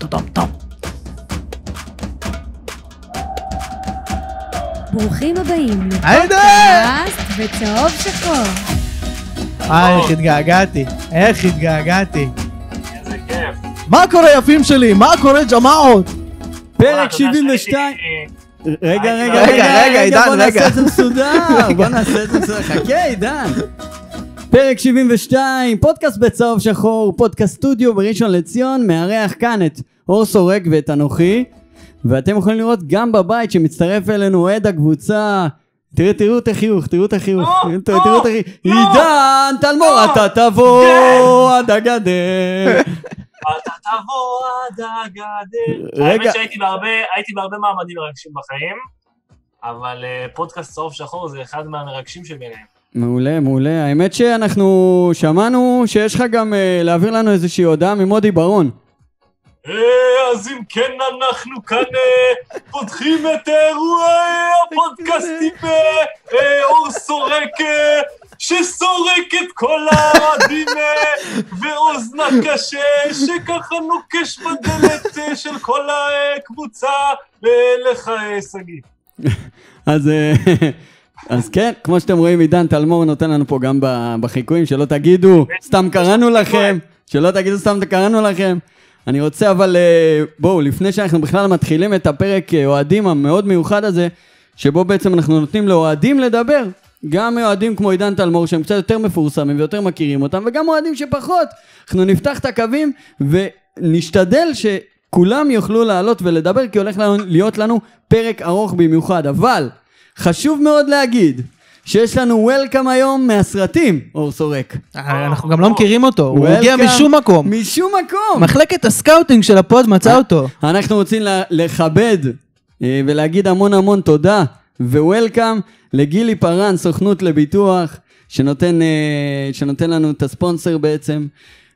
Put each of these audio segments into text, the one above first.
טום טום טום. ברוכים הבאים! לפודקאסט בצהוב שחור. אה, איך התגעגעתי, איך התגעגעתי. איזה כיף. מה קורה יפים שלי? מה קורה ג'מאעות? פרק אתה יודע 72. שהייתי- רגע, רגע, רגע, רגע, עידן, בוא רגע. נעשה את זה מסודר, בוא נעשה את זה מסודר, חכה עידן. פרק 72, פודקאסט בצהוב שחור, פודקאסט סטודיו בראשון לציון, מארח כאן את אור סורק ואת אנוכי, ואתם יכולים לראות גם בבית שמצטרף אלינו אוהד הקבוצה. תראו, תראו את החיוך, תראו את החיוך, לא, תראו לא, את החיוך, לא. עידן, תלמור, לא. אתה תבוא עד הגדר. אתה תבוא עד הגדר. האמת שהייתי בהרבה, הייתי בהרבה מעמדים מרגשים בחיים, אבל אה, פודקאסט צהוב שחור זה אחד מהמרגשים שביניהם. מעולה, מעולה. האמת שאנחנו שמענו שיש לך גם אה, להעביר לנו איזושהי הודעה ממודי ברון. אה, אז אם כן אנחנו כאן אה, פותחים את הפודקאסטים אה, אה, אור סורק אה, שסורק את כל האוהדים ואוזנה קשה שככה נוקש בדלת של כל הקבוצה לך שגיא. אז, אז כן, כמו שאתם רואים, עידן תלמור נותן לנו פה גם בחיקויים, שלא תגידו, סתם קראנו לכם, שלא תגידו סתם קראנו לכם. אני רוצה אבל, אה, בואו, לפני שאנחנו בכלל מתחילים את הפרק אה, אוהדים המאוד מיוחד הזה, שבו בעצם אנחנו נותנים לאוהדים לדבר. גם אוהדים כמו עידן תלמור, שהם קצת יותר מפורסמים ויותר מכירים אותם, וגם אוהדים שפחות. אנחנו נפתח את הקווים ונשתדל שכולם יוכלו לעלות ולדבר, כי הולך להיות לנו פרק ארוך במיוחד. אבל חשוב מאוד להגיד שיש לנו וולקאם היום מהסרטים, אור סורק. אה, אנחנו גם לא מכירים אותו, הוא הגיע משום מקום. משום מקום. מחלקת הסקאוטינג של הפוד מצא אותו. אנחנו רוצים לכבד אה, ולהגיד המון המון תודה ו welcome לגילי פארן, סוכנות לביטוח, שנותן, אה, שנותן לנו את הספונסר בעצם,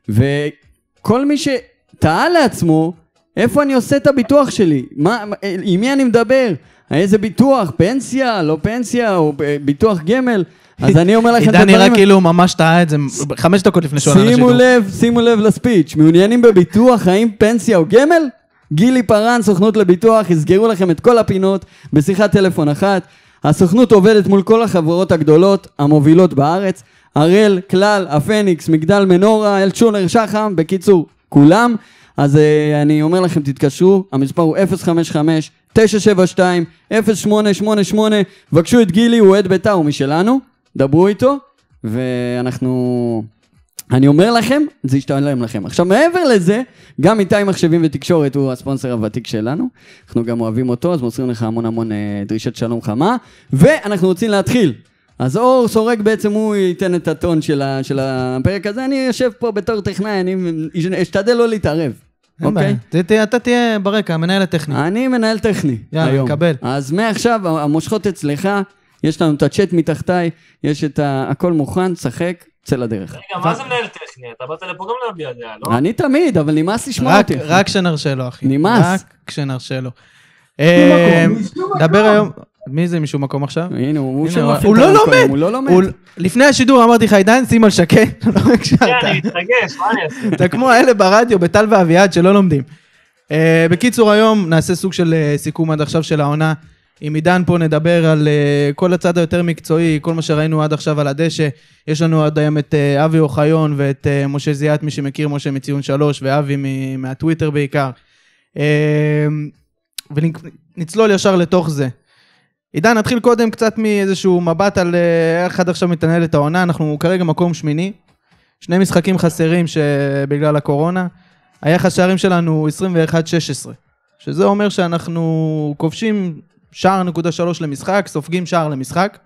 וכל מי שתהה לעצמו, איפה אני עושה את הביטוח שלי? מה, עם מי אני מדבר? איזה ביטוח? פנסיה? לא פנסיה? או אה, ביטוח גמל? אז אני אומר לכם את עידן הדברים... נראה כאילו ממש טעה את זה חמש דקות לפני שהוא עלה שימו לשידור. לב, שימו לב לספיץ', מעוניינים בביטוח, האם פנסיה או גמל? גילי פארן, סוכנות לביטוח, יסגרו לכם את כל הפינות בשיחת טלפון אחת. הסוכנות עובדת מול כל החברות הגדולות המובילות בארץ. הראל, כלל, הפניקס, מגדל מנורה, אלצ'ונר, שחם, בקיצור, כולם. אז uh, אני אומר לכם, תתקשרו, המספר הוא 052-972-0888, בקשו את גילי, הוא אוהד בית"ר, הוא משלנו, דברו איתו, ואנחנו... אני אומר לכם, זה ישתלם לכם. עכשיו, מעבר לזה, גם איתי מחשבים ותקשורת הוא הספונסר הוותיק שלנו. אנחנו גם אוהבים אותו, אז מוסרים לך המון המון אה, דרישת שלום חמה. ואנחנו רוצים להתחיל. אז אור סורק בעצם הוא ייתן את הטון של, ה, של הפרק הזה, אני יושב פה בתור טכנאי, אני אשתדל לא להתערב. אוקיי? אתה תהיה ברקע, המנהל הטכני. אני מנהל טכני יאללה, היום. קבל. אז מעכשיו המושכות אצלך, יש לנו את הצ'אט מתחתיי, יש את ה... הכל מוכן, תשחק, צא לדרך. רגע, מה זה מנהל טכני? אתה באת לפה גם להביע דעה, לא? אני תמיד, אבל נמאס לשמוע רק- אותי. רק כשנרשה לו, אחי. נמאס. רק כשנרשה לו. אה, דבר היום... מי זה משום מקום עכשיו? הנה, הוא הנה, שמפעיל הוא לא לומד. הוא לא לומד. לפני השידור אמרתי לך, עידן, שים על שקט. לא הקשבת. כן, אני מתרגש, מה אני אעשה? אתה כמו האלה ברדיו, בטל ואביעד, שלא לומדים. Uh, בקיצור, היום נעשה סוג של uh, סיכום עד עכשיו של העונה. עם עידן פה נדבר על uh, כל הצד היותר מקצועי, כל מה שראינו עד עכשיו על הדשא. יש לנו עד היום את אבי אוחיון ואת משה זיאת, מי שמכיר, משה מציון שלוש, ואבי מהטוויטר בעיקר. ונצלול ישר לתוך זה. עידן, נתחיל קודם קצת מאיזשהו מבט על uh, איך עד עכשיו מתנהלת העונה. אנחנו כרגע מקום שמיני. שני משחקים חסרים שבגלל הקורונה. היחס שערים שלנו הוא 21-16, שזה אומר שאנחנו כובשים שער נקודה שלוש למשחק, סופגים שער למשחק.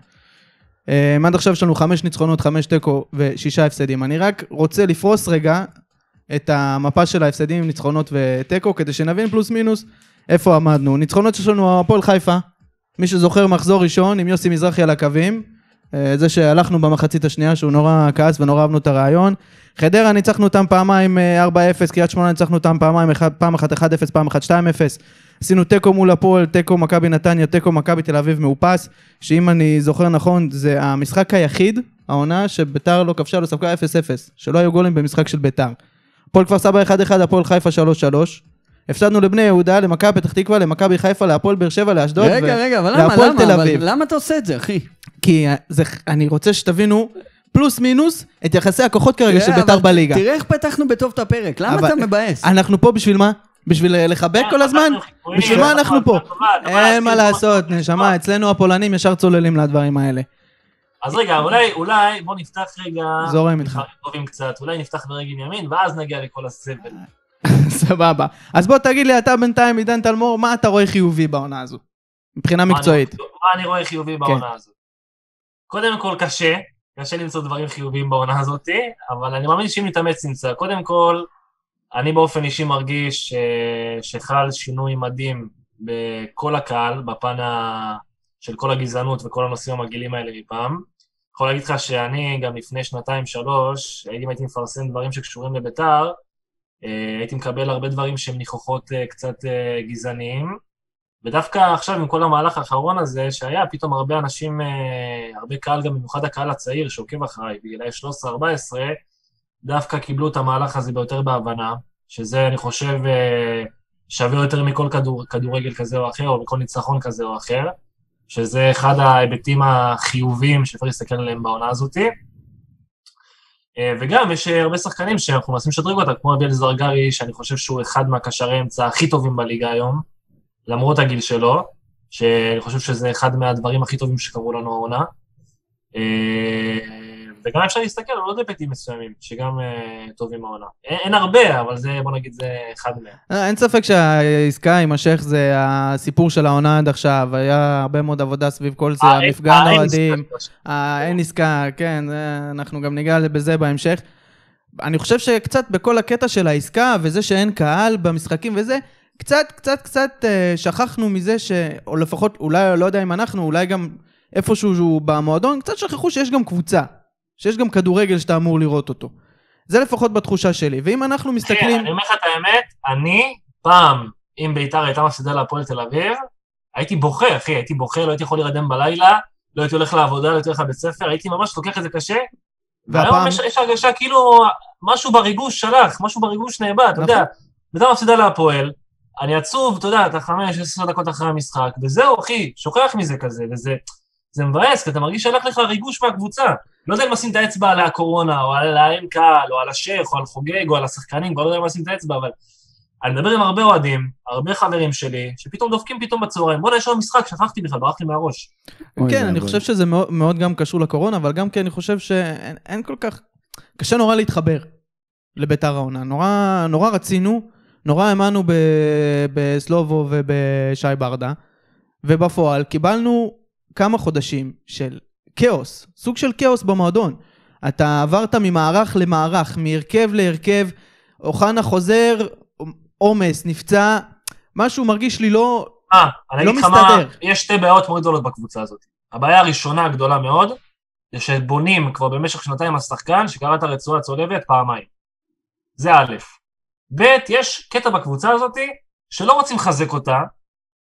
אה, עד עכשיו יש לנו חמש ניצחונות, חמש תיקו ושישה הפסדים. אני רק רוצה לפרוס רגע את המפה של ההפסדים, ניצחונות ותיקו, כדי שנבין פלוס מינוס איפה עמדנו. ניצחונות שיש לנו הפועל חיפה, מי שזוכר מחזור ראשון עם יוסי מזרחי על הקווים, אה, זה שהלכנו במחצית השנייה שהוא נורא כעס ונורא אהבנו את הרעיון. חדרה ניצחנו אותם פעמיים אה, 4-0, קריית שמונה ניצחנו אותם פעמיים, פעם אחת 1-0, פעם אחת 2-0. עשינו תיקו מול הפועל, תיקו מכבי נתניה, תיקו מכבי תל אביב מאופס, שאם אני זוכר נכון, זה המשחק היחיד, העונה, שביתר לא כבשה, לא ספגה 0-0, שלא היו גולים במשחק של ביתר. הפועל כפר סבא 1-1, הפועל חיפה 3-3. הפסדנו לבני יהודה, למכבי פתח תקווה, למכבי חיפה, להפועל באר שבע, לאשדוד. רגע, ו- רגע, אבל למה, למה, תל אבל. למה אתה עושה את זה, אחי? כי זה, אני רוצה שתבינו, פלוס מינוס, את יחסי הכוחות כרגע של בית"ר בליגה. תראה איך פתחנו בטוב את הפרק, למה אבל- אתה מבאס? אנחנו פה בשביל מה? בשביל לחבק כל הזמן? בשביל מה אנחנו פה? אין מה לעשות, נשמה, אצלנו הפולנים ישר צוללים לדברים האלה. אז רגע, אולי, אולי, בוא נפתח רגע... זורם איתך. דברים טובים קצת, אולי נפתח ברגל ימין, ואז נגיע לכל הסבל. סבבה. אז בוא תגיד לי אתה בינתיים, עידן תלמור, מה אתה רואה חיובי בעונה הזו? מבחינה מקצועית. מה אני רואה חיובי בעונה הזאת? קודם כל קשה, קשה למצוא דברים חיוביים בעונה הזאת, אבל אני מאמין שאם נתאמץ נמצא. קודם כל, אני באופן אישי מרגיש אה, שחל שינוי מדהים בכל הקהל, בפן ה... של כל הגזענות וכל הנושאים המגעילים האלה מפעם. יכול להגיד לך שאני גם לפני שנתיים-שלוש, אם הייתי מפרסם דברים שקשורים לביתר, הייתי מקבל הרבה דברים שהם ניחוחות אה, קצת אה, גזעניים. ודווקא עכשיו עם כל המהלך האחרון הזה, שהיה פתאום הרבה אנשים, אה, הרבה קהל, גם במיוחד הקהל הצעיר שעוקב אחריי, בגילאי 13-14, דווקא קיבלו את המהלך הזה ביותר בהבנה, שזה אני חושב אה, שווה יותר מכל כדור, כדורגל כזה או אחר, או מכל ניצחון כזה או אחר, שזה אחד ההיבטים החיוביים שאפשר להסתכל עליהם בעונה הזאתי. אה, וגם יש אה, הרבה שחקנים שאנחנו מנסים לשדרג אותם, כמו אביאל זרגרי, שאני חושב שהוא אחד מהקשרי אמצע הכי טובים בליגה היום, למרות הגיל שלו, שאני חושב שזה אחד מהדברים הכי טובים שקרו לנו העונה. וגם אפשר להסתכל על עוד היבטים מסוימים, שגם אה, טובים העונה. אין, אין הרבה, אבל זה, בוא נגיד, זה אחד מהם. אה, אין ספק שהעסקה עם השייח זה הסיפור של העונה עד עכשיו, היה הרבה מאוד עבודה סביב כל זה, אה, המפגן אה, אין האוהדים, עסקה. כן, אנחנו גם ניגע בזה בהמשך. אני חושב שקצת בכל הקטע של העסקה וזה שאין קהל במשחקים וזה, קצת, קצת, קצת שכחנו מזה ש... או לפחות, אולי, לא יודע אם אנחנו, אולי גם איפשהו במועדון, קצת שכחו שיש גם קבוצה. שיש גם כדורגל שאתה אמור לראות אותו. זה לפחות בתחושה שלי. ואם אנחנו אחי, מסתכלים... אני אומר לך את האמת, אני, פעם, אם ביתר הייתה מפסידה להפועל תל אביב, הייתי בוכה, אחי, הייתי בוכה, לא הייתי יכול להירדם בלילה, לא הייתי הולך לעבודה, לא הייתי הולך לבית ספר, הייתי ממש לוקח את זה קשה. והיום והפעם- יש, יש הרגשה כאילו משהו בריגוש שלח, משהו בריגוש נאבד, אתה יודע, ביתר מפסידה להפועל, אני עצוב, אתה יודע, אתה חמש, עשר דקות אחרי המשחק, וזהו, אחי, שוכח מזה כזה, וזה זה מבאס, כי אתה מרגיש שהלך לך ריגוש מהקבוצה. לא יודע אם לשים את האצבע על הקורונה, או על האין קהל, או על השייח, או על חוגג, או על השחקנים, כבר לא יודע אם לשים את האצבע, אבל אני מדבר עם הרבה אוהדים, הרבה חברים שלי, שפתאום דופקים פתאום בצהריים, בוא'נה, יש לנו משחק, שכחתי בכלל, ברח לי מהראש. כן, אני. חושב שזה מאוד, גם קשור לקורונה, אבל גם כי אני חושב שאין אין כל כך... קשה נורא להתחבר לביתר העונה. נורא, נורא רצינו, נורא האמנו ב- בסלובו ובשי ברדה, ובפועל קיבלנו כמה חודשים של כאוס, סוג של כאוס במועדון. אתה עברת ממערך למערך, מהרכב להרכב, אוחנה חוזר, עומס, נפצע, משהו מרגיש לי לא... אה, אני לא אגיד לך מה, מסתדר. יש שתי בעיות מאוד גדולות בקבוצה הזאת. הבעיה הראשונה הגדולה מאוד, זה שבונים כבר במשך שנתיים על שחקן שקרא את הרצועה הצולבת פעמיים. זה א', ב', יש קטע בקבוצה הזאת שלא רוצים לחזק אותה,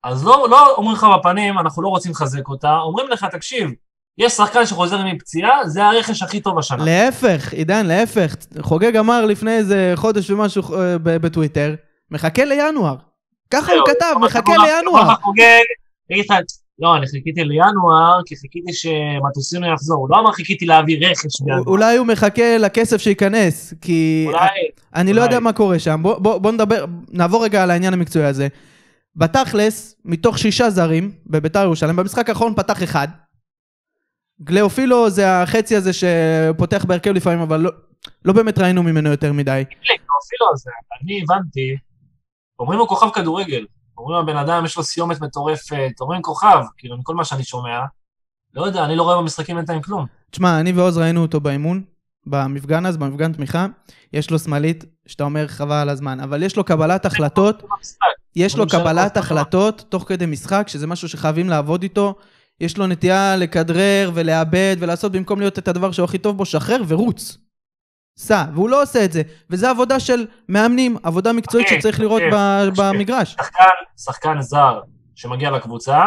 אז לא, לא אומרים לך בפנים, אנחנו לא רוצים לחזק אותה, אומרים לך, תקשיב, יש שחקן שחוזר מפציעה, זה הרכש הכי טוב השנה. להפך, עידן, להפך. חוגג אמר לפני איזה חודש ומשהו אה, בטוויטר, מחכה לינואר. ככה הוא כתב, מחכה לינואר. חוגג, אגיד לך, לא, אני חיכיתי לינואר, כי חיכיתי שמטוסינו יחזור. הוא לא אמר חיכיתי להביא רכש בינואר. אולי הוא מחכה לכסף שייכנס, כי אולי, אני לא. יודע מה קורה שם. בוא נדבר, נעבור רגע על העניין המקצועי הזה. בתכלס, מתוך שישה זרים בביתר ירושלים, במשחק האחרון פתח אחד. גליאופילו זה החצי הזה שפותח בהרכב לפעמים, אבל לא, לא באמת ראינו ממנו יותר מדי. אפילו על זה, אני הבנתי, אומרים לו כוכב כדורגל, אומרים הבן אדם יש לו סיומת מטורפת, אומרים כוכב, כאילו מכל מה שאני שומע, לא יודע, אני לא רואה במשחקים בינתיים כלום. תשמע, אני ועוז ראינו אותו באימון, במפגן אז, במפגן תמיכה. יש לו שמאלית, שאתה אומר חבל על הזמן, אבל יש לו קבלת החלטות. יש לו קבלת החלטות תוך כדי משחק, שזה משהו שחייבים לעבוד איתו. יש לו נטייה לכדרר ולאבד ולעשות במקום להיות את הדבר שהוא הכי טוב בו, שחרר ורוץ. סע, והוא לא עושה את זה. וזה עבודה של מאמנים, עבודה מקצועית אוקיי, שצריך לראות אוקיי, ב- תקשיב. במגרש. שחקן, שחקן זר שמגיע לקבוצה,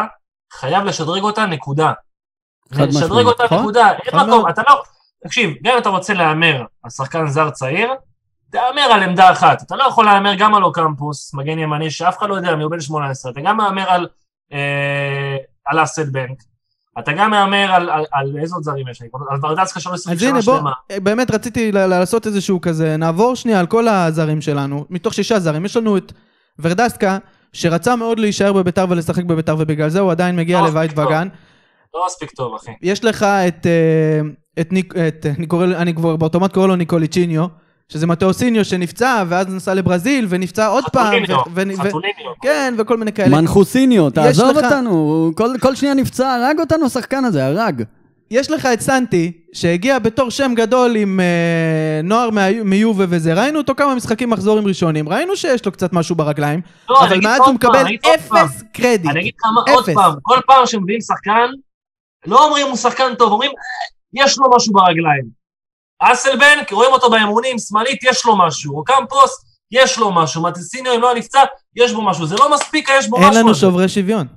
חייב לשדרג אותה, נקודה. לשדרג. אותה, נכון, נקודה. אין נכון מקום. אתה לא... תקשיב, גם אם אתה רוצה להמר על שחקן זר צעיר, תהמר על עמדה אחת. אתה לא יכול להמר גם על אוקמפוס, מגן ימני, שאף אחד לא יודע מי הוא בן 18, אתה גם מהמר על, אה, על אסלבנק, אתה גם מהמר על, על, על איזה עוד זרים יש לי? על ורדסקה שלא 20 אז שנה הנה, בוא, שלמה. באמת רציתי לעשות איזשהו כזה, נעבור שנייה על כל הזרים שלנו. מתוך שישה זרים, יש לנו את ורדסקה, שרצה מאוד להישאר בביתר ולשחק בביתר, ובגלל זה הוא עדיין מגיע לא, לבית. וגן. לא מספיק טוב, אחי. יש לך את, אה, את, ניק, את אני, קורא, אני כבר באוטומט קורא לו ניקוליצ'יניו, שזה מטאוסיניו שנפצע, ואז נסע לברזיל, ונפצע עוד פעם. חתוליניו, חתוליניו. כן, וכל מיני כאלה. מנחוסיניו, תעזוב לך- אותנו, כל, כל שנייה נפצע, הרג אותנו השחקן הזה, הרג. יש לך את סנטי, שהגיע בתור שם גדול עם אה, נוער מיובה וזה, ראינו אותו כמה משחקים מחזורים ראשונים, ראינו שיש לו קצת משהו ברגליים, לא, אבל מאז הוא מקבל. אפס קרדיט. אני אגיד לך עוד. פעם, כל פעם שמביאים שחקן, לא אומרים הוא שחקן טוב, אומרים, "אה, יש לו משהו ברגליים. אסלבנק, רואים אותו באימונים, שמאלית, יש לו משהו. אוקמפוס, יש לו משהו. מטסיניו, אם לא נפצע, יש בו משהו. זה לא מספיק, יש בו משהו. אין לנו. שוברי שוויון.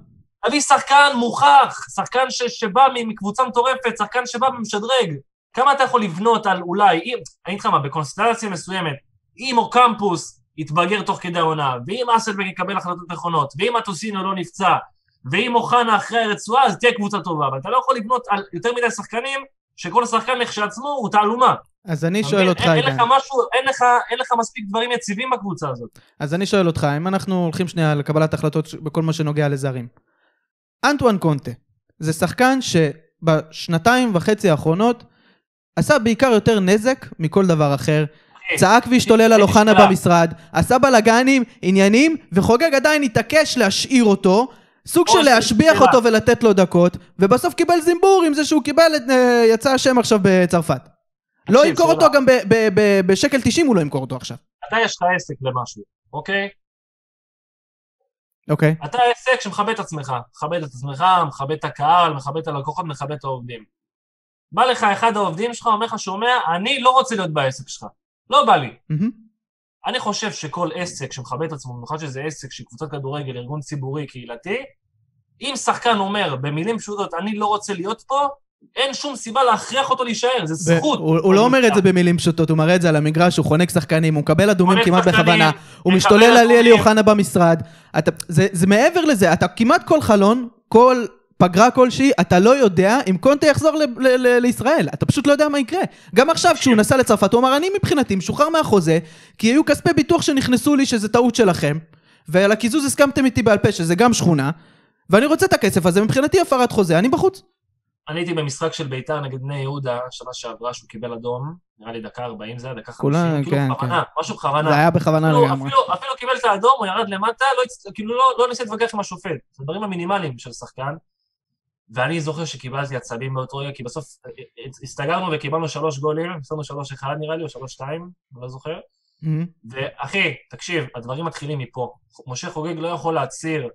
תביא שחקן מוכח, שחקן ש, שבא מקבוצה מטורפת, שחקן שבא ומשדרג. כמה אתה יכול לבנות על אולי, אם, אני אגיד לך מה, בקונסטלציה מסוימת, אם אוקמפוס יתבגר תוך כדי העונה, ואם אסלבנק יקבל החלטות נכונות, ואם הטוסינו לא נפצע, ואם אוחנה אחרי הרצועה, אז תהיה קבוצה טובה. אבל אתה לא יכול לבנות על יותר מדי שחקנים, שכל שחקן לכשעצמו הוא תעלומה. אז אני שואל? אותך, אין, אין עידן. לך משהו, אין לך, אין לך מספיק דברים יציבים בקבוצה הזאת. אז אני שואל אותך, אם אנחנו הולכים שנייה לקבלת החלטות בכל מה שנוגע לזרים. אנטואן קונטה, זה שחקן שבשנתיים וחצי האחרונות עשה בעיקר יותר נזק מכל דבר אחר. צעק והשתולל על אוחנה. במשרד, עשה בלאגנים, עניינים, וחוגג עדיין התעקש להשאיר אותו, סוג של לי להשביח. אותו ולתת לו דקות, ובסוף קיבל זימבור עם זה שהוא קיבל את... אה, יצא השם עכשיו בצרפת. לא ימכור. אותו גם בשקל 90 הוא לא ימכור אותו עכשיו. אתה יש לך עסק למשהו, אוקיי? אוקיי. אתה עסק שמכבד את עצמך, מכבד את עצמך, מכבד את הקהל, מכבד את הלקוחות, מכבד את העובדים. בא לך אחד העובדים שלך, אומר לך, שומע, אני לא רוצה להיות בעסק שלך. לא בא לי. מהמם. אני חושב שכל עסק שמכבד את עצמו, במיוחד שזה עסק של קבוצת כדורגל, ארגון ציבורי, קהילתי, אם שחקן אומר במילים פשוטות, אני לא רוצה להיות פה, אין שום סיבה להכריח אותו להישאר, זה זכות. הוא הוא לא אומר את זה במילים פשוטות, הוא מראה את זה על המגרש, הוא חונק שחקנים, הוא מקבל אדומים כמעט בכוונה, הוא משתולל על אלי. אוחנה במשרד. אתה- זה זה מעבר לזה, אתה כמעט כל חלון, כל פגרה כלשהי, אתה לא יודע אם קונטה יחזור ל- ל- ל- לישראל. אתה פשוט לא יודע מה יקרה. גם עכשיו, כשהוא נסע לצרפת, הוא אמר, אני מבחינתי משוחרר מהחוזה, כי היו כספי ביטוח שנכנסו לי, שזה טעות שלכם, ועל הקיזוז הסכמתם איתי בעל פה, שזה גם שכונה, ואני רוצה את הכסף הזה, מבחינתי הפרת חוזה, אני בחוץ. אני הייתי במשחק של ביתר נגד בני יהודה, שנה שעברה, שהוא קיבל אדום, נראה לי דקה 40 זה היה, דקה 50, כולם, כאילו כן, בכוונה, משהו בכוונה. זה היה בכוונה אפילו, לגמרי. אפילו, אפילו קיבל את האדום, הוא ירד למטה, לא, כאילו לא, לא ניסה להתווכח עם השופט. זה הדברים המינימליים של שחקן. ואני זוכר שקיבלתי עצבים באותו רגע, כי בסוף אה, אה, הסתגרנו וקיבלנו שלוש גולים, עשינו שלוש אחד נראה לי, או שלוש שתיים, אני לא זוכר. מהמם. ואחי, תקשיב, הדברים מתחילים מפה. משה חוגג לא יכול להצהיר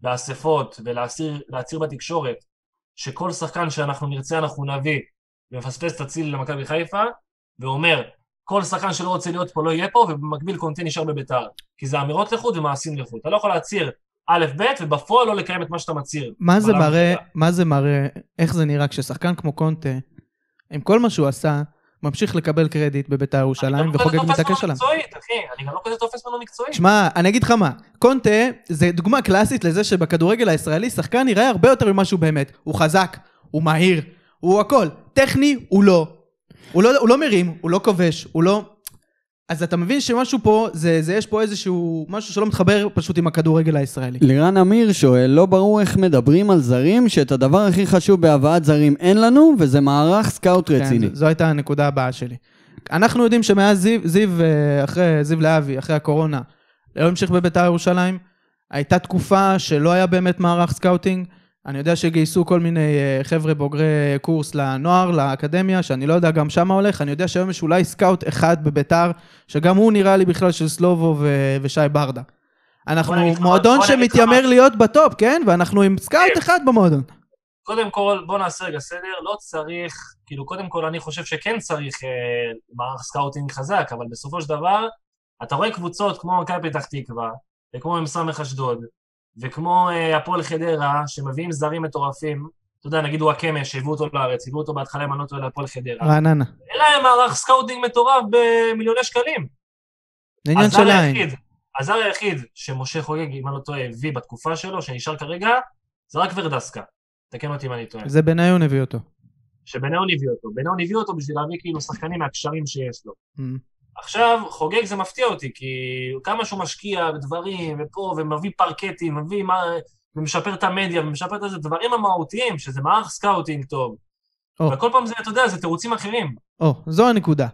באספות ולהצהיר להצהיר בתקשורת שכל שחקן שאנחנו נרצה אנחנו נביא ומפספס את הציל למכבי חיפה, ואומר, כל שחקן שלא רוצה להיות פה לא יהיה פה, ובמקביל קונטה נשאר בביתר. כי זה אמירות לחוד ומעשים לחוד. אתה לא יכול להצהיר א', ב', ובפועל לא לקיים את מה שאתה מצהיר. מה זה מראה. מה זה מראה, איך זה נראה כששחקן כמו קונטה, עם כל מה שהוא עשה, ממשיך לקבל קרדיט בביתר ירושלים, אני גם לא וחוגג כזה תופס מתעקש ממנו עליו. מקצועית, אחי, אני גם לא כזה תופס ממנו מקצועית. שמע, אני אגיד לך מה, קונטה זה דוגמה קלאסית לזה שבכדורגל הישראלי שחקן יראה הרבה יותר ממה שהוא באמת. הוא חזק, הוא מהיר, הוא הכל. טכני, הוא לא. הוא לא, הוא לא מרים, הוא לא כובש, הוא לא... אז אתה מבין שמשהו פה, זה, זה יש פה איזשהו משהו שלא מתחבר פשוט עם הכדורגל הישראלי. לירן אמיר שואל, לא ברור איך מדברים על זרים, שאת הדבר הכי חשוב בהבאת זרים אין לנו, וזה מערך סקאוט רציני. כן, זו, זו הייתה הנקודה הבאה שלי. אנחנו יודעים שמאז זיו, זיו, אה, אחרי, זיו להבי, אחרי הקורונה, לא המשיך בביתר ירושלים, הייתה תקופה שלא היה באמת מערך סקאוטינג. אני יודע שגייסו כל מיני אה, חבר'ה בוגרי קורס לנוער, לאקדמיה, שאני לא יודע גם שמה הולך. אני יודע שהיום יש אולי סקאוט אחד בביתר, שגם הוא נראה לי בכלל של סלובו ו- ושי ברדה. אנחנו מועדון שמתיימר. להיות בטופ, כן? ואנחנו עם סקאוט. אחד במועדון. קודם כל, בוא נעשה רגע סדר, לא צריך, כאילו, קודם כל אני חושב שכן צריך אה, מערך סקאוטינג חזק, אבל בסופו של דבר, אתה רואה קבוצות כמו מכבי פתח תקווה, וכמו מ"ס אשדוד, וכמו אה, הפועל חדרה, שמביאים זרים מטורפים, אתה יודע, נגיד וואקמה, שהביאו אותו לארץ, הביאו אותו בהתחלה, אם אני לא טועה, להפועל חדרה. רעננה. אין להם מערך סקאוטינג מטורף במיליוני שקלים. עניין של. היחיד, הזר היחיד שמשה חוגג, אם אני לא טועה, הביא בתקופה שלו, שנשאר כרגע, זה רק ורדסקה. תקן אותי אם אני טועה. זה בניון הביא אותו. שבניון הביא אותו. בניון הביא אותו בשביל להביא כאילו שחקנים מהקשרים שיש לו. Mm. עכשיו, חוגג זה מפתיע אותי, כי כמה שהוא משקיע בדברים, ופה, ומביא פרקטים, מביא מה... ומשפר את המדיה, ומשפר את זה, דברים המהותיים, שזה מערך סקאוטינג טוב. או. וכל פעם זה, אתה יודע, זה תירוצים אחרים. או, זו הנקודה.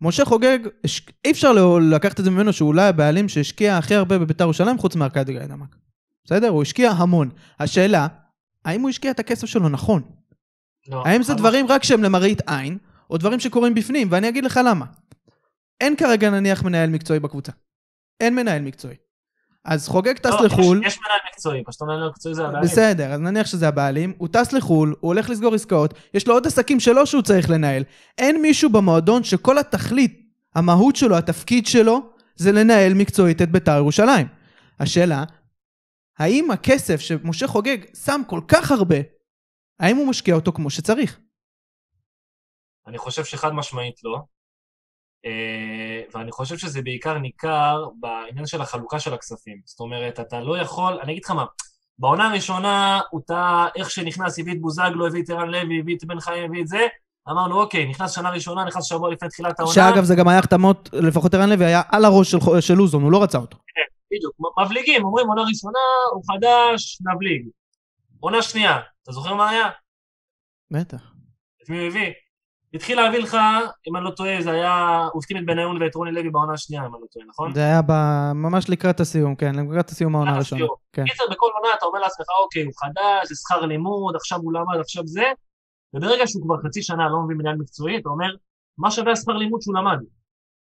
משה חוגג, הש- אי אפשר לא- לקחת את זה ממנו שהוא אולי הבעלים שהשקיע הכי הרבה בביתר ירושלים חוץ מארכדי גיידמק. בסדר? הוא השקיע המון. השאלה, האם הוא השקיע את הכסף שלו נכון? לא, האם זה דברים רק שהם למראית עין, או דברים שקורים בפנים? ואני אגיד לך למה. אין כרגע נניח מנהל מקצועי בקבוצה. אין מנהל מקצועי. אז חוגג טס לא, לחו"ל, יש, יש מנהל מקצועי, פשוט מנהל מקצועי זה הבעלים. בסדר, אז נניח שזה הבעלים, הוא טס לחו"ל, הוא הולך לסגור עסקאות, יש לו עוד עסקים שלו שהוא צריך לנהל. אין מישהו במועדון שכל התכלית, המהות שלו, התפקיד שלו, זה לנהל מקצועית את בית"ר ירושלים. השאלה, האם הכסף שמשה חוגג שם כל כך הרבה, האם הוא משקיע אותו כמו שצריך? אני חושב שחד משמעית לא. אה, ואני חושב שזה בעיקר ניכר בעניין של החלוקה של הכספים. זאת אומרת, אתה לא יכול, אני אגיד לך מה, בעונה הראשונה הוא טעה, איך שנכנס, הביא את בוזגלו, הביא את ערן לוי, הביא את בן חיים, הביא את זה, אמרנו, אוקיי, נכנס שנה ראשונה, נכנס שבוע לפני תחילת העונה. שאגב זה גם היה החתמות, לפחות ערן לוי היה על הראש של, של לוזון, הוא לא רצה אותו. בדיוק, מ- מבליגים, אומרים עונה ראשונה, הוא חדש, נבליג. עונה שנייה, אתה זוכר מה היה? בטח. את מי הוא הביא? התחיל להביא לך, אם אני לא טועה, זה היה, הוא החתים את בניון ואת רוני לוי בעונה השנייה, אם אני לא טועה, נכון? זה היה ב- ממש לקראת הסיום, כן, לקראת הסיום העונה הראשונה. כן. קיצר, בכל עונה אתה אומר לעצמך, אוקיי, הוא חדש, זה שכר לימוד, עכשיו הוא למד, עכשיו זה, וברגע שהוא כבר חצי שנה לא מביא מנהל מקצועי, אתה אומר, מה שווה השכר לימוד שהוא למד?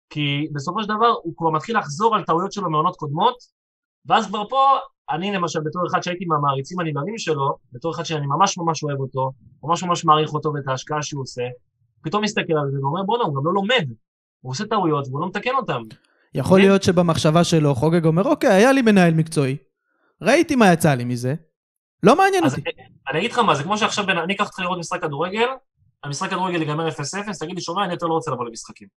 כי בסופו של דבר הוא כבר מתחיל לחזור על טעויות שלו מעונות קודמות, ואז כבר פה, אני למשל, בתור אחד שהייתי מהמעריצים הנבהלים שלו, בתור אחד שאני ממש ממש אוהב אותו, ממש ממש מעריך אותו ואת ההשקעה שהוא עושה, פתאום מסתכל על זה ואומר, בואנה, הוא גם לא לומד. הוא עושה טעויות והוא לא מתקן אותן. יכול כן. להיות שבמחשבה שלו חוגג אומר, אוקיי, היה לי מנהל מקצועי, ראיתי מה יצא לי מזה, לא מעניין אותי. אני אגיד לך מה, זה כמו שעכשיו אני אקח אותך לראות משחק כדורגל, המשחק כדורגל ייגמר 0-0, תגיד לי, שומע, אני יותר לא רוצה לבוא למשחקים.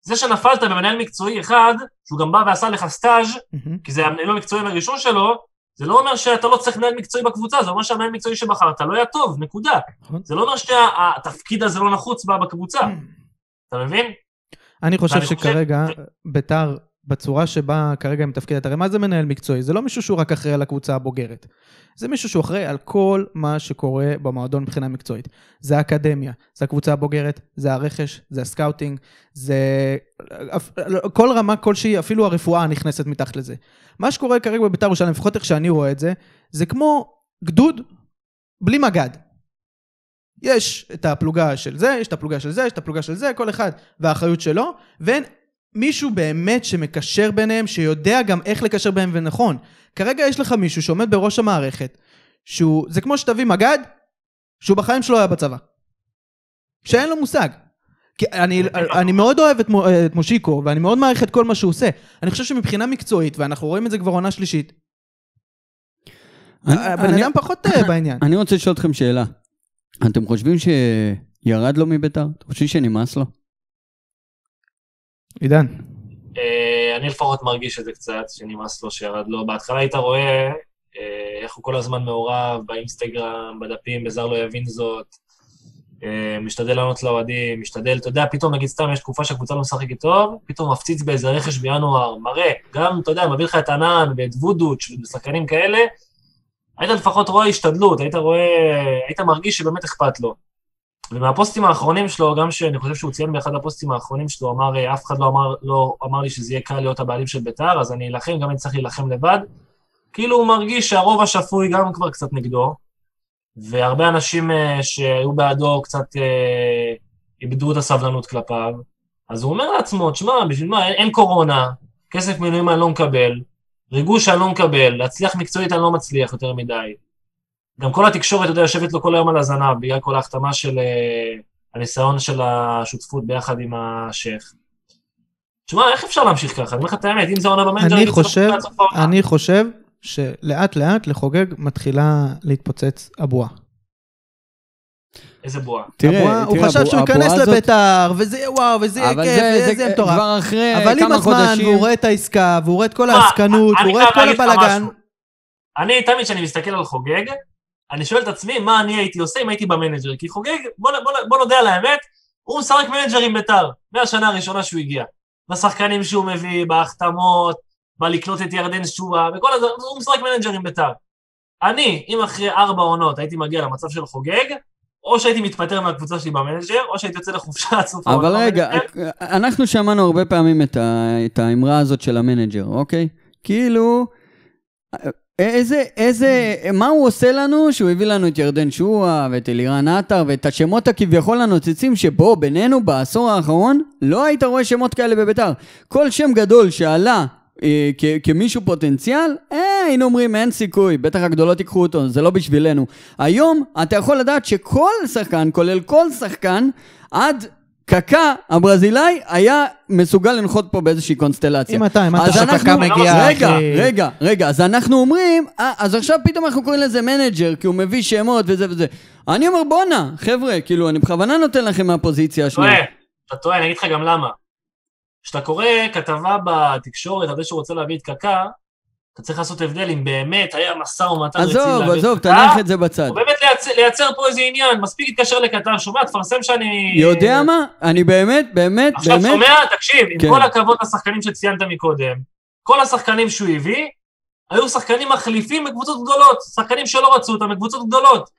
זה שנפלת במנהל מקצועי אחד, שהוא גם בא ועשה לך סטאז'. כי זה המנהל המקצועי הראשון שלו, זה לא אומר שאתה לא צריך מנהל מקצועי בקבוצה, זה אומר שהמנהל המקצועי שבחרת לא היה טוב, נקודה. נכון. זה לא אומר שהתפקיד הזה לא נחוץ בקבוצה, אתה מבין? אני חושב- שכרגע ביתר, בצורה שבה כרגע היא מתפקדת, הרי מה זה מנהל מקצועי? זה לא מישהו שהוא רק אחראי על הקבוצה הבוגרת. זה מישהו שהוא אחראי על כל מה שקורה במועדון מבחינה מקצועית. זה האקדמיה, זה הקבוצה הבוגרת, זה הרכש, זה הסקאוטינג, זה... כל רמה כלשהי, אפילו הרפואה נכנסת מתחת לזה. מה שקורה כרגע בביתר ירושלים, לפחות איך שאני רואה את זה, זה כמו גדוד בלי מג"ד. יש את הפלוגה של זה, יש את הפלוגה של זה, יש את הפלוגה של זה, כל אחד והאחריות שלו, ואין מישהו באמת שמקשר ביניהם, שיודע גם איך לקשר ביניהם ונכון. כרגע יש לך מישהו שעומד בראש המערכת, שהוא, זה כמו שתביא מג"ד, שהוא בחיים שלו היה בצבא. שאין לו מושג. כי אני, אני מאוד אוהב את, מו- את מושיקו, ואני מאוד מעריך את כל מה שהוא עושה. אני חושב שמבחינה מקצועית, ואנחנו רואים את זה כבר עונה שלישית, אני- הבן אדם פחות אה, בעניין. אני רוצה לשאול אתכם שאלה. אתם חושבים שירד לו מביתר? אתם חושבים שנמאס לו? עידן. אה, אני לפחות מרגיש את זה קצת, שנמאס לו שירד לו. בהתחלה היית רואה אה, איך הוא כל הזמן מעורב באינסטגרם, בדפים, בזר לא יבין זאת. אה, משתדל לענות לאוהדים, משתדל, אתה יודע, פתאום נגיד סתם יש תקופה שהקבוצה לא משחקת טוב, פתאום מפציץ באיזה רכש בינואר, מראה, גם, אתה יודע, מביא לך את ענן ואת וודוץ' ושחקנים כאלה, היית לפחות רואה השתדלות, היית רואה, היית מרגיש שבאמת אכפת לו. ומהפוסטים האחרונים שלו, גם שאני חושב שהוא ציין באחד הפוסטים האחרונים שלו, אמר, אה, אף אחד לא אמר, לא אמר לי שזה יהיה קל להיות הבעלים של בית"ר, אז אני אלחם, גם אני צריך להילחם לבד. כאילו הוא מרגיש שהרוב השפוי גם כבר קצת נגדו, והרבה אנשים אה, שהיו בעדו קצת אה, איבדו את הסבלנות כלפיו, אז הוא אומר לעצמו, תשמע, בשביל מה, אין, אין קורונה, כסף מילואים אני לא מקבל, ריגוש אני לא מקבל, להצליח מקצועית אני לא מצליח יותר מדי. גם כל התקשורת, אתה יודע, יושבת לו כל היום על הזנב, בגלל כל ההחתמה של אה, הניסיון של השותפות ביחד עם השייח. תשמע, איך אפשר להמשיך ככה? אני אומר לך את האמת, אם זה עונה במנג'ר, אני חושב. אני חושב שלאט לאט לחוגג מתחילה להתפוצץ הבועה. איזה בועה. תראה, הבועה- הוא חשב שהוא ייכנס לביתר, וזה יהיה וואו, וזה יהיה אבל כיף, זה- וזה זה יהיה מטורף. כבר אחרי אבל עם כמה הזמן, חודשים. והוא רואה את העסקה, והוא רואה את כל העסקנות, והוא רואה את כל הבלאגן. אני תמיד כשאני מסתכל על חוגג, אני שואל את עצמי מה אני הייתי עושה אם הייתי במנג'ר, כי חוגג, בוא, בוא, בוא נודה על האמת, הוא משחק מנג'ר עם ביתר, מהשנה הראשונה שהוא הגיע. בשחקנים שהוא מביא, בהחתמות, בלקנות את ירדן שועה, וכל הזה, הוא משחק מנג'ר עם ביתר. אני, אם אחרי ארבע עונות הייתי מגיע למצב של חוגג, או שהייתי מתפטר מהקבוצה שלי במנג'ר, או שהייתי יוצא לחופשה עד סוף אבל רגע, במנג'ר. אנחנו שמענו הרבה פעמים את ה- את האמרה הזאת של המנג'ר, אוקיי? כאילו, איזה, איזה, מה הוא עושה לנו שהוא הביא לנו את ירדן שועה ואת אלירן עטר ואת השמות הכביכול הנוצצים שבוא בינינו בעשור האחרון לא היית רואה שמות כאלה בביתר. כל שם גדול שעלה אה, כ- כמישהו פוטנציאל, אה, היינו אומרים אין סיכוי, בטח הגדולות ייקחו אותו, זה לא בשבילנו. היום אתה יכול לדעת שכל שחקן, כולל כל שחקן, עד קקה הברזילאי היה מסוגל לנחות פה באיזושהי קונסטלציה. אם אתה, אם אתה אז אנחנו- שקקה מגיע, רגע, אחי. רגע, רגע, אז אנחנו אומרים, אה, אז עכשיו פתאום אנחנו קוראים לזה מנג'ר, כי הוא מביא שמות וזה וזה. אני אומר, בואנה, חבר'ה, כאילו, אני בכוונה נותן לכם מהפוזיציה השנייה. טועה, אתה טועה, אני אגיד לך גם למה. כשאתה קורא כתבה בתקשורת על זה שהוא רוצה להביא את קקה, אתה צריך לעשות הבדל אם באמת היה משא ומתן רציני עזוב, עזוב, תניח את זה בצד. או באמת לייצר, לייצר פה איזה עניין, מספיק להתקשר לקטר, שומע, תפרסם שאני... יודע מה? אני באמת, באמת, עכשיו באמת, שומע, תקשיב, עם כן. כל הכבוד לשחקנים שציינת מקודם, כל השחקנים שהוא הביא, היו שחקנים מחליפים בקבוצות גדולות, שחקנים שלא רצו אותם בקבוצות גדולות.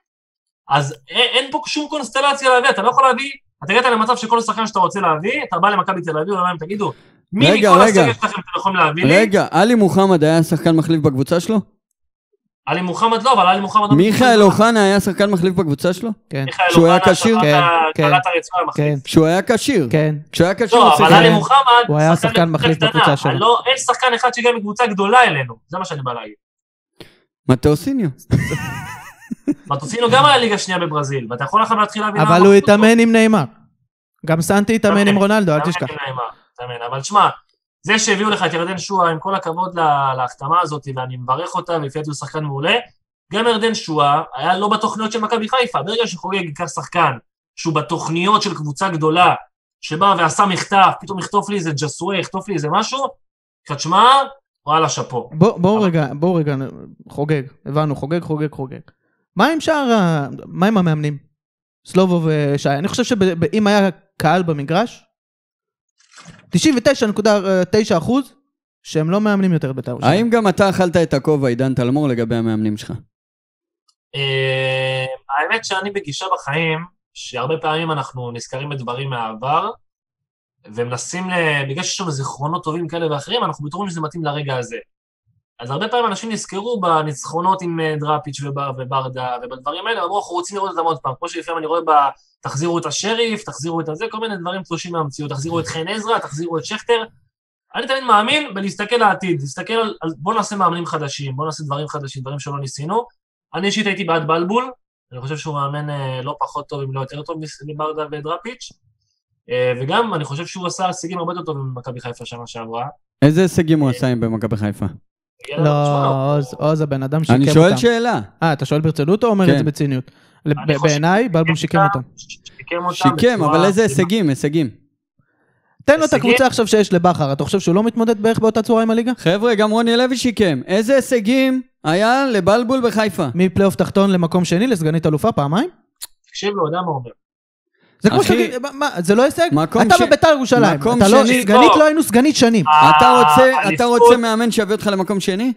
אז אין, פה שום קונסטלציה להביא, אתה לא יכול להביא, אתה הגעת למצב שכל שחקן שאתה רוצה להביא, אתה בא למכבי תל אביב, ואומרים, תגידו, מי רגע, מכל רגע. הסגל שלכם אתם יכולים להביא לי? רגע, עלי מוחמד היה שחקן מחליף בקבוצה שלו? עלי מוחמד לא, אבל עלי מוחמד... לא מיכאל אוחנה היה שחקן מחליף בקבוצה שלו? כן, מיכאל שהוא היה כשיר? כן, כן. המחליף. כן, כשהוא היה כשיר. כן. כשהוא היה כשיר, לא, אבל. עלי מוחמד, הוא היה שחקן מחליף בקבוצה שלו. אין שחקן אחד שהגיע מקבוצה גדולה אלינו, זה מה שאני בא להגיד. מטאוסיניו. מטוסינו גם היה ליגה שנייה בברזיל, ואתה יכול עכשיו להתחיל להבין... אבל הוא התאמן עם נeyמר. גם סנטי התאמן עם רונלדו, אל תשכח. אבל תשמע, זה שהביאו לך את ירדן שועה, עם כל הכבוד לה- להחתמה הזאת, ואני מברך אותה, ולפי דעתי הוא שחקן מעולה, גם ירדן שועה היה לא בתוכניות של מכבי חיפה. ברגע שחוגג ייקח שחקן שהוא בתוכניות של קבוצה גדולה, שבא ועשה מחטף, פתאום יכתוב לי איזה ג'סווה, יכתוב לי איזה משהו, תשמע, וואלה, שאפו. בוא- בואו אבל- רגע, בואו רגע, חוגג, הבנו, חוגג, חוגג, חוגג. מה עם שאר ה... מה עם המאמנים? סלובו ושי. אני חושב שאם היה קהל במגרש, 99.9 אחוז שהם לא מאמנים יותר בית"ר ירושלים. האם גם אתה אכלת את הכובע, עידן תלמור, לגבי המאמנים שלך? אה, האמת שאני בגישה בחיים, שהרבה פעמים אנחנו נזכרים בדברים מהעבר, ומנסים. בגלל שיש לנו זיכרונות טובים כאלה ואחרים, אנחנו בטוחים שזה מתאים לרגע הזה. אז הרבה פעמים אנשים נזכרו בניצחונות עם אה, דראפיץ' ובר- וברדה, ובדברים האלה, אמרו, אנחנו רוצים לראות אותם עוד פעם. כמו שלפעמים אני רואה ב... תחזירו את השריף, תחזירו את הזה, כל מיני דברים תלושים מהמציאות, תחזירו את חן עזרא, תחזירו את שכטר. אני תמיד מאמין בלהסתכל לעתיד, להסתכל על, על בוא נעשה מאמנים חדשים, בוא נעשה דברים חדשים, דברים שלא ניסינו. אני אישית הייתי בעד בלבול, אני חושב שהוא מאמן אה, לא פחות טוב, אם לא יותר טוב מברדה ודראפיץ', אה, וגם אני חושב שהוא עשה הישגים הרבה יותר טובים ממכבי חיפה שנה שעברה. איזה הישגים הוא עשה עם במכבי חיפה? לא, עוז, עוז הבן אדם שיקם אני אותם. שואל שאלה. אה, אתה שואל ברצינות או אומר כן. את זה בציניות? אני בעיניי, בלבול שיקם אותם. שיקם אותם. שיקם, בצורה אבל איזה. הישגים, הישגים. תן לו את? הקבוצה עכשיו שיש לבכר, אתה חושב שהוא לא מתמודד בערך באותה צורה עם הליגה? חבר'ה, גם רוני לוי שיקם. איזה הישגים היה לבלבול בחיפה? מפלייאוף תחתון למקום שני לסגנית אלופה פעמיים? תקשיב לו, יודע מה הוא אומר. זה כמו שתגיד, מה- זה לא הישג? אתה ש- בביתר ירושלים, מקום אתה לא, שני- סגנית לא. לא היינו סגנית שנים, אתה רוצה, אתה רוצה מאמן שיביא אותך למקום שני?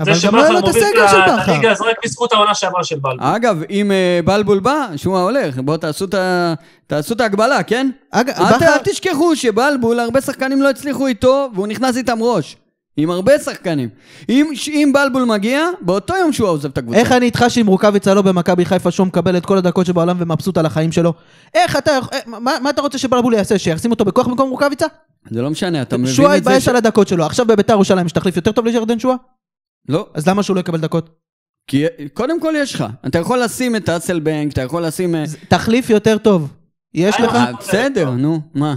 אבל זה גם לא היה לו את הסגל של בכר. הליגה זה רק בזכות העונה שעברה של בלבול. אגב, אם אה, בלבול בא, שועה הולך, בואו תעשו את ה- תעשו את ההגבלה, כן? אגב, אל תשכחו שבלבול, הרבה שחקנים לא הצליחו איתו, והוא נכנס איתם ראש. עם הרבה שחקנים. אם, אם בלבול מגיע, באותו יום שהוא עוזב את הקבוצה. איך אני איתך שאם רוקאביצה לא במכבי חיפה שהוא מקבל את כל הדקות שבעולם ומבסוט על החיים שלו? איך אתה, אה, מה מה אתה רוצה שבלבול יעשה? שישים אותו בכוח במקום רוקאביצה? זה לא משנה, אתה מבין את זה? יתבאס ש- על הדקות שלו, עכשיו בביתר ירושלים יש תחליף יותר טוב לירדן שועה? לא, אז למה שהוא לא יקבל דקות? כי קודם כל יש לך. אתה יכול לשים את אסלבנק, אתה יכול לשים... אה, תחליף יותר טוב. יש אה, לך? בסדר, נו, מה?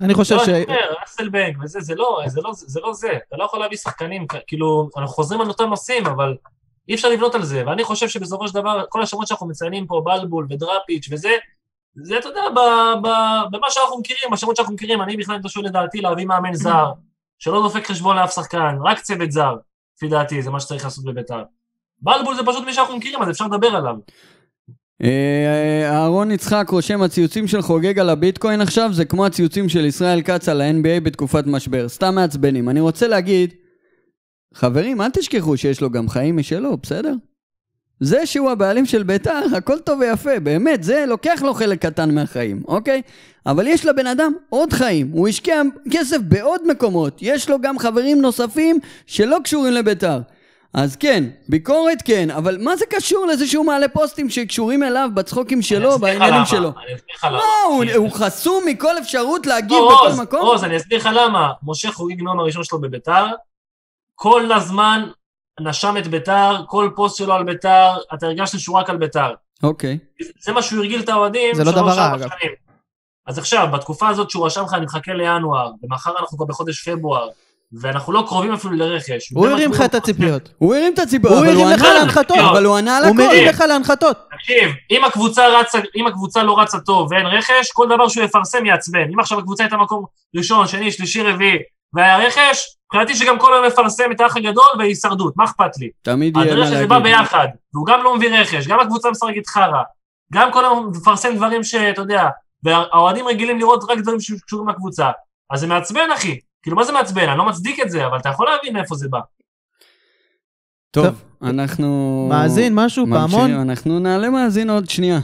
אני חושב לא, ש... אני אומר, אסלבנק וזה, זה לא, זה לא זה. לא זה. אתה לא יכול להביא שחקנים, כאילו, אנחנו חוזרים על אותם נושאים, אבל אי אפשר לבנות על זה, ואני חושב שבסופו של דבר, כל השמות שאנחנו מציינים פה, בלבול ודראפיץ' וזה, זה, אתה יודע, במה שאנחנו מכירים, בשמות שאנחנו מכירים, אני בכלל לא שואל לדעתי להביא מאמן זר, שלא דופק חשבון לאף שחקן, רק צוות זר, לפי דעתי, זה מה שצריך לעשות בביתר. בלבול זה פשוט מי שאנחנו מכירים, אז אפשר לדבר עליו. אה, אהרון יצחק רושם, הציוצים של חוגג על הביטקוין עכשיו זה כמו הציוצים של ישראל כץ על ה-NBA בתקופת משבר, סתם מעצבנים. אני רוצה להגיד, חברים, אל תשכחו שיש לו גם חיים משלו, בסדר? זה שהוא הבעלים של ביתר, הכל טוב ויפה, באמת, זה לוקח לו חלק קטן מהחיים, אוקיי? אבל יש לבן אדם עוד חיים, הוא השקיע כסף בעוד מקומות, יש לו גם חברים נוספים שלא קשורים לביתר. אז כן, ביקורת כן, אבל מה זה קשור לזה שהוא מעלה פוסטים שקשורים אליו בצחוקים שלו, בעניינים שלו? אני אסביר לך למה. לא, הוא- הוא חסום מכל אפשרות להגיב לא, בכל עוז, מקום? עוז, אני אסביר לך למה. משה חוגג נועם הראשון שלו בביתר, כל הזמן נשם את ביתר, כל פוסט שלו על ביתר, אתה הרגשת שהוא רק על ביתר. אוקיי. זה מה שהוא הרגיל את האוהדים זה לא שלוש, דבר רע, ארבע אגב. שנים. אז עכשיו, בתקופה הזאת שהוא רשם לך, אני מחכה לינואר, ומחר אנחנו כבר בחודש פברואר, ואנחנו לא קרובים אפילו לרכש. הוא הרים לך את הציפיות. הוא הרים את הציבור, הוא אבל הרים הוא לך ענה להנחתות. אבל הוא ענה על הוא הכל. מרים לך להנחתות. תקשיב, אם הקבוצה רצה, אם הקבוצה לא רצה טוב ואין רכש, כל דבר שהוא יפרסם יעצבן. אם עכשיו הקבוצה הייתה מקום ראשון, שני, שלישי, רביעי, והיה רכש, מבחינתי שגם כל היום יפרסם את האח הגדול והישרדות, מה אכפת לי? תמיד יהיה מה הרכש זה בא להגיד. ביחד, והוא גם לא מביא רכש, גם הקבוצה משחקת חרא, גם כל היום מפרסם דברים שאתה יודע, והאוהדים רגילים לראות רק דברים שקשורים לקבוצה. אז זה מעצבן, אחי. כאילו, מה זה מעצבן? אני לא מצדיק את זה, אבל אתה יכול להבין מאיפה זה בא. טוב, טוב. אנחנו... מאזין, משהו, פעמון? אנחנו נעלה מאזין עוד שנייה.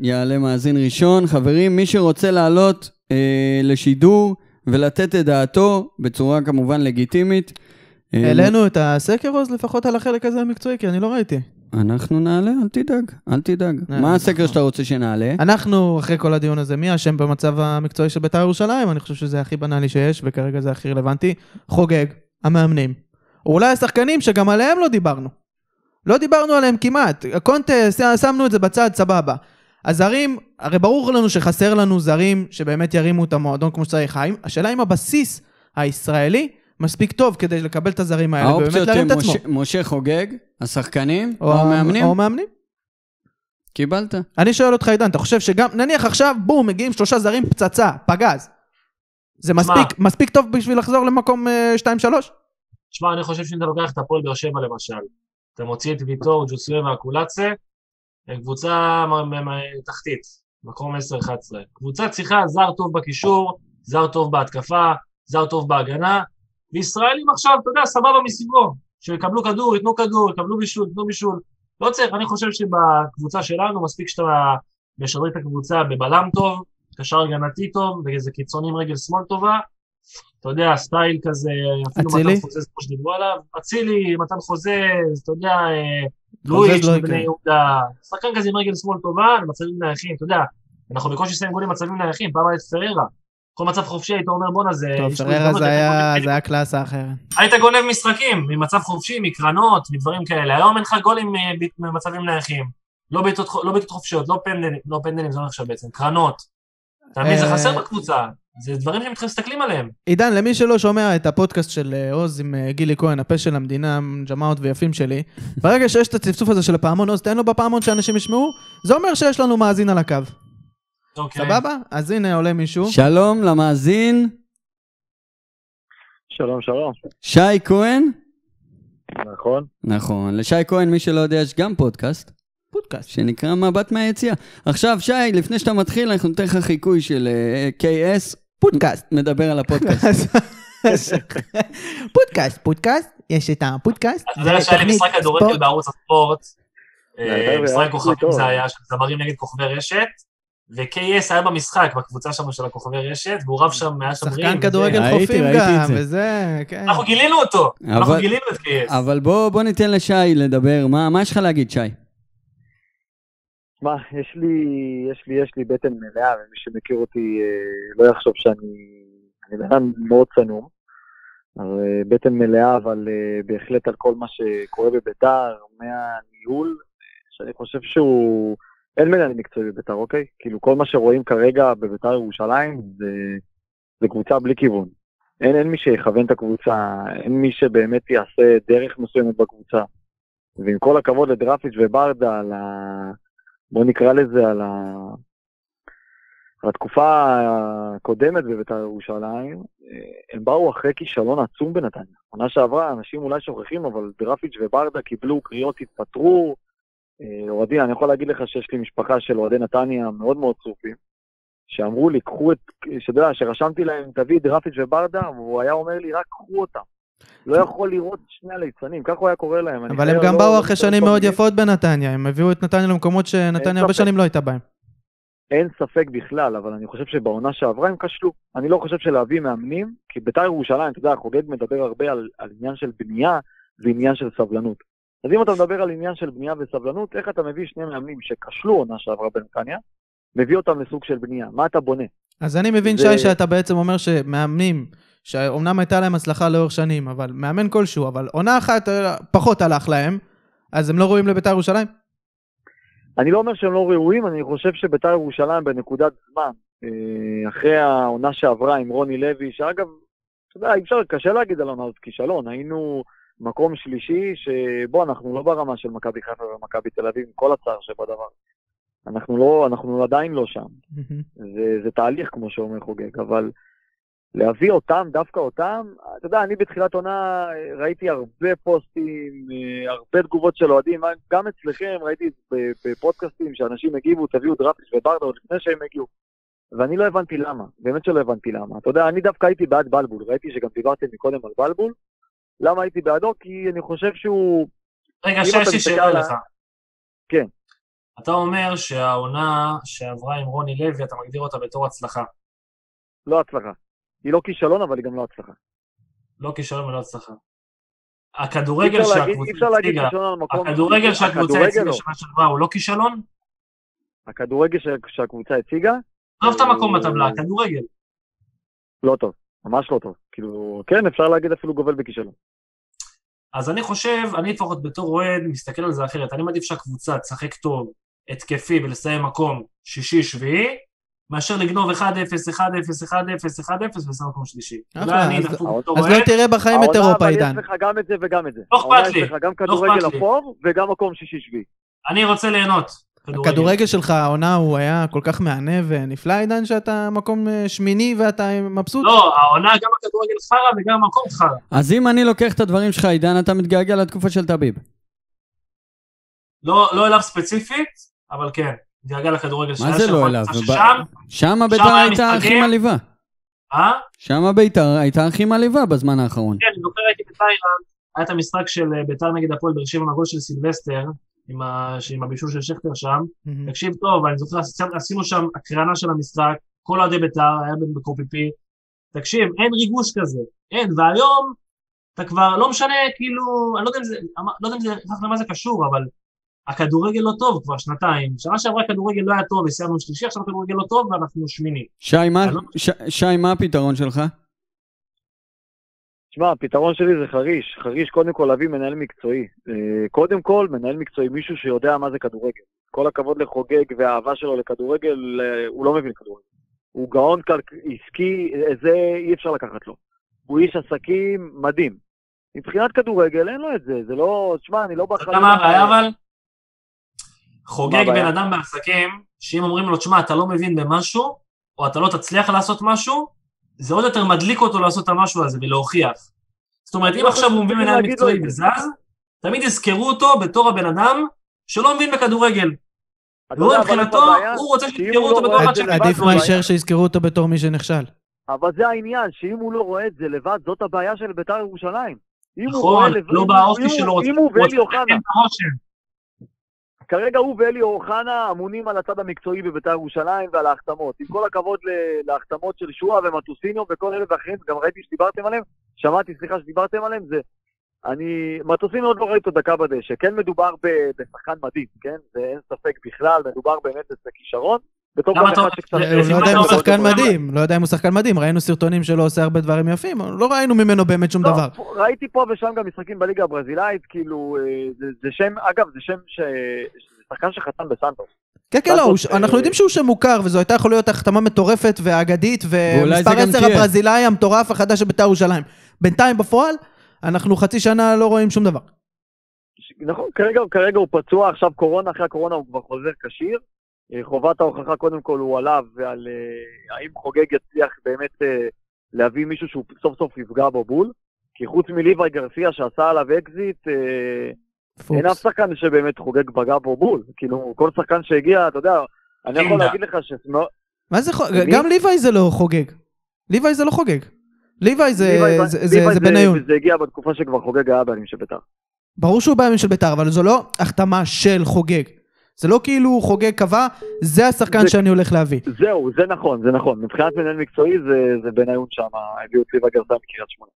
יעלה מאזין ראשון. חברים, מי שרוצה לעלות אה, לשידור ולתת את דעתו, בצורה כמובן לגיטימית. אה, העלינו את הסקר עוז לפחות על החלק הזה המקצועי, כי אני לא ראיתי. אנחנו נעלה, אל תדאג, אל תדאג. אה, מה הסקר שאתה רוצה שנעלה? אנחנו, אחרי כל הדיון הזה, מי אשם במצב המקצועי של בית"ר ירושלים? אני חושב שזה הכי בנאלי שיש, וכרגע זה הכי רלוונטי. חוגג, המאמנים. או אולי השחקנים שגם עליהם לא דיברנו. לא דיברנו עליהם כמעט. קונטה, ש- שמנו את זה בצד, סבבה. הזרים, הרי ברור לנו שחסר לנו זרים שבאמת ירימו את המועדון כמו שצריך. השאלה אם הבסיס הישראלי מספיק טוב כדי לקבל את הזרים האלה ובאמת האופציות להרים הן את עצמו. משה- משה חוגג, השחקנים, או המאמנים? או המאמנים. קיבלת. אני שואל אותך, עידן, אתה חושב שגם, נניח עכשיו, בום, מגיעים שלושה זרים, פצצה, פגז. זה מספיק, מספיק טוב בשביל לחזור למקום 2-3? שמע, אני חושב שאם אתה לוקח את הפועל באר שבע למשל, אתה מוציא את ויטור, ג'וסוי והקולצה, קבוצה תחתית, מקום 10-11. קבוצה צריכה זר טוב בקישור, זר טוב בהתקפה, זר טוב בהגנה, וישראלים עכשיו, אתה יודע, סבבה מסביבו, שיקבלו כדור, ייתנו כדור, יקבלו בישול, ייתנו בישול. לא צריך, אני חושב שבקבוצה שלנו מספיק שאתה משדרג את הקבוצה בבלם טוב, קשר הגנתי טוב, ואיזה קיצוני עם רגל שמאל טובה. אתה יודע, סטייל כזה, אפילו אצילי? מתן חוזה, זה כמו שדיברו עליו. אצילי, מתן חוזה, אתה יודע, אה, לואיץ' לא יקרה. יהודה. שחקן כזה עם רגל שמאל טובה, במצבים נייחים, אתה יודע. אנחנו בקושי שמים גולים במצבים נייחים, פעם היה את פררה. כל מצב חופשי היית אומר בואנה זה... טוב, פררה הזדמנות, זה היה, זה היה קלאסה אחרת. היית גונב משחקים ממצב חופשי, מקרנות, מדברים כאלה. היום אין לך גולים אה, ממצבים נייחים. לא בעיטות לא בעיטות חופשיות, לא פנדלים, לא פנדלים, זה לא נחשב בעצם, קרנות. אתה מבין, זה אה, חסר בקבוצה. זה דברים שהם מסתכלים עליהם. עידן, למי שלא שומע את הפודקאסט של אה, עוז עם גילי כהן, הפה של המדינה, ג'מאות ויפים שלי, ברגע שיש את הצפצוף הזה של הפעמון עוז, תן לו בפעמון שאנשים ישמעו, זה אומר שיש לנו מאזין על הקו. אוקיי. סבבה? אז הנה עולה מישהו. שלום למאזין, שלום, שלום. שי כהן. נכון. נכון, לשי כהן, מי שלא יודע, יש גם פודקאסט, פודקאסט. שנקרא מבט מהיציאה. עכשיו, שי, לפני שאתה מתחיל, אנחנו ניתן לך חיקוי של אה, KS, פודקאסט. מדבר על הפודקאסט. פודקאסט, פודקאסט, יש את הפודקאסט. אז זה שהיה לי משחק כדורגל בערוץ הספורט. אה, משחק כוכבים. זה היה, של זמרים נגד כוכבי רשת. ו-KS היה במשחק, בקבוצה שם של הכוכבי רשת, והוא רב שם, היה שם. שחקן וזה. כדורגל ראיתי, חופים גם. וזה, כן. אנחנו גילינו אותו, אנחנו גילינו את KS. אבל בוא, בוא ניתן לשי לדבר, מה, מה יש לך להגיד, שי? שמע, יש לי, יש לי, יש לי בטן מלאה, ומי שמכיר אותי אה, לא יחשוב שאני... אני בן אדם מאוד צנום. אה, בטן מלאה, אבל אה, בהחלט על כל מה שקורה בביתר, מהניהול, שאני חושב שהוא... אין מנהל מקצועי בביתר, אוקיי? כאילו, כל מה שרואים כרגע בביתר ירושלים זה, זה קבוצה בלי כיוון. אין, אין מי שיכוון את הקבוצה, אין מי שבאמת יעשה דרך מסוימת בקבוצה. ועם כל הכבוד לדרפיץ' וברדה על ה... בוא נקרא לזה על ה... על התקופה הקודמת בבית"ר ירושלים, אה, הם באו אחרי כישלון עצום בנתניה. עונה שעברה, אנשים אולי שוכחים, אבל דרפיץ' וברדה קיבלו קריאות, התפטרו. אה, אוהדי, אני יכול להגיד לך שיש לי משפחה של אוהדי נתניה מאוד מאוד צרופים, שאמרו לי, קחו את, שאתה יודע, שרשמתי להם, תביא את דרפיץ' וברדה, והוא היה אומר לי, רק קחו אותם. לא יכול לראות שני הליצנים, ככה הוא היה קורא להם. אבל הם גם לא- באו אחרי שנים מאוד. יפות בנתניה, הם הביאו את נתניה למקומות שנתניה הרבה. שנים לא הייתה בהם. אין ספק בכלל, אבל אני חושב שבעונה שעברה הם כשלו. אני לא חושב שלהביא מאמנים, כי בית"ר ירושלים, אתה יודע, חוגג מדבר הרבה על, על עניין של בנייה ועניין של סבלנות. אז אם אתה מדבר על עניין של בנייה וסבלנות, איך אתה מביא שני מאמנים שכשלו עונה שעברה בנתניה, מביא אותם לסוג של בנייה? מה אתה בונה? אז אני מבין, זה- שי, שאתה בעצם אומר שמאמנים, שאומנם הייתה להם הצלחה לאורך שנים, אבל מאמן כלשהו, אבל עונה אחת אה, פחות הלך להם, אז הם לא ראויים לבית"ר ירושלים? אני לא אומר שהם לא ראויים, אני חושב שבית"ר ירושלים בנקודת זמן, אה, אחרי העונה שעברה עם רוני לוי, שאגב, אתה יודע, אי אפשר, קשה להגיד על עונה הזאת כישלון, היינו מקום שלישי, שבו אנחנו לא ברמה של מכבי חיפה ומכבי תל אביב, עם כל הצער שבדבר. אנחנו לא, אנחנו עדיין לא שם. זה, זה תהליך, כמו שאומר חוגג, אבל להביא אותם, דווקא אותם, אתה יודע, אני בתחילת עונה אה, ראיתי הרבה פוסטים, אה, הרבה תגובות של אוהדים, גם אצלכם ראיתי ב- בפודקאסטים שאנשים הגיבו, תביאו דראפיץ' וברדה עוד לפני שהם הגיעו. ואני לא הבנתי למה, באמת שלא הבנתי למה. אתה יודע, אני דווקא הייתי בעד בלבול, ראיתי שגם דיברתם מקודם על בלבול. למה הייתי בעדו? כי אני חושב שהוא... רגע, אם שי, אתה יש לי שאלה לך. כן. אתה אומר שהעונה שעברה עם רוני לוי, אתה מגדיר אותה בתור הצלחה. לא הצלחה. היא לא כישלון, אבל היא גם לא הצלחה. לא כישלון ולא הצלחה. הכדורגל שהקבוצה הציגה. הכדורגל שהקבוצה הכדורגל הציגה לא. שנה שעברה הוא לא כישלון? הכדורגל שהקבוצה הציגה, עזוב את המקום אה, בטבלה, הכדורגל. לא טוב. ממש לא טוב. כאילו, כן, אפשר להגיד אפילו גובל בכישלון. אז אני חושב, אני לפחות בתור אוהד מסתכל על זה אחרת. אני מעדיף שהקבוצה תשחק טוב, התקפי ולסיים מקום שישי-שביעי, מאשר לגנוב 1-0, 1-0, 1-0, 1-0 ולסיים מקום שלישי. אחלה, אז- לא תראה בחיים את העונה, אירופה, אבל עידן. יש לך גם את זה וגם את זה. לא אכפת העונה לי. גם לא כדורגל אכפת לי. אפור וגם מקום שישי-שביעי. אני רוצה ליהנות. הכדורגל שלך, העונה, הוא היה כל כך מהנה ונפלא, עידן, שאתה מקום אה, שמיני ואתה מבסוט? לא, העונה גם הכדורגל חרא וגם המקום חרא. אז אם אני לוקח את הדברים שלך, עידן, אתה מתגעגע לתקופה של טביב. לא לא אליו ספציפית, אבל כן, מתגעגע לכדורגל שהיה זה שם, לא אליו? קבוצה וב- ששם, שמה ביתר היה הייתה הכי? מעליבה. אה? שמה ביתר הייתה הכי מעליבה בזמן האחרון. כן, אני זוכר הייתי בתאילנד, היה את המשחק של אה, ביתר נגד הפועל באר שבע הגול של סילבסטר, עם ה- עם הבישול של שכטר שם. מהמם. תקשיב טוב, אני זוכר, עשינו- שם הקרנה של המשחק, כל אוהדי ביתר היה בקופיפי. תקשיב, אין ריגוש כזה, אין, והיום אתה כבר, לא משנה, כאילו, אני לא יודע אם זה, לא יודע אם זה, לא יודע למה זה קשור, אבל הכדורגל לא טוב כבר שנתיים. שנה שעברה הכדורגל לא היה טוב וסיימנו שלישי, עכשיו הכדורגל לא טוב ואנחנו שמיני. שי, מה- לא- ש- שי, מה הפתרון שלך? תשמע, הפתרון שלי זה חריש. חריש, קודם כל להביא מנהל מקצועי. אה, קודם כל, מנהל מקצועי, מישהו שיודע מה זה כדורגל. כל הכבוד לחוגג והאהבה שלו לכדורגל, אה, הוא לא מבין כדורגל. הוא גאון עסקי, אה, זה אי אפשר לקחת לו. הוא איש עסקים מדהים. מבחינת כדורגל אין לו את זה, זה לא, תשמע, אני לא אתה יודע מה הבעיה אבל? חוגג? בן אדם בעסקים, שאם אומרים לו, תשמע, אתה לא מבין במשהו, או אתה לא תצליח לעשות משהו, זה עוד יותר מדליק אותו לעשות את המשהו הזה ולהוכיח. זאת אומרת, אם לא עכשיו הוא שצריך מנהל מקצועי. וזז, תמיד יזכרו אותו בתור הבן אדם שלא מבין בכדורגל. והוא אבל מבחינתו? הוא רוצה שיזכרו אותו לא בתור אחד לבד, עדיף. מאשר שיזכרו אותו בתור מי שנכשל. אבל זה העניין, שאם הוא לא רואה את זה לבד, זאת הבעיה של בית"ר ירושלים. נכון, לא באופי שלו, אם הוא ואלי אוחנה. כרגע הוא ואלי אוחנה אמונים על הצד המקצועי בבית"ר ירושלים ועל ההחתמות. עם כל הכבוד להחתמות של שועה ומטוסיניו וכל אלה ואחרים, גם ראיתי שדיברתם עליהם, שמעתי, סליחה, שדיברתם עליהם, זה... אני... מטוסיניו עוד לא ראיתי אותו דקה בדשא. כן מדובר בשחקן מדהים, כן? זה אין ספק בכלל, מדובר באמת בכישרון. בתור גם אחד שקצת... הוא לא יודע אם הוא שחקן מדהים, לא יודע אם הוא שחקן מדהים, ראינו סרטונים שלו עושה הרבה דברים יפים, לא ראינו ממנו באמת שום לא, דבר. ראיתי פה ושם גם משחקים בליגה הברזילאית, כאילו, אה, זה, שם, אגב, זה שם ש... זה שחקן שחתם בסנטוס. כן, כן, לא, אנחנו אה, יודעים שהוא שם מוכר, וזו הייתה יכולה להיות החתמה מטורפת ואגדית, ומספר גם 10 תהיה. הברזילאי המטורף החדש של בית"ר ירושלים. בינתיים בפועל, אנחנו חצי שנה לא רואים שום דבר. נכון, כרגע, כרגע הוא פצוע, עכשיו קורונה, אחרי הקורונה הוא כבר חוזר כשיר. אה, חובת ההוכחה קודם כל הוא עליו, ועל אה, האם חוגג יצליח באמת אה, להביא מישהו שהוא סוף סוף יפגע בו בול. כי חוץ מליוואי גרסיה שעשה עליו אקזיט, אה, אין אף פוקס. שחקן שבאמת חוגג פגע בו בול. כאילו, כל שחקן שהגיע, אתה יודע, אני יכול. להגיד לך שסמאו... מה זה חוגג? גם ליוואי זה לא חוגג. ליוואי זה לא חוגג. ליוואי זה- ליוואי- זה- זה ליוואי זה בניון. זה הגיע בתקופה שכבר חוגג היה בעלים של בית"ר. ברור שהוא בימים של בית"ר, אבל זו לא החתמה של חוגג. זה לא כאילו חוגג קבע, זה השחקן זה- שאני הולך להביא. זהו, זה נכון, זה נכון. מבחינת מנהל מקצועי זה, זה בניון שם, הביאו את ליבה גרסה מקריית שמונה.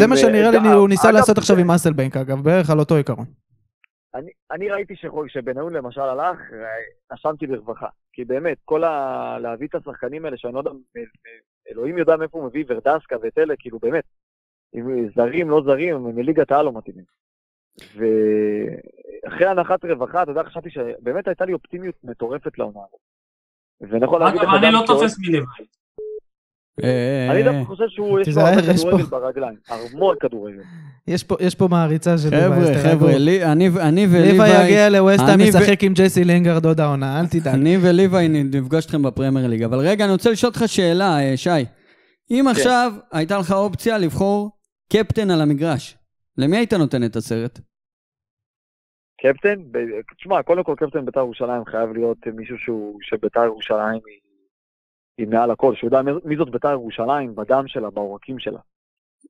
זה מה שנראה אה, לי הוא ניסה אגב, לעשות עכשיו זה- עם אסלבנק אגב, בערך על אותו עיקרון. אני, אני ראיתי שבניון למשל הלך, אה, נשמתי ברווחה. כי באמת, כל ה... להביא את השחקנים האלה, שאני לא יודע, אה, אה, אלוהים יודע מאיפה הוא מביא ורדסקה ואת אלה, כאילו באמת, זרים, לא זרים, הם מליגת העל לא מתאימים. ואחרי הנחת רווחה, אתה יודע, חשבתי שבאמת הייתה לי אופטימיות מטורפת לעונה הזאת. ואני יכול להגיד אגב, לך אני גם לא תופס מליוואי. אה, אני דווקא חושב שהוא, יש לו הרבה כדורגל ברגליים, המון כדורגל. יש פה- יש פה מעריצה של ליוואי. חבר'ה. חבר'ה, לי- אני אני ליוואי וליוואי... יגיע לווסטהאם, אני ו- ישחק עם ג'סי לינגרד עוד העונה, אל תדאג. אני וליוואי נפגוש אתכם בפרמייר ליג, אבל רגע, אני רוצה לשאול אותך שאלה, אה, שי. אם כן. עכשיו הייתה לך אופציה לבחור קפטן על המגרש, למי היית נותן את הסרט? קפטן, ב- תשמע, קודם כל קפטן בית"ר ירושלים חייב להיות מישהו שהוא, שבית"ר ירושלים היא, היא מעל הכל, שהוא יודע מי- זאת בית"ר ירושלים, בדם שלה, בעורקים שלה.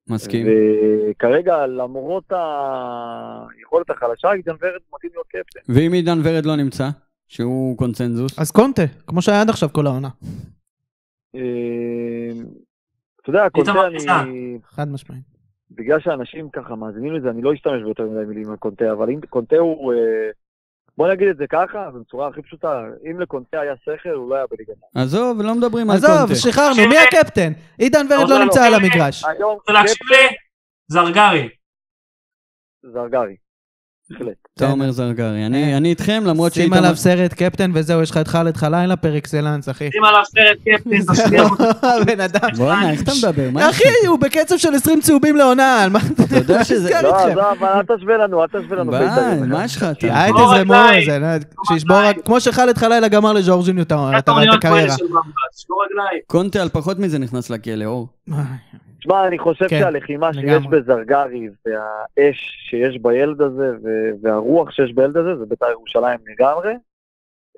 מסכים. וכרגע, למרות היכולת החלשה, עידן ורד מתאים להיות קפטן. ואם עידן ורד לא נמצא, שהוא קונצנזוס, אז קונטה, כמו שהיה עד עכשיו כל העונה. אה, אתה יודע, קונטה. אני... חד משמעית. בגלל שאנשים ככה מאזינים לזה, אני לא אשתמש ביותר מדי מילים על קונטה, אבל אם קונטה הוא... אה, בוא נגיד את זה ככה, בצורה הכי פשוטה, אם לקונטה היה שכל, הוא לא היה בליגת העל. עזוב, לא מדברים על עזוב, קונטה. שחררנו, מי הקפטן? עידן ורד לא לא, נמצא. על המגרש. זרגרי. זרגרי. בהחלט. אתה אומר זרגרי. אני אני איתכם, למרות שים שאיתמר... עליו סרט קפטן וזהו, יש לך את חאלד חלילה פר אקסלנס, אחי. שים עליו סרט קפטן, תשמיע אותו. בן אדם. בואנה, איך אתה מדבר? אחי, הוא בקצב של 20 צהובים לעונה, על מה אתה יודע שזה- לא? לא, אבל אל תשווה לנו, אל תשווה לנו. בית"רים. מה יש לך? תשבור תזרמו רגליים. זה, לא, שישבור, רגליים. כמו שחאלד חלילה גמר לג'ורג'יניו את הקריירה. קונטה על פחות מזה נכנס לכלא, אור. תשמע, אני חושב כן, שהלחימה שיש לגמרי. בזרגרי, והאש שיש בילד הזה, והרוח שיש בילד הזה, זה בית"ר ירושלים לגמרי.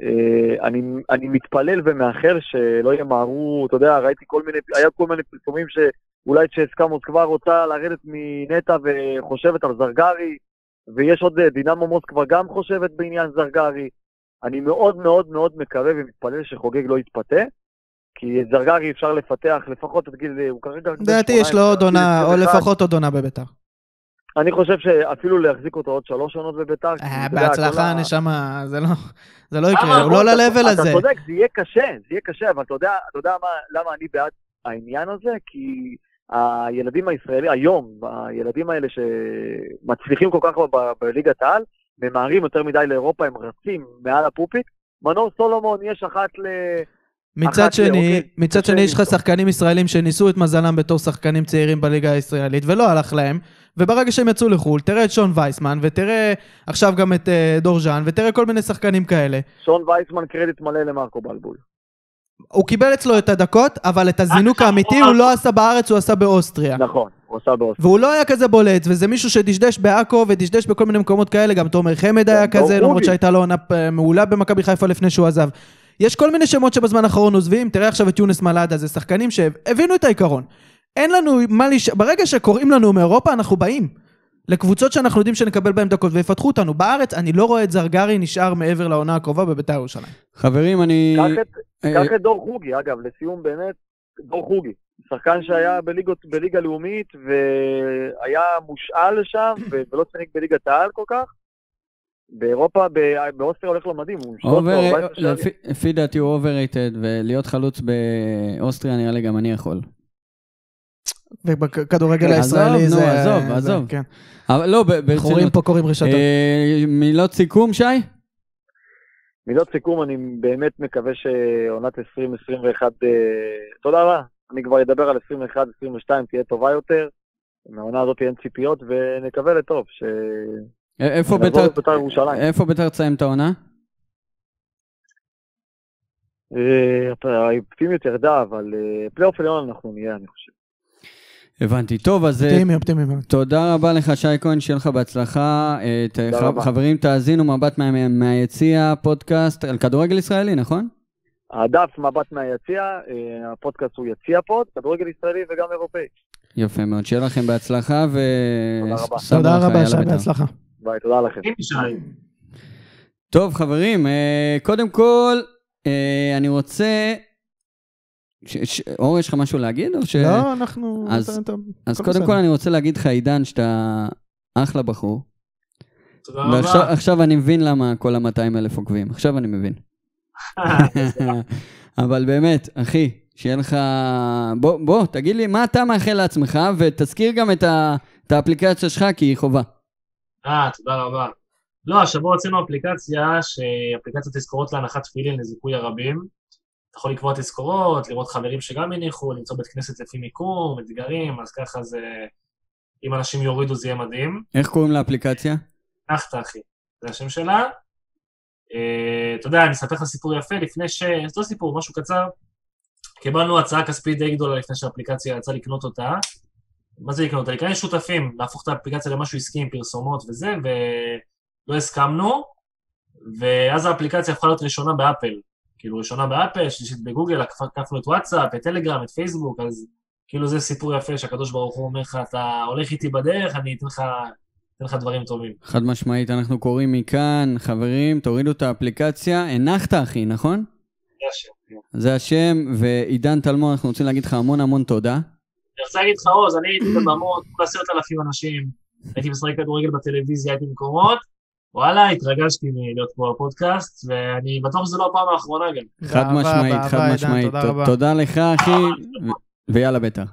אה, אני, אני מתפלל ומאחל שלא ימהרו, אתה יודע, ראיתי כל מיני, היה כל מיני פרסומים שאולי צ'סקה מוסקבה רוצה לרדת מנטע וחושבת על זרגרי, ויש עוד אה, דינמו מוסקבה גם חושבת בעניין זרגרי. אני מאוד מאוד מאוד מקווה ומתפלל שחוגג לא יתפתה, כי את זרגרי אפשר לפתח לפחות עד גיל, הוא כרגע... לדעתי יש לו 18, עוד עונה, או 21. לפחות עוד עונה בביתר. אני חושב שאפילו להחזיק אותו עוד שלוש עונות בביתר. אה, בהצלחה, נשמה, זה לא- לא? יקרה, הוא לא ל-level הזה. אתה צודק, זה יהיה קשה, זה יהיה קשה, אבל אתה יודע, למה אני בעד העניין הזה? כי הילדים הישראלים, היום, הילדים האלה שמצליחים כל כך בליגת העל, ממהרים יותר מדי לאירופה, הם רצים מעל הפופיק. מנור סולומון, יש אחת ל... מצד שני, לאוקיי, מצד שני יש לך. שחקנים ישראלים שניסו את מזלם בתור שחקנים צעירים בליגה הישראלית ולא הלך להם, וברגע שהם יצאו לחו"ל, תראה את שון וייסמן, ותראה עכשיו גם את אה, דור ז'אן, ותראה כל מיני שחקנים כאלה. שון וייסמן קרדיט מלא למרקו בלבול. הוא קיבל אצלו את הדקות, אבל את הזינוק האמיתי הוא לא עשה בארץ, הוא עשה באוסטריה. נכון, הוא עשה באוסטר. והוא לא היה כזה בולט, וזה מישהו שדשדש בעכו ודשדש בכל מיני מקומות כאלה, גם תומר חמד היה גם דור כזה, למרות. שהייתה לו עונה אה, מעולה במכבי חיפה לפני שהוא עזב. יש כל מיני שמות שבזמן האחרון עוזבים, תראה עכשיו את יונס מלאדה, זה שחקנים שהבינו את העיקרון. אין לנו מה לש... ברגע שקוראים לנו מאירופה, אנחנו באים. לקבוצות שאנחנו יודעים שנקבל בהן דקות ויפתחו אותנו. בארץ, אני לא רואה את זרגרי נשאר מעבר לעונה הקרובה בבית"ר ירושלים. חברים, אני... קח את- אה, דור חוגי, אגב, לסיום באמת, דור חוגי. שחקן שהיה בליגות, בליגה לאומית והיה מושאל לשם ו- ולא שיחק בליגת העל כל כך. באירופה, ב- באוסטריה הולך לו מדהים, הוא עשרה, 14 שערים. לפי- דעתי הוא overrated, ולהיות חלוץ באוסטריה נראה לי גם אני יכול. ובכדורגל עזוב, הישראלי נו, זה... עזוב, זה- עזוב. כן. אבל לא, ב- חורים ברצינות. פה קוראים רשתות. אה, מילות סיכום, שי? מילות סיכום, אני באמת מקווה שעונת 2021, אה, תודה רבה, אני כבר אדבר על 21-22, תהיה טובה יותר. מהעונה הזאת אין ציפיות ונקווה לטוב, ש... איפה ביתר... לבית"ר ירושלים. איפה ביתר תסיים את העונה? אה, האופטימיות ירדה, אבל אה, פלייאוף עליון אנחנו נהיה, אני חושב. הבנתי. טוב, אז אה, אופטימי, אופטימי. תודה רבה לך, שי כהן, שיהיה לך בהצלחה. אה. חברים, תאזינו מבט מה- מהיציע, פודקאסט על כדורגל ישראלי, נכון? הדף מבט מהיציע, אה, הפודקאסט הוא יציע פוד, כדורגל ישראלי וגם אירופאי. יפה מאוד, שיהיה לכם בהצלחה, ו... תודה רבה. תודה רבה, שי, בית"ר. בהצלחה. ביי, תודה לכם. טוב, חברים, אה, קודם כל, אה, אני רוצה... ש- ש- אור, יש לך משהו להגיד? או ש... לא, אנחנו... אז- טוב, טוב, אז קודם בסדר. כל אני רוצה להגיד לך, עידן, שאתה אחלה בחור. תודה ועכשיו רבה. עכשיו אני מבין למה כל ה-200 אלף עוקבים. עכשיו אני מבין. אבל באמת, אחי, שיהיה לך... בוא, בוא, תגיד לי, מה אתה מאחל לעצמך, ותזכיר גם את, ה... את האפליקציה שלך, כי היא חובה. אה, תודה רבה. לא, השבוע הוצאנו אפליקציה, שאפליקציית תזכורות להנחת תפילין לזיכוי הרבים. אתה יכול לקבוע תזכורות, לראות חברים שגם הניחו, למצוא בית כנסת לפי מיקום, אתגרים, אז ככה זה... אם אנשים יורידו זה יהיה מדהים. איך קוראים לאפליקציה? נחת, אחי. זה השם שלה. אה, אתה יודע, אני אספר לך סיפור יפה, לפני ש... זה לא סיפור, משהו קצר. קיבלנו הצעה כספית די גדולה לפני שהאפליקציה יצאה לקנות אותה. מה זה לקנות? להיכנס שותפים, להפוך את האפליקציה למשהו עסקי עם פרסומות וזה, ולא הסכמנו, ואז האפליקציה הפכה להיות ראשונה באפל. כאילו, ראשונה באפל, שלישית בגוגל, עקפנו את וואטסאפ, את טלגרם, את פייסבוק, אז כאילו זה סיפור יפה שהקדוש ברוך הוא אומר לך, אתה הולך איתי בדרך, אני אתן לך, אתן לך דברים טובים. חד משמעית, אנחנו קוראים מכאן, חברים, תורידו את האפליקציה. הנחת, אחי, נכון? זה השם. זה השם, ועידן טלמור, אנחנו רוצים להגיד לך המון המון תודה. אני רוצה להגיד לך, עוז, אני הייתי בבמות, כל עשרת אלפים אנשים, הייתי משחק כדורגל בטלוויזיה, הייתי במקומות, וואלה, התרגשתי מלהיות פה בפודקאסט, ואני בטוח שזו לא הפעם האחרונה גם. חד משמעית, חד משמעית. תודה לך, אחי, ויאללה ביתר.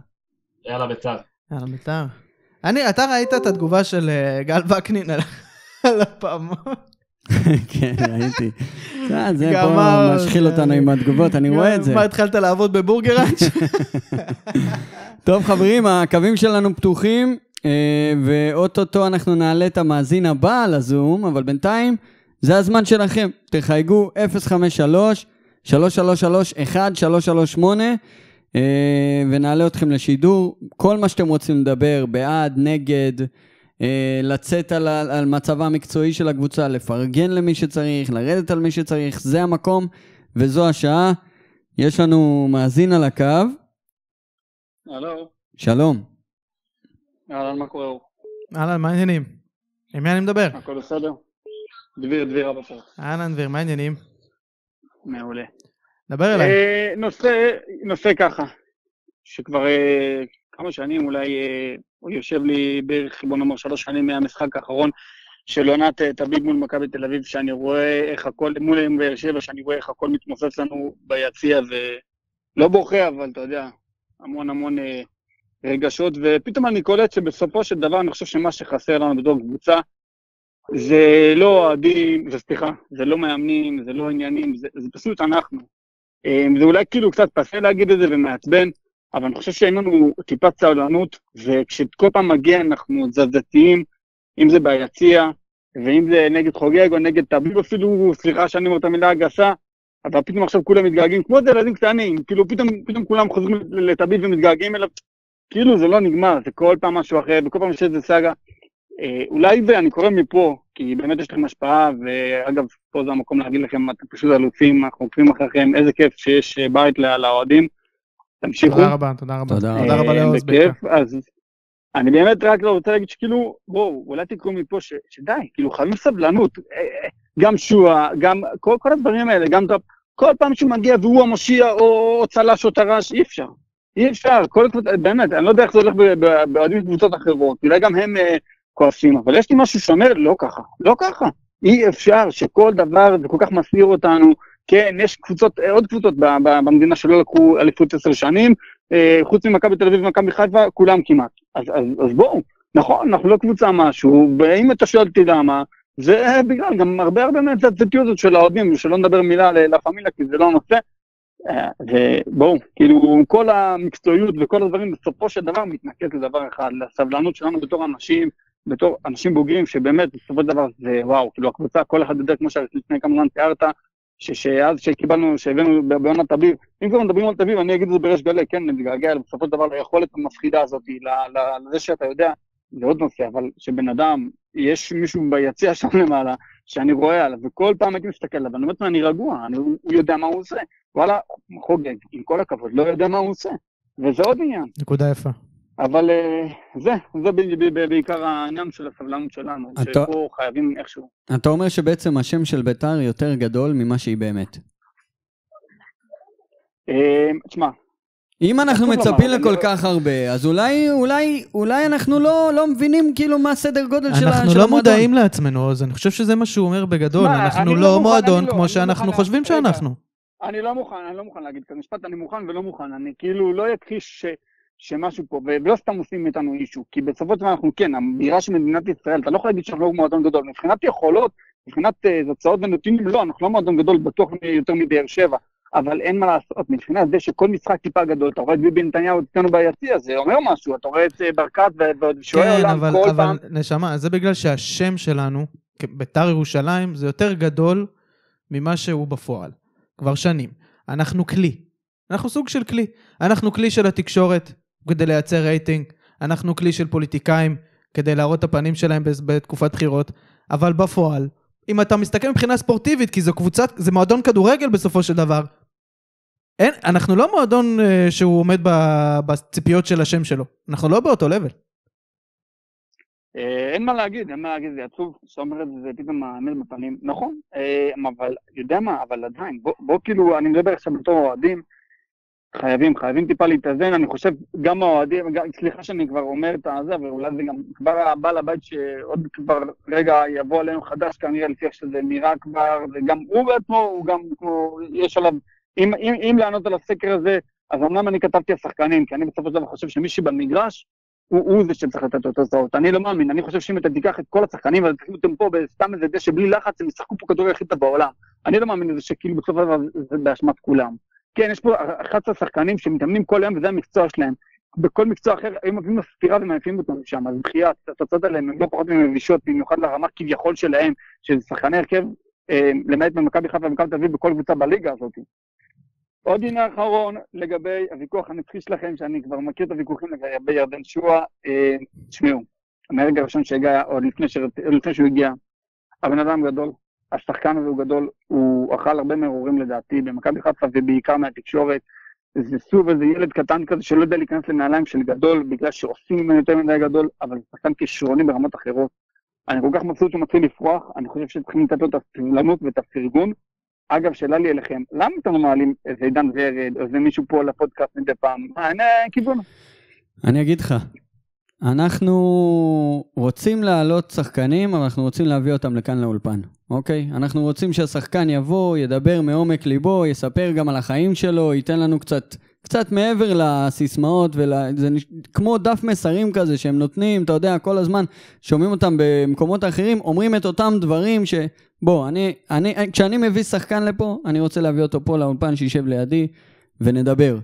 יאללה, בית"ר. יאללה, בית"ר. אני, אתה ראית את התגובה של אה, גל וקנין על- הפעמון? כן, ראיתי. אה, זה פה משחיל זה- אותנו עם התגובות, אני רואה את זה. מה, התחלת לעבוד בבורגראץ'? טוב, חברים, הקווים שלנו פתוחים, אה, ואו-טו-טו אנחנו נעלה את המאזין הבא לזום, אבל בינתיים זה הזמן שלכם. תחייגו 053-333-1338, אה, ונעלה אתכם לשידור. כל מה שאתם רוצים לדבר, בעד, נגד, אה, לצאת על, על מצבה המקצועי של הקבוצה, לפרגן למי שצריך, לרדת על מי שצריך, זה המקום וזו השעה. יש לנו מאזין על הקו. הלו, שלום. אהלן, מה קורה? אהלן, מה העניינים? עם מי אני מדבר? הכל בסדר? דביר, דביר אבא פה. אהלן, דביר, מה העניינים? מעולה. דבר אליי. אה, נושא, נושא ככה, שכבר אה, כמה שנים אולי, אה, הוא יושב לי בערך, בוא נאמר, שלוש שנים מהמשחק האחרון של עונת אה, תביב מול מכבי תל אביב, שאני רואה איך הכל, מול באר שבע, שאני רואה איך הכל מתמוסס לנו ביציע, ולא בוכה, אבל אתה יודע, המון המון אה, רגשות, ופתאום אני קולט שבסופו של דבר אני חושב שמה שחסר לנו בתור קבוצה, זה לא אוהדים, זה סליחה, זה לא מאמנים, זה לא עניינים, זה, זה פשוט אנחנו. אה, זה אולי כאילו קצת פסה להגיד את זה ומעצבן, אבל אני חושב שאין לנו טיפת סבלנות, וכשכל פעם מגיע אנחנו תזזתיים, אם זה ביציע, ואם זה נגד חוגג או נגד תביב אפילו, סליחה שאני אומר את המילה הגסה, אבל פתאום עכשיו כולם מתגעגעים, כמו זה ילדים קטנים, כאילו פתאום, פתאום כולם חוזרים לתביב ומתגעגעים אליו, כאילו זה לא נגמר, זה כל פעם משהו אחר, וכל פעם יש איזה סאגה. אה, אולי ואני קורא מפה, כי באמת יש לכם השפעה, ואגב, פה זה המקום להגיד לכם, אתם פשוט אלופים, אנחנו עוקבים אחריכם, איזה כיף שיש אה, בית לאוהדים. תמשיכו. תודה רבה, תודה רבה. תודה תודה רבה אה, בעיקר. בכיף, אז אני באמת רק לא רוצה להגיד שכאילו, בואו, אולי תקראו מפה ש- שדי, כאילו חייבים סבלנות. אה, גם שועה, גם כל, כל הדברים האלה, גם טוב, כל פעם שהוא מגיע והוא המושיע או, צלש או טרש, אי אפשר. אי אפשר, כל הקבוצה, באמת, אני לא יודע איך זה הולך באוהדים קבוצות אחרות, אולי גם הם אה, כועסים, אבל יש לי משהו שאומר, לא ככה, לא ככה. אי אפשר שכל דבר, זה כל כך מסעיר אותנו. כן, יש קבוצות, אה, עוד קבוצות במדינה שלא לקחו אליפות עשר שנים, אה, חוץ ממכבי תל אביב ומכבי חיפה, כולם כמעט. אז בואו, נכון, אנחנו לא קבוצה משהו, ואם אתה שואל אותי למה, זה בגלל גם הרבה הרבה מהצטטיות הזאת של האוהדים, שלא נדבר מילה ללה פמיליה, כי זה לא הנושא. אה, ובואו, כאילו, כל המקצועיות וכל הדברים בסופו של דבר מתנקז לדבר אחד, לסבלנות שלנו בתור אנשים, בתור אנשים בוגרים, שבאמת, בסופו של דבר זה וואו, כאילו הקבוצה, כל אחד יודע, כמו שלפני כמה זמן תיארת, שאז שקיבלנו, שהבאנו בעונת אביב, אם כבר מדברים על אביב, אני אגיד את זה בריש גלי, כן, נתגעגע בסופו של דבר ליכולת המפחידה הזאת, לזה שאתה יודע, זה עוד נושא, אבל שבן אדם, יש מישהו ביציע שם למעלה, שאני רואה עליו, וכל פעם הייתי מסתכל עליו, ואני אומר לעצמי, אני רגוע, אני, הוא יודע מה הוא עושה. וואלה, חוגג, עם כל הכבוד, לא יודע מה הוא עושה. וזה עוד עניין. נקודה יפה. אבל אה, זה, זה ב- ב- ב- בעיקר העניין של הסבלנות שלנו, אתה- שפה חייבים איכשהו. אתה אומר שבעצם השם של ביתר יותר גדול ממה שהיא באמת. אה, תשמע, אם אנחנו מצפים לומר, לכל אני- כך הרבה, אז אולי, אולי, אולי אנחנו לא, לא מבינים כאילו מה הסדר גודל של ה- אנחנו של לא המועדון. מודעים לעצמנו, אז אני חושב שזה מה שהוא אומר בגדול, מה, אנחנו לא לא מוכן, מועדון לא, כמו שאנחנו מוכן- חושבים רגע. שאנחנו. אני לא מוכן, אני לא מוכן להגיד כזה משפט, אני מוכן ולא מוכן, אני כאילו לא אכחיש ש... שמשהו פה, ולא סתם עושים מאיתנו אישו, כי בסופו של דבר אנחנו כן, הבירה של מדינת ישראל, אתה לא יכול להגיד שאנחנו לא מועדון גדול, מבחינת יכולות, מבחינת תוצאות ונתונים, לא, אנחנו לא מועדון גדול, בטוח יותר מבאר שבע, אבל אין מה לעשות, מבחינת זה שכל משחק טיפה גדול, אתה רואה את ביבי נתניהו אצלנו ביציע, זה אומר משהו, אתה רואה את אה, ברקת ו- ועוד שוער כן, עולם אבל, כל אבל פעם, נשמה, זה בגלל שהשם שלנו, ביתר ירושלים, זה יותר גדול ממה שהוא בפועל. כבר שנים. אנחנו כלי. אנחנו סוג של כלי. אנחנו כלי של התקשורת כדי לייצר רייטינג, אנחנו כלי של פוליטיקאים כדי להראות את הפנים שלהם בתקופת בחירות, אבל בפועל, אם אתה מסתכל מבחינה ספורטיבית, כי זו קבוצת, זה מועדון כדורגל בסופו של דבר, אין, אנחנו לא מועדון אה, שהוא עומד בציפיות של השם שלו. אנחנו לא באותו לבל. אה, אין מה להגיד, אין מה להגיד, זה עצוב שאתה אומר את זה, פתאום האמת בפנים. נכון, אה, אבל, יודע מה, אבל עדיין, בוא, בוא כאילו, אני מדבר עכשיו בתור אוהדים, חייבים, חייבים טיפה להתאזן, אני חושב, גם האוהדים, סליחה שאני כבר אומר את הזה, אבל אולי זה גם כבר הבעל הבית שעוד כבר רגע יבוא עלינו חדש, כנראה לפי איך שזה נראה כבר, וגם הוא בעצמו, הוא גם כמו, יש עליו, אם, אם, אם לענות על הסקר הזה, אז אמנם אני כתבתי השחקנים, כי אני בסופו של דבר חושב שמי שבמגרש, הוא, הוא זה שצריך לתת לו תוצאות. אני לא מאמין, אני חושב שאם אתה תיקח את כל השחקנים ותשים אותם פה בסתם איזה דשא בלי לחץ, הם ישחקו פה כדורגל הכי טוב בעולם. אני לא מאמין לזה שכאילו בסופו של דבר זה באשמת כולם. כן, יש פה 11 שחקנים שמתאמנים כל היום וזה המקצוע שלהם. בכל מקצוע אחר, היו מביאים לו ספירה ומעיפים אותם משם, אז בחייאת, התוצאות האלה הן לא פחות ממבישות, במיוחד לרמה כביכול שלהם, של שחקני הרכב, אה, למעט במכבי חיפה ומכבי תל אביב בכל קבוצה בליגה הזאת. עוד עניין אחרון לגבי הוויכוח הנצחי שלכם, שאני כבר מכיר את הוויכוחים לגבי ירדן שועה. אה, תשמעו, מהרגע הראשון שהגיע, או לפני, ש... לפני שהוא הגיע, הבן אדם גדול, השחקן הזה הוא גדול, הוא אכל הרבה מרורים לדעתי במכבי חיפה ובעיקר מהתקשורת. זה סוג איזה ילד קטן כזה שלא יודע להיכנס לנעליים של גדול, בגלל שעושים ממנו יותר מדי גדול, אבל זה שחקן כישרוני ברמות אחרות. אני כל כך מבסוט שהוא מתחיל לפרוח, אני חושב שצריכים לתת לו את הסבלנות ואת הפרגון. אגב, שאלה לי אליכם, למה אתם לא מעלים איזה עידן ורד, או איזה מישהו פה לפודקאסט מדי פעם? מה, אין אה, כיוון. אני אגיד לך, אנחנו רוצים להעלות שחקנים, אבל אנחנו רוצים להביא אותם לכאן לאולפן, אוקיי? אנחנו רוצים שהשחקן יבוא, ידבר מעומק ליבו, יספר גם על החיים שלו, ייתן לנו קצת, קצת מעבר לסיסמאות, ול... זה נש... כמו דף מסרים כזה שהם נותנים, אתה יודע, כל הזמן שומעים אותם במקומות אחרים, אומרים את אותם דברים ש... בוא, אני, אני, כשאני מביא שחקן לפה, אני רוצה להביא אותו פה לאולפן, שישב לידי ונדבר.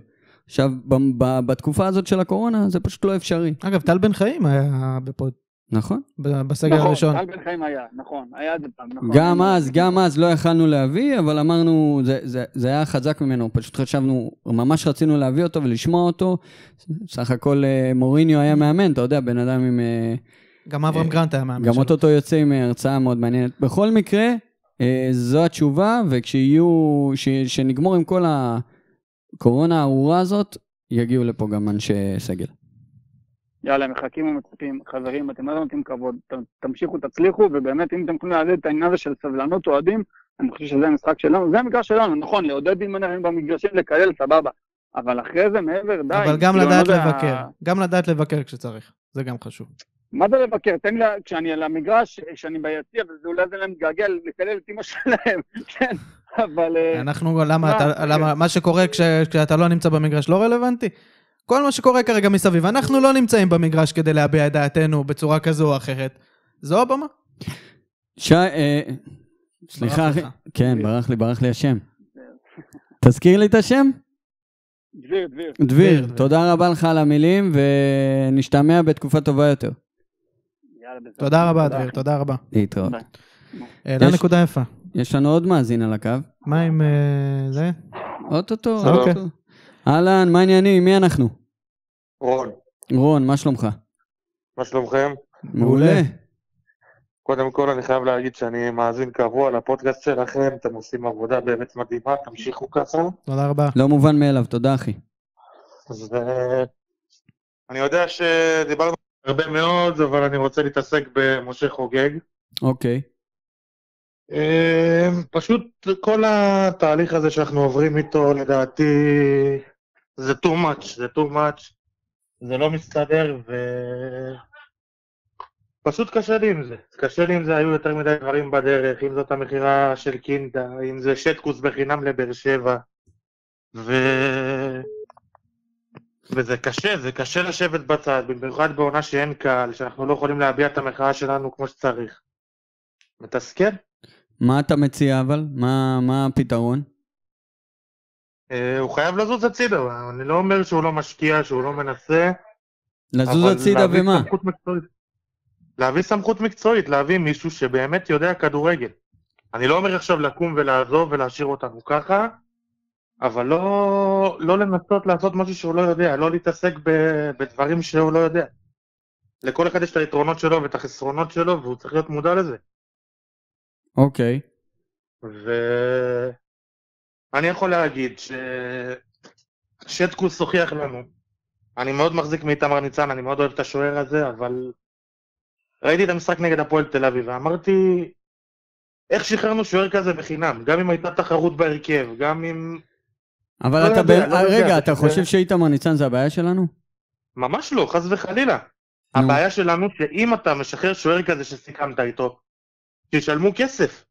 עכשיו, ב- ב- בתקופה הזאת של הקורונה, זה פשוט לא אפשרי. אגב, טל בן חיים היה בפוד, נכון? בסגר נכון, הראשון. טל בן חיים היה, נכון, היה את זה פעם, נכון. גם אז, גם אז לא יכלנו להביא, אבל אמרנו, זה, זה, זה היה חזק ממנו, פשוט חשבנו, ממש רצינו להביא אותו ולשמוע אותו. סך הכל אה, מוריניו היה מאמן, אתה יודע, בן אדם עם... אה, גם אברהם אה, גרנט היה מאמן גם שלו. אוטוטו יוצא עם הרצאה מאוד מעניינת. בכל מקרה, אה, זו התשובה, וכשיהיו, ש- שנגמור עם כל הקורונה הארורה הזאת, יגיעו לפה גם אנשי סגל. יאללה, מחכים ומצפים. חברים, אתם לא נותנים כבוד, ת- תמשיכו, תצליחו, ובאמת, אם אתם יכולים להעלות את העניין הזה של סבלנות אוהדים, אני חושב שזה המשחק שלנו, זה המגרש שלנו, נכון, לעודד אנחנו במגרשים, לקלל, סבבה. אבל אחרי זה, מעבר, די. אבל גם כאילו, לדעת לא לבקר. גם לדעת לבקר כשצריך. זה גם חשוב. מה זה לבקר? תן לי, כשאני על המגרש, כשאני ביציע, וזה אולי זה להם מתגעגע לקלל את אמא שלהם, כן, אבל... אה, אנחנו, למה, מה, אתה-. למה, מה שקורה כש- כשאתה לא נמצא במגרש לא רלוונטי? כל מה שקורה כרגע מסביב, אנחנו לא נמצאים במגרש כדי להביע את דעתנו בצורה כזו או אחרת. זו הבמה. שי, אה, סליחה. כן, ברח לי, ברח לי השם. תזכיר לי את השם? דביר. דביר, דביר. תודה רבה לך על המילים, ונשתמע בתקופה טובה יותר. תודה רבה, דביר, תודה רבה. להתראות. העלה יש- נקודה יפה. יש לנו עוד מאזין על הקו. מה עם אה, זה? אוטוטו, שלום. אוטוטו. אהלן, מה העניינים? מי אנחנו? רון, רון, מה שלומך? מה שלומכם? מעולה. קודם כל אני חייב להגיד שאני מאזין קבוע לפודקאסט שלכם, אתם עושים עבודה באמת מדהימה, תמשיכו ככה. תודה רבה. לא מובן מאליו, תודה אחי. אז אה, אני יודע שדיברנו הרבה מאוד, אבל אני רוצה להתעסק במשה חוגג. אוקיי. אה, פשוט כל התהליך הזה שאנחנו עוברים איתו, לדעתי, זה too much, זה too much, זה לא מסתדר, ו... פשוט קשה לי עם זה. קשה לי עם זה, היו יותר מדי דברים בדרך, אם זאת המכירה של קינדה, אם זה שטקוס בחינם לבאר שבע, ו... וזה קשה, זה קשה לשבת בצד, במיוחד בעונה שאין קהל, שאנחנו לא יכולים להביע את המחאה שלנו כמו שצריך. מתסכל? מה אתה מציע אבל? מה מה הפתרון? אה, הוא חייב לזוז הצידה, אני לא אומר שהוא לא משקיע, שהוא לא מנסה. לזוז הצידה ומה? להביא סמכות מקצועית, להביא מישהו שבאמת יודע כדורגל. אני לא אומר עכשיו לקום ולעזוב ולהשאיר אותנו ככה, אבל לא, לא לנסות לעשות משהו שהוא לא יודע, לא להתעסק ב, בדברים שהוא לא יודע. לכל אחד יש את היתרונות שלו ואת החסרונות שלו, והוא צריך להיות מודע לזה. אוקיי. ואני יכול להגיד ששטקוס הוכיח לנו. אני מאוד מחזיק מאיתמר ניצן, אני מאוד אוהב את השוער הזה, אבל ראיתי את המשחק נגד הפועל תל אביב, ואמרתי, איך שחררנו שוער כזה בחינם? גם אם הייתה תחרות בהרכב, גם אם... אבל לא אתה יודע, ב... לא יודע, רגע, אתה זה- חושב שאיתמר ניצן זה הבעיה שלנו? ממש לא, חס וחלילה. נו. הבעיה שלנו שאם אתה משחרר שוער כזה שסיכמת איתו, שישלמו כסף.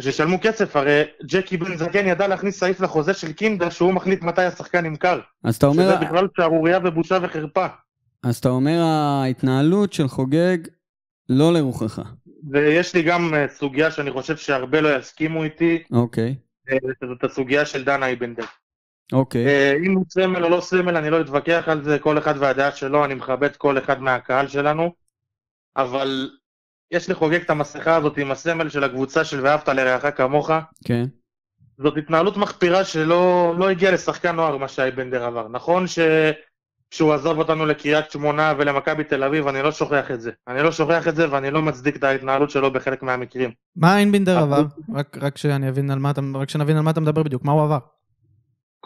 שישלמו כסף, הרי ג'קי בן זקן ידע להכניס סעיף לחוזה של קינדה שהוא מחליט מתי השחקן נמכר. אז אתה אומר, שזה בכלל שערורייה ובושה וחרפה. אז אתה אומר ההתנהלות של חוגג לא לרוחך. ויש לי גם אה, סוגיה שאני חושב שהרבה לא יסכימו איתי, אוקיי, אה, זאת הסוגיה של דן אייבנדר. אוקיי. אה, אם הוא סמל או לא סמל, אני לא אתווכח על זה, כל אחד והדעה שלו, אני מכבד כל אחד מהקהל שלנו, אבל יש לחוגג את המסכה הזאת עם הסמל של הקבוצה של ואהבת לרעך כמוך, כן. זאת התנהלות מחפירה שלא לא הגיעה לשחקן נוער, מה שאייבנדר עבר. נכון ש... שהוא עזב אותנו לקריית שמונה ולמכבי תל אביב, אני לא שוכח את זה. אני לא שוכח את זה ואני לא מצדיק את ההתנהלות שלו בחלק מהמקרים. מה איינבינדר אבל- עבר? רק- רק שאני אבין על מה אתה, רק שנבין על מה אתה מדבר בדיוק, מה הוא עבר?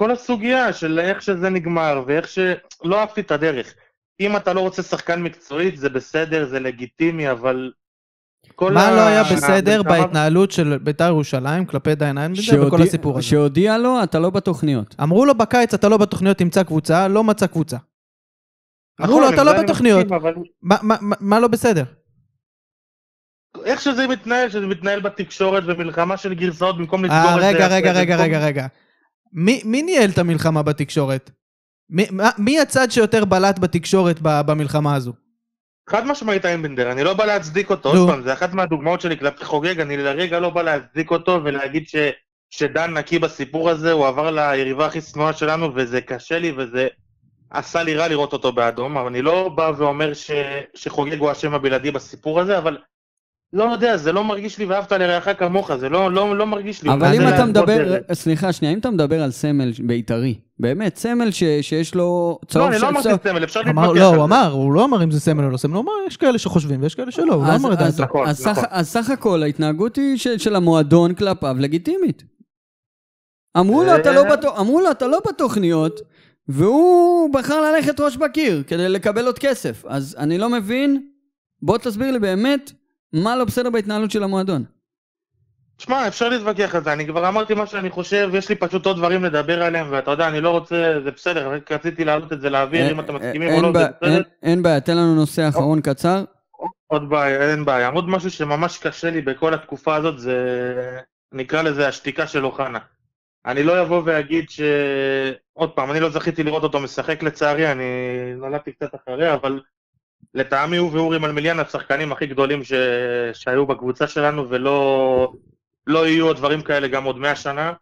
כל הסוגיה של איך שזה נגמר ואיך ש... לא אהבתי את הדרך. אם אתה לא רוצה שחקן מקצועית, זה בסדר, זה לגיטימי, אבל... כל מה ה- לא היה בסדר בהתנהלות של בית"ר ירושלים כלפי דיין איינבינדר שהודיע- בכל הסיפור הזה? שהודיע לו, אתה לא בתוכניות. אמרו לו בקיץ, אתה לא בתוכניות, תמצא קבוצה, לא מצא קבוצה. אמרו לו, נכון, אתה לא אני בתוכניות. מה- מה- מה- מה לא בסדר? איך שזה מתנהל, שזה מתנהל בתקשורת ומלחמה של גרסאות במקום לסגור אה, את זה... רגע, רגע, רגע, רגע, רגע. מי מי ניהל את המלחמה בתקשורת? מי- מי הצד שיותר בלט בתקשורת במלחמה הזו? חד משמעית איינבנדר, אני לא בא להצדיק אותו. עוד פעם, זה אחת מהדוגמאות שלי כלפי חוגג, אני לרגע לא בא להצדיק אותו ולהגיד ש... שדן נקי בסיפור הזה, הוא עבר ליריבה הכי שנואה שלנו, וזה קשה לי וזה עשה לי רע לראות אותו באדום, אבל אני לא בא ואומר ש... שחוגג הוא האשם הבלעדי בסיפור הזה, אבל לא יודע, זה לא מרגיש לי ואהבת לרעך כמוך, זה לא, לא, לא מרגיש לי. הוא אבל אם אתה להתוות מדבר, דרך. סליחה שנייה, אם אתה מדבר על סמל בית"רי, באמת, סמל ש- שיש לו לא, צהוב אני של לא אמרתי צהוב. סמל, אפשר אמר, להתווכח לא, על הוא זה. אמר, הוא לא אמר אם זה סמל או לא סמל, הוא אמר, יש כאלה שחושבים ויש כאלה שלא, הוא לא אמר את אז- דעתו. נכון, אז סך- נכון. אז סך הכל ההתנהגות היא של- של המועדון כלפיו לגיטימית. אמרו לו, אה. אתה לא בתו- אמרו לו, אתה לא בתוכניות, והוא בחר ללכת ראש בקיר כדי לקבל עוד כסף. אז אני לא מבין, בוא תסביר לי באמת מה לא בסדר בהתנהלות של המועדון. תשמע, אפשר להתווכח על זה, אני כבר אמרתי מה שאני חושב, יש לי פשוט עוד דברים לדבר עליהם, ואתה יודע, אני לא רוצה, זה בסדר, רק רציתי להעלות את זה לאוויר, אם אתם מסכימים או לא, זה בסדר. אין- בעיה, תן לנו נושא אחרון קצר. עוד בעיה, אין בעיה. עוד משהו שממש קשה לי בכל התקופה הזאת, זה, נקרא לזה השתיקה של אוחנה. אני לא אבוא ואגיד ש... עוד פעם, אני לא זכיתי לראות אותו משחק לצערי, אני נולדתי קצת אחרי, אבל לטעמי הוא ואורי מלמיליאן השחקנים הכי גדולים ש... שהיו בקבוצה שלנו, ולא לא יהיו עוד דברים כאלה גם עוד מאה שנה,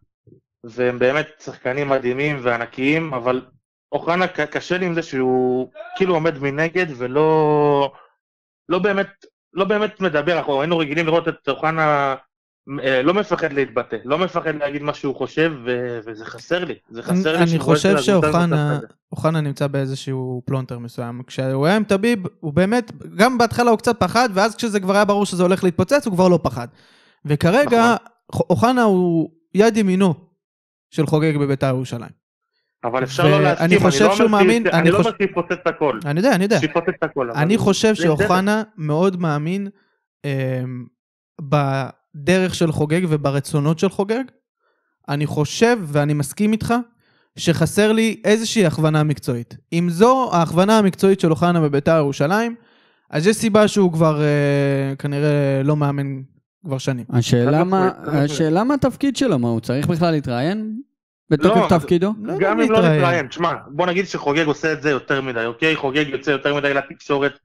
והם באמת שחקנים מדהימים וענקיים, אבל אוחנה קשה לי עם זה שהוא כאילו עומד מנגד ולא... לא באמת לא באמת מדבר, אנחנו היינו רגילים לראות את אוחנה לא מפחד להתבטא, לא מפחד להגיד מה שהוא חושב, ו- וזה חסר לי, זה חסר לי אני שהוא רואה חושב שאוחנה נמצא באיזשהו פלונטר מסוים. כשהוא היה עם טביב, הוא באמת, גם בהתחלה הוא קצת פחד, ואז כשזה כבר היה ברור שזה הולך להתפוצץ, הוא כבר לא פחד. וכרגע, נכון. אוחנה הוא יד ימינו של חוגג בביתר ירושלים. אבל אפשר לא להסכים, אני חושב לא שהוא אומר שהיא- מאמין- אני אני לא חוש- אומר שיפוצץ את הכל, אני יודע, אני יודע. שיפוצץ את הכל, אני חושב. שאוחנה מאוד מאמין אמ, בדרך של חוגג וברצונות של חוגג. אני חושב, ואני מסכים איתך, שחסר לי איזושהי הכוונה מקצועית. אם זו ההכוונה המקצועית של אוחנה בביתר ירושלים, אז יש סיבה שהוא כבר אה, כנראה לא מאמן כבר שנים. השאלה מה. השאלה התפקיד שלו, מה הוא צריך בכלל להתראיין בתוקף לא, תפקידו? לא יודע גם אם לא להתראיין. נתראיין, תשמע, בוא נגיד שחוגג עושה את זה יותר מדי, אוקיי? חוגג יוצא יותר מדי לתקשורת,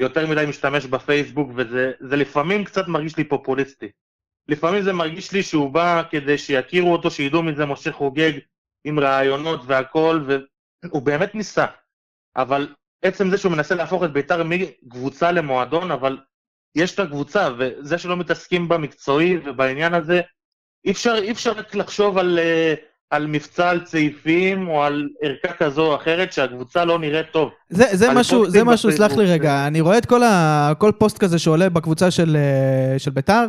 יותר מדי משתמש בפייסבוק, וזה זה לפעמים קצת מרגיש לי פופוליסטי. לפעמים זה מרגיש לי שהוא בא כדי שיכירו אותו, שידעו מזה משה חוגג עם רעיונות והכל, והוא באמת ניסה. אבל עצם זה שהוא מנסה להפוך את ביתר מקבוצה למועדון, אבל יש את הקבוצה, וזה שלא מתעסקים במקצועי ובעניין הזה, אי אפשר, אי אפשר רק לחשוב על, אה, על מבצע על צעיפים או על ערכה כזו או אחרת שהקבוצה לא נראית טוב. זה, זה משהו, זה משהו, סלח לי רגע, אני רואה את כל, ה, כל פוסט כזה שעולה בקבוצה של, אה, של ביתר,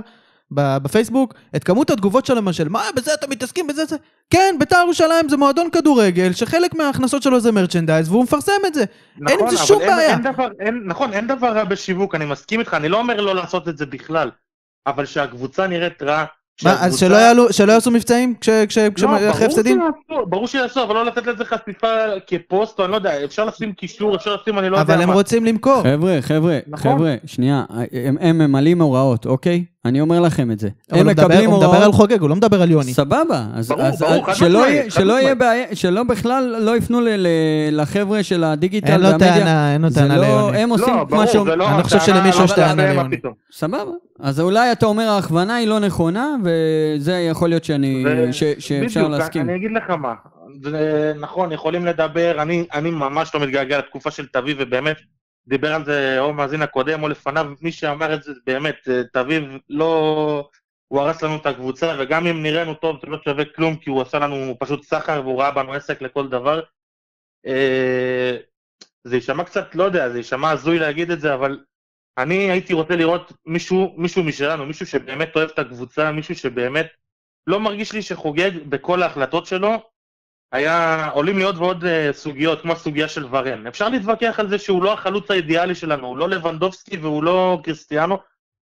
בפייסבוק, את כמות התגובות שלהם של מה, בזה אתם מתעסקים, בזה זה... כן, ביתר ירושלים זה מועדון כדורגל, שחלק מההכנסות שלו זה מרצ'נדייז, והוא מפרסם את זה. אין עם זה נכון, אבל שום אין, בעיה. אין דבר, אין, נכון, אין דבר רע בשיווק, אני מסכים איתך, אני לא אומר לא לעשות את זה בכלל, אבל שהקבוצה נראית רע, מה, אז שלא יעלו, שלא יעשו מבצעים כש- כש- לא, ברור הפסדים? שיעשו, ברור שיעשו, אבל לא לתת לזה חשיפה כפוסט, או אני לא יודע, אפשר לשים קישור, אפשר לשים, אני לא יודע אבל הם מה. רוצים למכור. חבר'ה, חבר'ה, נכון. חבר'ה, שנייה, הם, הם ממלאים הוראות, אוקיי? אני אומר לכם את זה. אבל הם הוא מדבר- מקבלים הוא מדבר הוראות... על חוגג, הוא לא מדבר על יוני. סבבה, אז, ברור, אז ברור, חד שלא, משמעית, שלא יהיה. בעיה, שלא בכלל לא יפנו ל, ל, לחבר'ה של הדיגיטל אין לו והמדיה. טענה, אין לו זה טענה לא, ליוני. הם עושים לא, כמו ברור. זה לא אני לא חושב שלמישהו יש לא טענה ליוני. סבבה. אז אולי אתה אומר ההכוונה היא לא נכונה, וזה יכול להיות שאני, ו- ש, שאפשר בדיוק, להסכים. אני אגיד לך מה, זה נכון, יכולים לדבר, אני, אני ממש לא מתגעגע לתקופה של תביב, ובאמת, דיבר על זה או מאזין הקודם או לפניו, מי שאמר את זה, באמת, אה, תביב לא... הוא הרס לנו את הקבוצה, וגם אם נראינו טוב, זה לא שווה כלום, כי הוא עשה לנו פשוט סחר, והוא ראה בנו עסק לכל דבר. אה, זה יישמע קצת, לא יודע, זה יישמע הזוי להגיד את זה, אבל אני הייתי רוצה לראות מישהו, מישהו משלנו, מישהו שבאמת אוהב את הקבוצה, מישהו שבאמת לא מרגיש לי שחוגג בכל ההחלטות שלו, היה, עולים לי עוד ועוד אה, סוגיות, כמו הסוגיה של ורן. אפשר להתווכח על זה שהוא לא החלוץ האידיאלי שלנו, הוא לא לבנדובסקי והוא לא קריסטיאנו,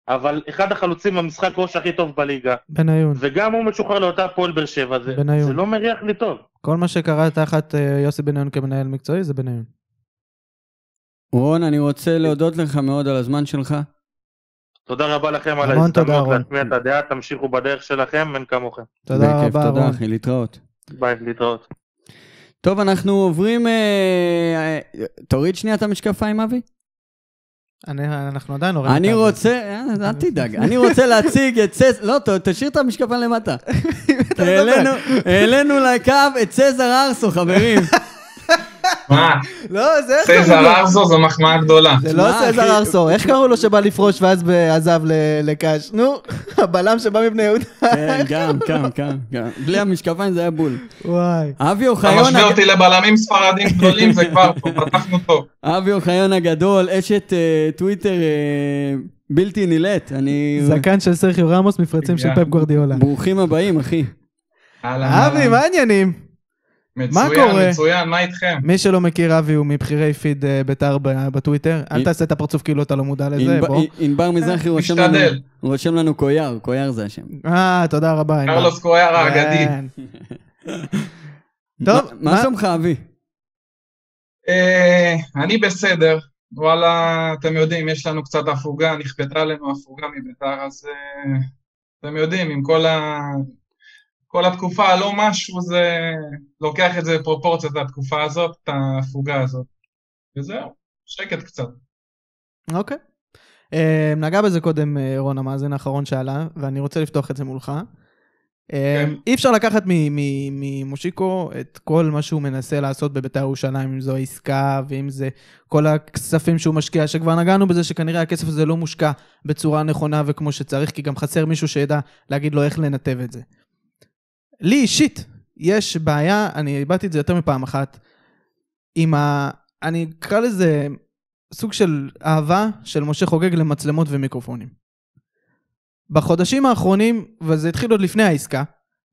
אבל אחד החלוצים במשחק ראש הכי טוב בליגה, בניון. וגם הוא משוחרר לאותה הפועל באר שבע, זה, בניון. זה לא מריח לי טוב. כל מה שקרה תחת אה, יוסי בניון כמנהל מקצועי זה בניון. רון, אני רוצה להודות לך מאוד על הזמן שלך. תודה רבה לכם על תודה, ההזדמנות. להטמיע את הדעה, תמשיכו בדרך שלכם, אין כמוכם. תודה רבה, תודה רון. אחי, להתראות. ביי, להתראות. טוב, אנחנו עוברים... אה, אה, תוריד שנייה את המשקפיים, אבי. אני- אנחנו עדיין הורדנו. אני רוצה, אה, אל תדאג, אני רוצה להציג את צז... לא, ת- תשאיר את המשקפיים למטה. העלינו- העלינו לקו את צזר ארסו, חברים. מה, לא, זה איך קראו סזר לו? ארזו זו מחמאה גדולה. זה לא סזר. ארסו, איך קראו לו שבא לפרוש ואז עזב לקאש? נו, הבלם שבא מבני יהודה. כן, גם, גם, גם. בלי המשקפיים זה היה בול. וואי. אבי אתה אוחיון, משווה הג- אותי לבלמים ספרדים גדולים, זה כבר פה, פתחנו טוב. אבי אוחיון הגדול, אשת אה, טוויטר אה, בלתי נילאת. אני... זקן של סרחיו רמוס, מפרצים של פפ גוורדיולה. ברוכים הבאים, אחי. אבי. מה העניינים? מה קורה? מצוין, מצוין, מה איתכם? מי שלא מכיר, אבי הוא מבכירי פיד אה, בית"ר בטוויטר. אל תעשה את הפרצוף כאילו אתה לא מודע לזה, בוא. ענבר מזרחי רושם לנו, משתדל. רושם לנו קויאר, קויאר זה השם. אה, תודה רבה. ענבר. קרלוס קויאר האגדי. כן. טוב, מה- שלומך, אבי? אה, אני בסדר, וואלה, אתם יודעים, יש לנו קצת הפוגה, נכפתה עלינו הפוגה מביתר, אז אה, אתם יודעים, עם כל ה... כל התקופה הלא משהו, זה לוקח את זה בפרופורציות לתקופה הזאת, את ההפוגה הזאת. וזהו, שקט קצת. אוקיי. אה, נגע בזה קודם אה, רון המאזין האחרון שעלה, ואני רוצה לפתוח את זה מולך. אה, אי אפשר לקחת ממושיקו את כל מה שהוא מנסה לעשות בבית"ר ירושלים, אם זו העסקה ואם זה כל הכספים שהוא משקיע, שכבר נגענו בזה שכנראה הכסף הזה לא מושקע בצורה נכונה וכמו שצריך, כי גם חסר מישהו שידע להגיד לו איך לנתב את זה. לי אישית יש בעיה, אני הבעתי את זה יותר מפעם אחת, עם ה... אני אקרא לזה סוג של אהבה של משה חוגג למצלמות ומיקרופונים. בחודשים האחרונים, וזה התחיל עוד לפני העסקה,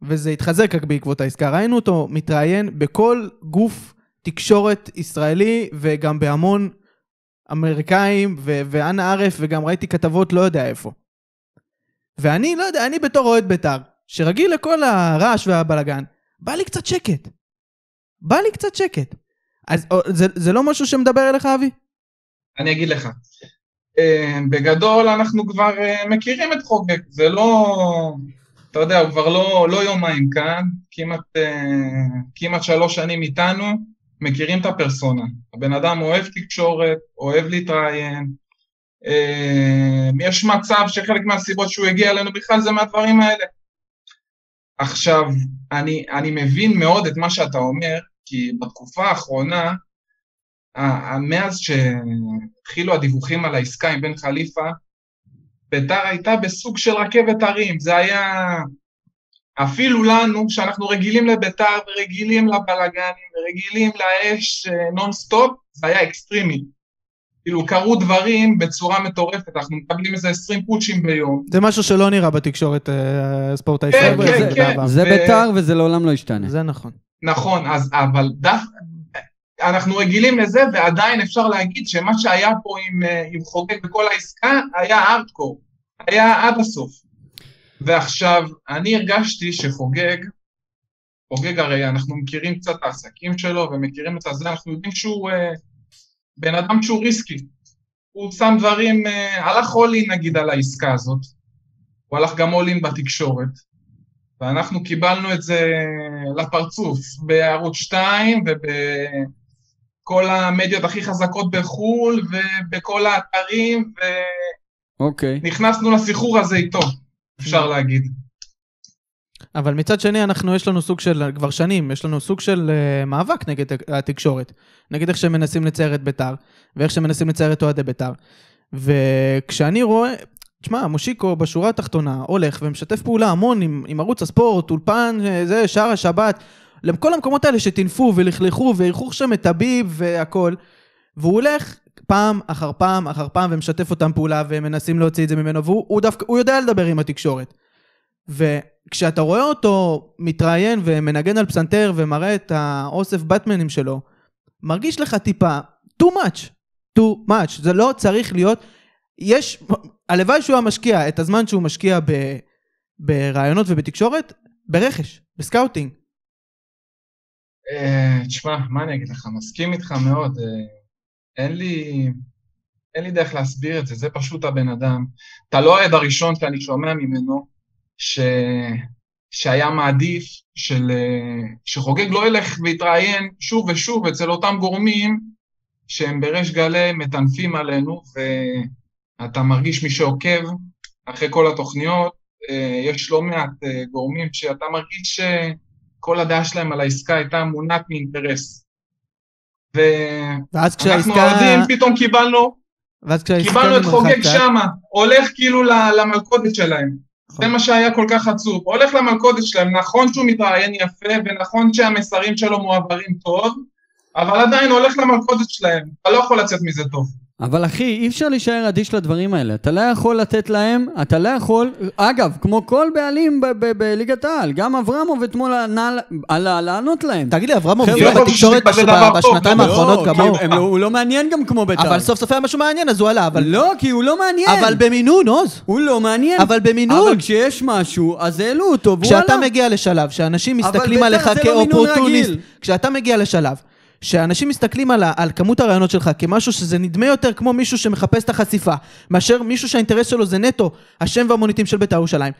וזה התחזק רק בעקבות העסקה, ראינו אותו מתראיין בכל גוף תקשורת ישראלי וגם בהמון אמריקאים ו- ואנה ערף וגם ראיתי כתבות לא יודע איפה. ואני לא יודע, אני בתור אוהד בית"ר, שרגיל לכל הרעש והבלגן, בא לי קצת שקט. בא לי קצת שקט. אז או, זה, זה לא משהו שמדבר אליך, אבי? אני אגיד לך. אה, בגדול אנחנו כבר אה, מכירים את חוגג, זה לא, אתה יודע, הוא כבר לא, לא יומיים כאן, כמעט, אה, כמעט שלוש שנים איתנו, מכירים את הפרסונה. הבן אדם אוהב תקשורת, אוהב להתראיין. אה, יש מצב שחלק מהסיבות שהוא הגיע אלינו בכלל זה מהדברים האלה. עכשיו, אני, אני מבין מאוד את מה שאתה אומר, כי בתקופה האחרונה, מאז שהתחילו הדיווחים על העסקה עם בן חליפה, ביתר הייתה בסוג של רכבת הרים, זה היה... אפילו לנו, שאנחנו רגילים לביתר ורגילים לבלגנים ורגילים לאש אה, נונסטופ, זה היה אקסטרימי. כאילו קרו דברים בצורה מטורפת, אנחנו מקבלים איזה 20 פושים ביום. זה משהו שלא נראה בתקשורת אה, הספורט כן, הישראלי. כן, זה כן. בעבר. זה בית"ר וזה לעולם לא ישתנה. זה נכון. נכון, אז אבל דף... אנחנו רגילים לזה, ועדיין אפשר להגיד שמה שהיה פה עם, אה, עם חוגג בכל העסקה היה ארדקור, היה עד הסוף. ועכשיו, אני הרגשתי שחוגג, חוגג הרי אנחנו מכירים קצת את העסקים שלו ומכירים את הזה, אנחנו יודעים שהוא אה, בן אדם שהוא ריסקי. הוא שם דברים, אה, הלך אולין נגיד על העסקה הזאת, הוא הלך גם אולין בתקשורת, ואנחנו קיבלנו את זה לפרצוף בערוץ 2 ובכל המדיות הכי חזקות בחו"ל ובכל האתרים, אוקיי. ונכנסנו לסחרור הזה איתו, אפשר להגיד. אבל מצד שני, אנחנו, יש לנו סוג של, כבר שנים, יש לנו סוג של uh, מאבק נגד התקשורת. נגד איך שהם מנסים לצייר את ביתר, ואיך שהם מנסים לצייר את אוהדי ביתר. וכשאני רואה, תשמע, מושיקו בשורה התחתונה הולך ומשתף פעולה המון עם, עם ערוץ הספורט, אולפן, אה, זה, שער השבת, לכל המקומות האלה שטינפו ולכלכו ואירחו שם את הביב והכל. והוא הולך פעם אחר פעם אחר פעם ומשתף אותם פעולה והם מנסים להוציא את זה ממנו, והוא הוא דווקא, הוא יודע לדבר עם התקשורת. וכשאתה רואה אותו מתראיין ומנגן על פסנתר ומראה את האוסף באטמנים שלו, מרגיש לך טיפה too much, too much, זה לא צריך להיות, יש, הלוואי שהוא היה משקיע את הזמן שהוא משקיע ב, ברעיונות ובתקשורת, ברכש, ב scouting. אה, תשמע, מה אני אגיד לך, מסכים איתך מאוד. אה, אין לי, אין לי דרך להסביר את זה, זה פשוט הבן אדם. אתה לא העד הראשון שאני שומע ממנו, ש... שהיה מעדיף של... אה, שחוגג לא ילך ויתראיין שוב ושוב אצל אותם גורמים שהם בריש גלי מטנפים עלינו, ואתה מרגיש מי שעוקב אחרי כל התוכניות, אה, יש לא מעט אה, גורמים שאתה מרגיש שכל הדעה שלהם על העסקה הייתה מונעת מאינטרס. ואז כשהעסקה... אוהדים, פתאום קיבלנו, ואז כשהעסקה קיבלנו את חוגג שמה, הולך כאילו למלכודת שלהם. זה מה שהיה כל כך עצוב. הולך למלכודת שלהם, נכון שהוא מתראיין יפה, ונכון שהמסרים שלו מועברים טוב, אבל עדיין הולך למלכודת שלהם. אתה לא יכול לצאת מזה טוב. אבל אחי, אי אפשר להישאר אדיש לדברים האלה. אתה לא יכול לתת להם, אתה לא יכול... אגב, כמו כל בעלים ב- ב- בליגת העל, גם אברמוב אתמול ענה עלה לענות להם. תגיד לי, אברמוב הופיע לא בתקשורת בשנתיים לא, האחרונות כמוהו? לא- הוא לא מעניין גם כמו בית"ר. אבל סוף סוף היה משהו מעניין, אז הוא עלה, אבל... לא, כי הוא לא מעניין. אבל במינון, עוז. הוא לא מעניין. אבל במינון. אבל כשיש משהו, אז העלו אותו, והוא כשאתה עלה. מגיע לשלב שאנשים מסתכלים בית"ר עליך כאופורטוניסט. כשאתה מגיע לשלב שאנשים מסתכלים על, על כמות הרעיונות שלך כמשהו שזה נדמה יותר כמו מישהו שמחפש את החשיפה, מאשר מישהו שהאינטרס שלו זה נטו השם והמוניטין של בית"ר ירושלים.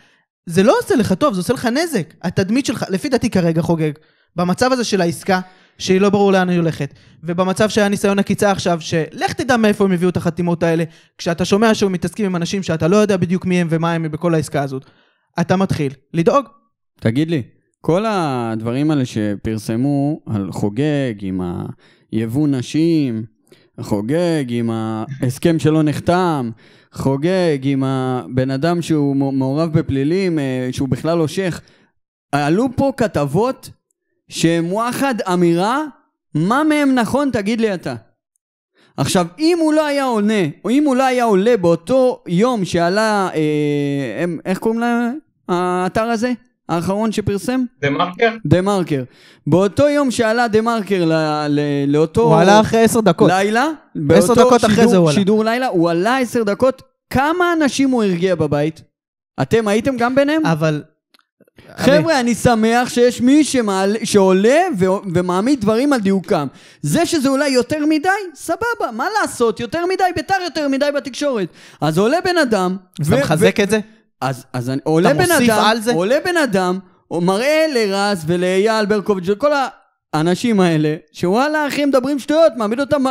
זה לא עושה לך טוב, זה עושה לך נזק. התדמית שלך, לפי דעתי כרגע חוגג, במצב הזה של העסקה, שהיא לא ברור לאן היא הולכת, ובמצב שהיה ניסיון עקיצה עכשיו, שלך תדע מאיפה הם הביאו את החתימות האלה, כשאתה שומע שהם מתעסקים עם אנשים שאתה לא יודע בדיוק מי הם ומה הם בכל העסקה הזאת, אתה מתחיל לדאוג. תגיד לי, כל הדברים האלה שפרסמו על חוגג עם היבוא נשים, חוגג עם ההסכם שלא נחתם, חוגג עם הבן אדם שהוא מעורב בפלילים, אה, שהוא בכלל לא שייח, עלו פה כתבות שהן וואחד אמירה, מה מהם נכון תגיד לי אתה. עכשיו, אם הוא לא היה עונה, או אם הוא לא היה עולה באותו יום שעלה, אה, הם, איך קוראים להם, האתר הזה? האחרון שפרסם? דה מרקר? דה מרקר. באותו יום שעלה דה מרקר ל, ל, לאותו... הוא עלה אחרי עשר דקות. לילה, עשר דקות אחרי שידור- זה הוא עלה. שידור לילה, הוא עלה עשר דקות, כמה אנשים הוא הרגיע בבית? אתם הייתם גם ביניהם? אבל... חבר'ה, אני שמח שיש מי שמעלה, שעולה ו, ומעמיד דברים על דיוקם. זה שזה אולי יותר מדי, סבבה, מה לעשות? יותר מדי בית"ר, יותר מדי בתקשורת. אז עולה בן אדם... אז אתה מחזק את זה? אז, אז אני, עולה בן אדם, זה? עולה בן אדם, הוא מראה לרז ולאייל ברקוביץ' וכל האנשים האלה, שוואלה אחי מדברים שטויות, מעמיד אותם,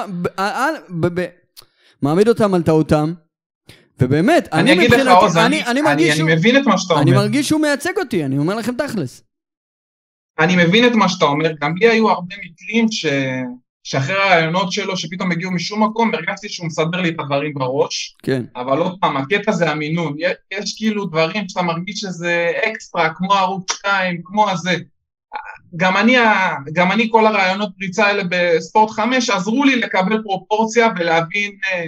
ב, ב, מעמיד אותם על טעותם, ובאמת, אני לך מבחינתי- אני אני, אני אני- מרגיש אני שהוא, מבין את מה שאתה אני אומר. מרגיש שהוא מייצג אותי, אני אומר לכם תכלס. אני מבין את מה שאתה אומר, גם לי היו הרבה מקרים ש... שאחרי הרעיונות שלו שפתאום הגיעו משום מקום, הרגשתי שהוא מסדר לי את הדברים בראש, כן. אבל עוד פעם, הקטע זה המינון, יש, יש כאילו דברים שאתה מרגיש שזה אקסטרה, כמו ערוץ 2, כמו הזה. גם אני, גם אני כל הרעיונות פריצה האלה בספורט 5 עזרו לי לקבל פרופורציה ולהבין, אה,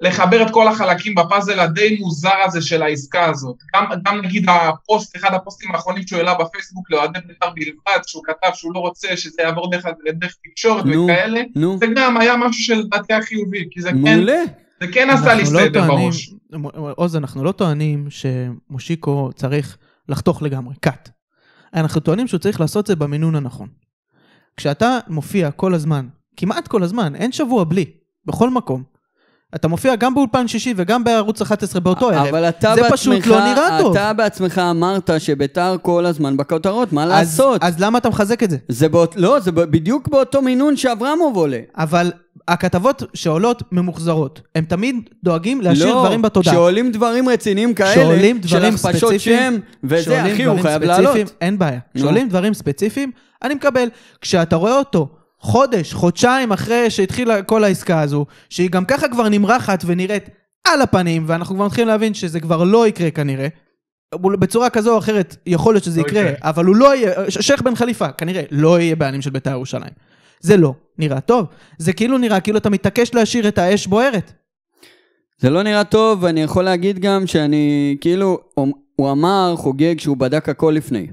לחבר את כל החלקים בפאזל הדי מוזר הזה של העסקה הזאת. גם, גם נגיד הפוסט, אחד הפוסטים האחרונים שהוא העלה בפייסבוק לאוהדי בית"ר בלבד, שהוא כתב שהוא לא רוצה שזה יעבור דרך, דרך תקשורת נו, וכאלה, נו, זה גם היה משהו שלדעתי היה חיובי, כי זה כן, מעולה. זה כן עשה לי לא סדר טוענים- בראש. עוז, אנחנו לא טוענים שמושיקו צריך לחתוך לגמרי, קאט. אנחנו טוענים שהוא צריך לעשות את זה במינון הנכון. כשאתה מופיע כל הזמן, כמעט כל הזמן, אין שבוע בלי, בכל מקום. אתה מופיע גם באולפן שישי וגם בערוץ 11 באותו ערב. אבל אתה זה בעצמך, פשוט לא נראה טוב. אתה בעצמך אמרת שביתר כל הזמן בכותרות, מה אז- לעשות? אז למה אתה מחזק את זה? זה באות, לא, זה בדיוק באותו מינון שאברמוב עולה. אבל הכתבות שעולות ממוחזרות, הם תמיד דואגים להשאיר לא, דברים בתודעה. כשעולים דברים רציניים כאלה, כשעולים דברים של הכפשות שם, וזה, אחי, הוא חייב לעלות. אין בעיה. נו. כשעולים דברים ספציפיים, אני מקבל. כשאתה רואה אותו חודש, חודשיים אחרי שהתחילה כל העסקה הזו, שהיא גם ככה כבר נמרחת ונראית על הפנים, ואנחנו כבר מתחילים להבין שזה כבר לא יקרה כנראה. בצורה כזו או אחרת, יכול להיות שזה לא יקרה, יקרה. אבל הוא לא יהיה, שייח' בן חליפה, כנראה, לא יהיה בעלים של בית"ר ירושלים. זה לא נראה טוב. זה כאילו נראה כאילו אתה מתעקש להשאיר את האש בוערת. זה לא נראה טוב, ואני יכול להגיד גם שאני, כאילו, הוא אמר, חוגג, שהוא בדק הכל לפני.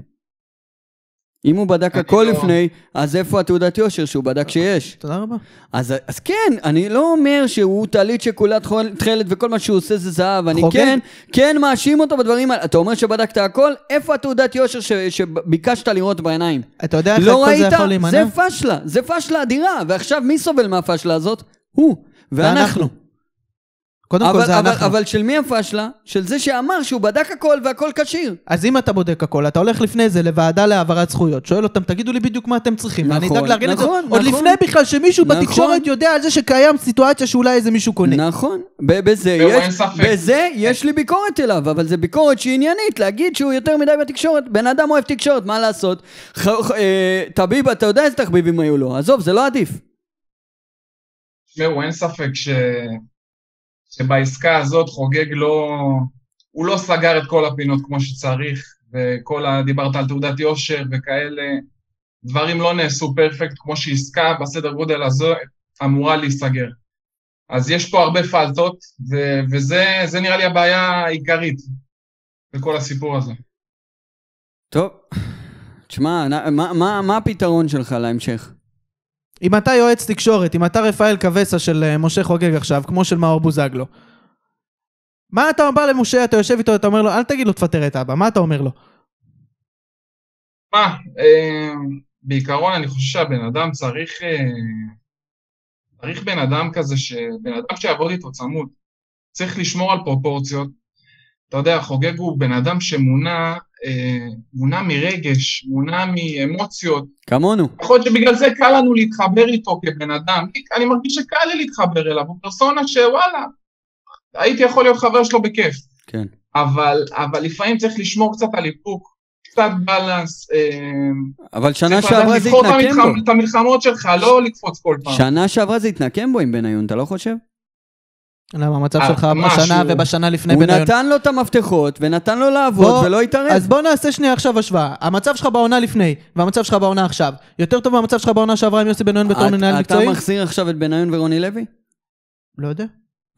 אם הוא בדק אני הכל לא- לפני, אז איפה התעודת יושר שהוא בדק שיש? תודה רבה. אז, אז כן, אני לא אומר שהוא טלית שכולה תכלת וכל מה שהוא עושה זה זהב, אני חוגג. כן, כן מאשים אותו בדברים האלה. אתה אומר שבדקת הכל, איפה התעודת יושר ש, שביקשת לראות בעיניים? אתה יודע איך לא כל זה? יכול להימנע? זה פשלה, זה פשלה אדירה, ועכשיו מי סובל מהפשלה הזאת? הוא, ואנחנו. קודם כל אבל, זה אבל, אנחנו. אבל של מי הפשלה? של זה שאמר שהוא בדק הכל והכל כשיר. אז אם אתה בודק הכל, אתה הולך לפני זה לוועדה להעברת זכויות, שואל אותם, תגידו לי בדיוק מה אתם צריכים, ואני נכון, אדאג לארגן את זה, נכון, עוד נכון. לפני בכלל שמישהו נכון. בתקשורת יודע על זה שקיים סיטואציה שאולי איזה מישהו קונה. נכון, בזה יש. בזה יש לי ביקורת אליו, אבל זה ביקורת שהיא עניינית, להגיד שהוא יותר מדי בתקשורת. בן אדם אוהב תקשורת, מה לעשות? ח, ח, אה, טביב, אתה יודע איזה תחביבים היו לו, עזוב, זה לא עדיף. תשמעו, אין ספק ש... שבעסקה הזאת חוגג לא... הוא לא סגר את כל הפינות כמו שצריך, וכל ה... דיברת על תעודת יושר וכאלה, דברים לא נעשו פרפקט כמו שעסקה בסדר גודל הזו אמורה להיסגר. אז יש פה הרבה פלטות, ו... וזה זה נראה לי הבעיה העיקרית בכל הסיפור הזה. טוב, תשמע, מה, מה, מה הפתרון שלך להמשך? אם אתה יועץ תקשורת, אם אתה רפאל קווסה של אה, משה חוגג עכשיו, כמו של מאור בוזגלו, מה אתה בא למשה, אתה יושב איתו, אתה אומר לו, אל תגיד לו תפטר את אבא, מה אתה אומר לו? מה, אה, בעיקרון אני חושב שהבן אדם צריך, אה, צריך בן אדם כזה, ש... בן אדם שיעבוד איתו צמוד. צריך לשמור על פרופורציות. אתה יודע, חוגג הוא בן אדם שמונע, אה, מונע מרגש, מונע מאמוציות. כמונו. יכול להיות שבגלל זה קל לנו להתחבר איתו כבן אדם. אני מרגיש שקל לי להתחבר אליו, הוא פרסונה שוואלה, הייתי יכול להיות חבר שלו בכיף. כן. אבל, אבל לפעמים צריך לשמור קצת על איפוק, קצת בלנס. אה, אבל שנה שעברה זה התנקם בו. את המלחמות שלך, לא לקפוץ כל פעם. שנה שעברה זה התנקם בו עם בניון, אתה לא חושב? למה המצב אה, שלך. בשנה ובשנה לפני הוא בניון? נתן לו את המפתחות ונתן לו לעבוד ולא התערב. אז בוא נעשה שנייה עכשיו השוואה. המצב שלך בעונה לפני, והמצב שלך בעונה עכשיו. יותר טוב מהמצב שלך בעונה שעברה עם יוסי בניון בתור מנהל מקצועי? אתה מחזיר עכשיו את בניון ורוני לוי? לא יודע.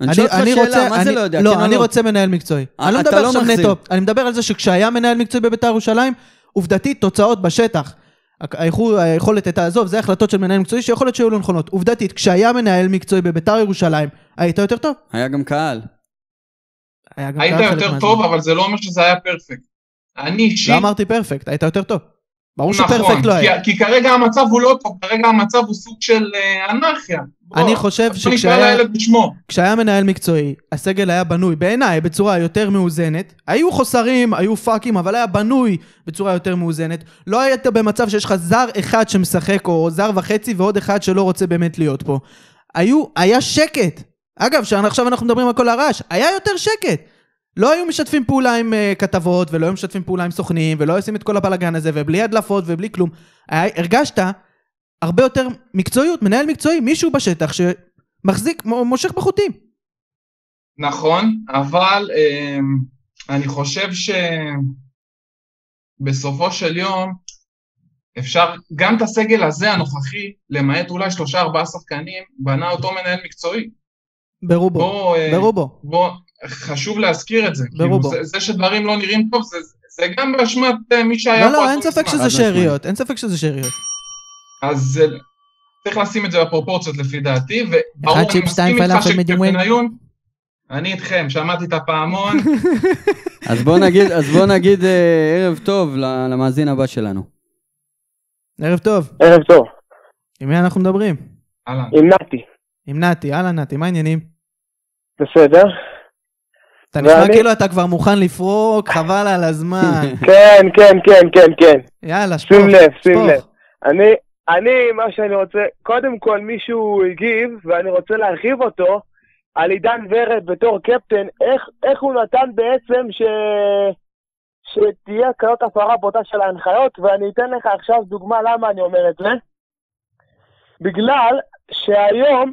אני שואל אותך שאלה, מה זה אני- לא יודע? לא, אני? רוצה מנהל מקצועי. אה, אני לא מדבר לא עכשיו. נטו. אני מדבר על זה שכשהיה מנהל מקצועי בביתר ירושלים, עובדתית, תוצאות בשטח. היכולת הייתה, עזוב, זה החלטות של מנהל מקצועי שיכול להיות שהיו לא נכונות. עובדתית, כשהיה מנהל מקצועי בביתר ירושלים, היית יותר טוב. היה גם קהל. היה גם היית קהל יותר מהזמן. טוב, אבל זה לא אומר שזה היה פרפקט. אני אישית... לא אמרתי פרפקט, היית יותר טוב. ברור נכון, שפרפקט לא כי- היה. כי כרגע המצב הוא לא טוב, כרגע המצב הוא סוג של אה, אנרכיה. בוא, אני חושב שכשהיה מנהל מקצועי, הסגל היה בנוי, בעיניי, בצורה יותר מאוזנת. היו חוסרים, היו פאקים, אבל היה בנוי בצורה יותר מאוזנת. לא היית במצב שיש לך זר אחד שמשחק, או זר וחצי, ועוד אחד שלא רוצה באמת להיות פה. היו, היה שקט. אגב, שעכשיו אנחנו מדברים על כל הרעש, היה יותר שקט. לא היו משתפים פעולה עם uh, כתבות, ולא היו משתפים פעולה עם סוכנים, ולא היו עושים את כל הבלאגן הזה, ובלי הדלפות ובלי כלום. היה, הרגשת הרבה יותר מקצועיות, מנהל מקצועי, מישהו בשטח שמחזיק, מושך בחוטים. נכון, אבל אה, אני חושב שבסופו של יום אפשר, גם את הסגל הזה הנוכחי, למעט אולי שלושה ארבעה שחקנים, בנה אותו מנהל מקצועי. ברובו, בוא, אה, ברובו. בוא, חשוב להזכיר את זה. כאילו, ברובו. זה, זה שדברים לא נראים טוב, זה, זה גם באשמת אה, מי שהיה לא, פה. לא, עד אין לא ספק. שזה שאריות, אין ספק שזה שאריות. אז אה, צריך לשים את זה בפרופורציות לפי דעתי, וברור, אני מסכים איתך. שבניון, אני איתכם, שמעתי את הפעמון, אז בוא נגיד, אז בוא נגיד אה, ערב טוב ל- למאזין הבא שלנו. ערב טוב, ערב טוב, עם מי אנחנו מדברים? אהלן. עם נתי, עם נתי, אהלן נתי, מה העניינים? בסדר? אתה נשמע ואני- כאילו אתה כבר מוכן לפרוק, חבל על הזמן. כן, כן, כן, כן, כן. יאללה, שפוך, שים לב, שים. לב. אני, אני, מה שאני רוצה, קודם כל מישהו הגיב, ואני רוצה להרחיב אותו, על עידן ורד בתור קפטן, איך, איך הוא נתן בעצם ש... שתהיה כזאת הפרה בוטה של ההנחיות, ואני אתן לך עכשיו דוגמה למה אני אומר את זה. בגלל שהיום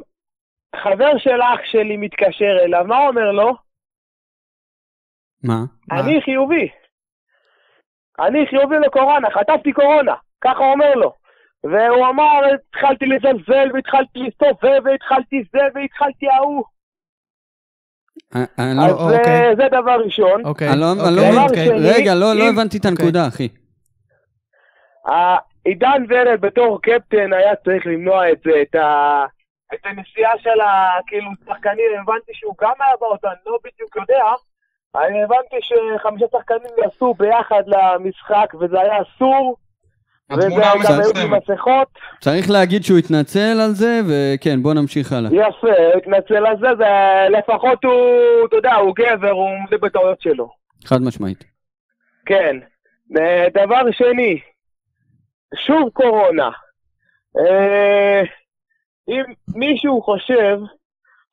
חבר של אח שלי מתקשר אליו, מה הוא אומר לו? מה? מה? אני חיובי. אני חיובי לקורונה, חטפתי קורונה, ככה הוא אומר לו. והוא אמר, התחלתי לזלזל, והתחלתי להסתובב, והתחלתי זה, והתחלתי ההוא. אה, אני לא- אז אוקיי. אה, זה דבר ראשון. אוקיי, לא- לא אוקיי, אוקיי. רגע, לא לא הבנתי את אוקיי. הנקודה, אחי. עידן ורד בתור קפטן היה צריך למנוע את זה, את ה... את הנסיעה של ה... כאילו, שחקנים, הבנתי שהוא גם היה באוטו, אני לא בדיוק יודע. אני הבנתי שחמישה שחקנים נסעו ביחד למשחק, וזה היה אסור. התמונה מסכות. צריך להגיד שהוא התנצל על זה, וכן, בוא נמשיך הלאה. יפה, הוא התנצל על זה, זה לפחות הוא, אתה יודע, הוא גבר, הוא עומד בטעויות שלו. חד משמעית. כן. אה, דבר שני, שוב קורונה. אה, אם מישהו חושב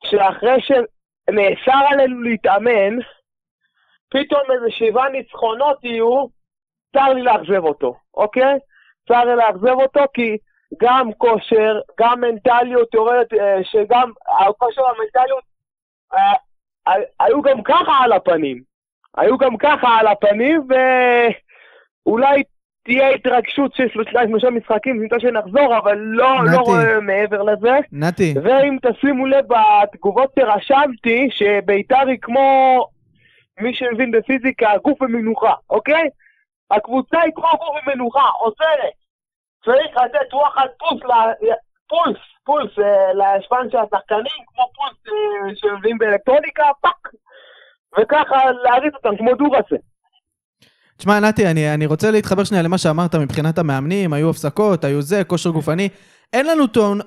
שאחרי שנאסר עלינו להתאמן, פתאום איזה שבעה ניצחונות יהיו, צר לי לאכזב אותו, אוקיי? צר לאכזב אותו כי גם כושר, גם מנטליות יורדת, אה, שגם הכושר והמנטליות אה, אה, היו גם ככה על הפנים. היו גם ככה על הפנים, ואולי תהיה התרגשות של שלושה שלושה משחקים, נמצא שנחזור, אבל לא, נתי. לא רואה מעבר לזה. נתי, ואם תשימו לב בתגובות שרשמתי, שביתר היא כמו מי שמבין בפיזיקה, גוף במנוחה, אוקיי? הקבוצה היא כמו גוף במנוחה, עוזרת. צריך לתת וואחד פולס, פולס, פולס אה, לישבן של השחקנים, כמו פולס אה, שמביאים באלקטרוניקה, פאק! וככה להריץ אותם כמו דורסה. תשמע נתי, אני, אני רוצה להתחבר שנייה למה שאמרת מבחינת המאמנים, היו הפסקות, היו זה, כושר גופני. אין לנו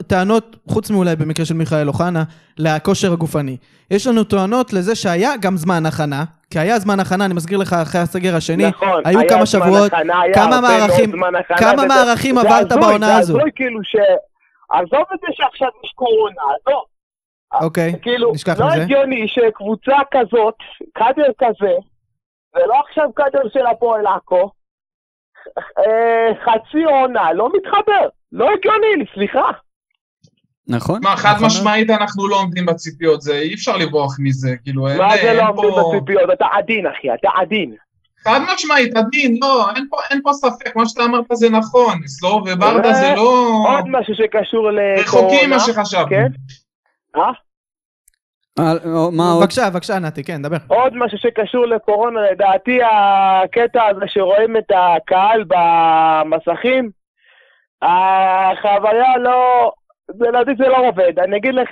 טענות, חוץ מאולי במקרה של מיכאל אוחנה, לכושר הגופני. יש לנו טוענות לזה שהיה גם זמן הכנה, כי היה זמן הכנה, אני מזכיר לך, אחרי הסגר השני, נכון, היו כמה שבועות, הכנה, כמה מערכים- כמה וזה- מערכים זה עברת בעונה הזו? זה הזוי כאילו ש... עזוב את זה שעכשיו יש קורונה, עזוב. אוקיי, כאילו, נשכח לא מזה. הגיוני שקבוצה כזאת, קאדר כזה, זה לא עכשיו קאדר של הפועל עכו, אה, חצי עונה, לא מתחבר. לא הגיוני, סליחה. נכון? מה, חד נכון. משמעית אנחנו לא עומדים בציפיות, זה אי אפשר לברוח מזה, כאילו, אין מה זה לא עומדים פה... בציפיות? אתה עדין, אחי, אתה עדין. חד משמעית, עדין, לא, אין פה, אין פה ספק, מה שאתה אמרת זה נכון, סלור וברדה זה לא... עוד משהו שקשור לקורונה. רחוקים ממה שחשבנו. כן? אה? אה, מה עוד? בבקשה, בבקשה, נתי, כן, דבר. עוד משהו שקשור לקורונה, לדעתי הקטע הזה שרואים את הקהל במסכים, החוויה לא, לדעתי זה לא עובד. אני אגיד לך,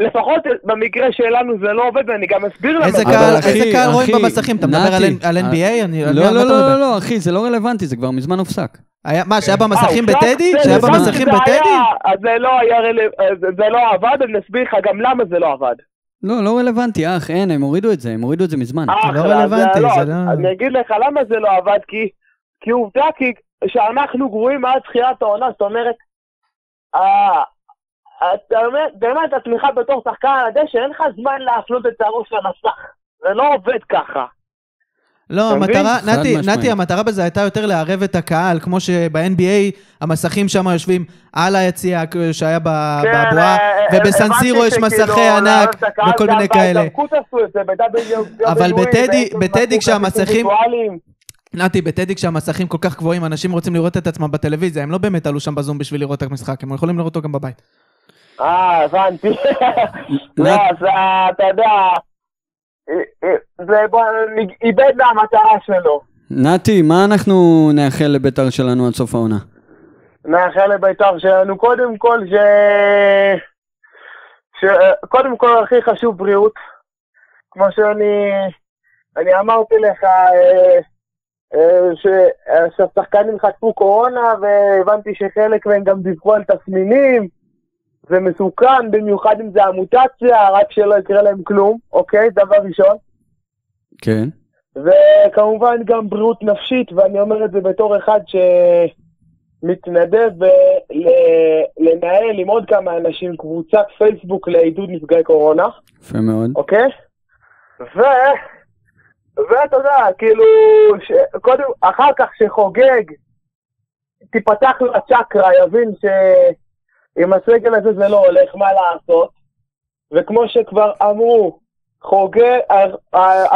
לפחות במקרה שלנו זה לא עובד, ואני גם אסביר למה. איזה קהל אחי, איזה קהל רואים במסכים? אתה מדבר על NBA? אני- לא, לא, לא? לא, לא, אחי, זה לא רלוונטי, זה כבר מזמן הופסק. היה- מה, שהיה אה, במסכים אה, בטדי? שהיה במסכים בטדי? זה לא היה זה- זה לא עבד, אני אסביר לך גם למה זה לא עבד. לא, לא רלוונטי, אח, אין, הם הורידו את זה, הם הורידו את זה מזמן. אחלה, רלוונטי, לא, זה לא- אני אגיד לך למה זה לא עבד, כי, כי עובדה כי שאנחנו גרועים מאז תחילת העונה, זאת אומרת, אה, אתה אומר, באמת התמיכה בתור שחקן על הדשא, אין לך זמן להפנות את הראש למסך, זה לא עובד ככה. לא? המטרה, נתי. נתי, המטרה בזה הייתה יותר לערב את הקהל, כמו שב-NBA המסכים שם יושבים על היציע שהיה כן, בבועה, אה, ובסנסירו הבנתי יש מסכי ענק וכל מיני כאלה. אבל בטדי- כשהמסכים-. נתי, בטדי כשהמסכים כל כך גבוהים, אנשים רוצים לראות את עצמם בטלוויזיה, הם לא באמת עלו שם בזום בשביל לראות את המשחק, הם יכולים לראות אותו גם בבית. אה, הבנתי. לא, אז אה, אתה יודע, אה, אה, זה איבד מהמטרה שלו. נתי, מה אנחנו נאחל לבית"ר שלנו עד סוף העונה? נאחל לבית"ר שלנו, קודם כל ש... ש... קודם כל הכי חשוב בריאות. כמו שאני אני אמרתי לך, אה, אה, ש- שהשחקנים חטפו קורונה והבנתי שחלק מהם גם דיווחו על תסמינים. זה מסוכן, במיוחד אם זה המוטציה, רק שלא יקרה להם כלום, אוקיי? דבר ראשון. כן. וכמובן גם בריאות נפשית, ואני אומר את זה בתור אחד שמתנדב ל- לנהל עם עוד כמה אנשים קבוצת פייסבוק לעידוד נפגעי קורונה, יפה מאוד. אוקיי? ו... ואתה יודע, כאילו, ש... קודם, אחר כך שחוגג, תיפתח לו הצ'קרה, יבין שעם הסגל הזה זה לא הולך, מה לעשות? וכמו שכבר אמרו, חוגג,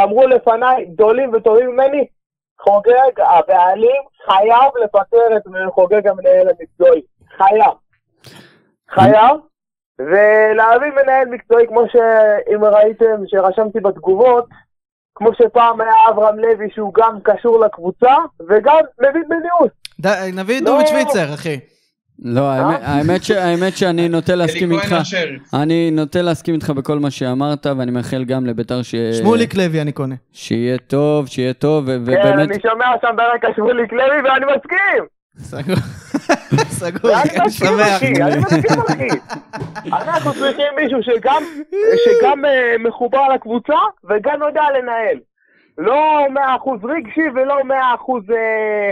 אמרו לפניי, גדולים וטובים ממני, חוגג, הבעלים חייב לפטר את חוגג המנהל המקצועי. חייב. חייב. ולהביא מנהל מקצועי, כמו שאם ראיתם, שרשמתי בתגובות, כמו שפעם היה אברהם לוי, שהוא גם קשור לקבוצה, וגם מביא בניהול. ד- נביא את לא. דורית שוויצר, אחי. לא, האמת- האמת ש- האמת שאני נוטה להסכים איתך. אני נוטה להסכים איתך בכל מה שאמרת, ואני מאחל גם לביתר ש... שמוליק לוי אני קונה. שיהיה טוב, שיהיה טוב, ו- כן, ובאמת... אני שומע שם ברקע שמוליק לוי ואני מסכים. סגור. סגור, אני שמח. אחי, אני מסכים, אחי. אנחנו צריכים מישהו שגם, שגם אה, מחובר לקבוצה וגם יודע לנהל. לא מאה אחוז רגשי ולא מאה אחוז אה, אה,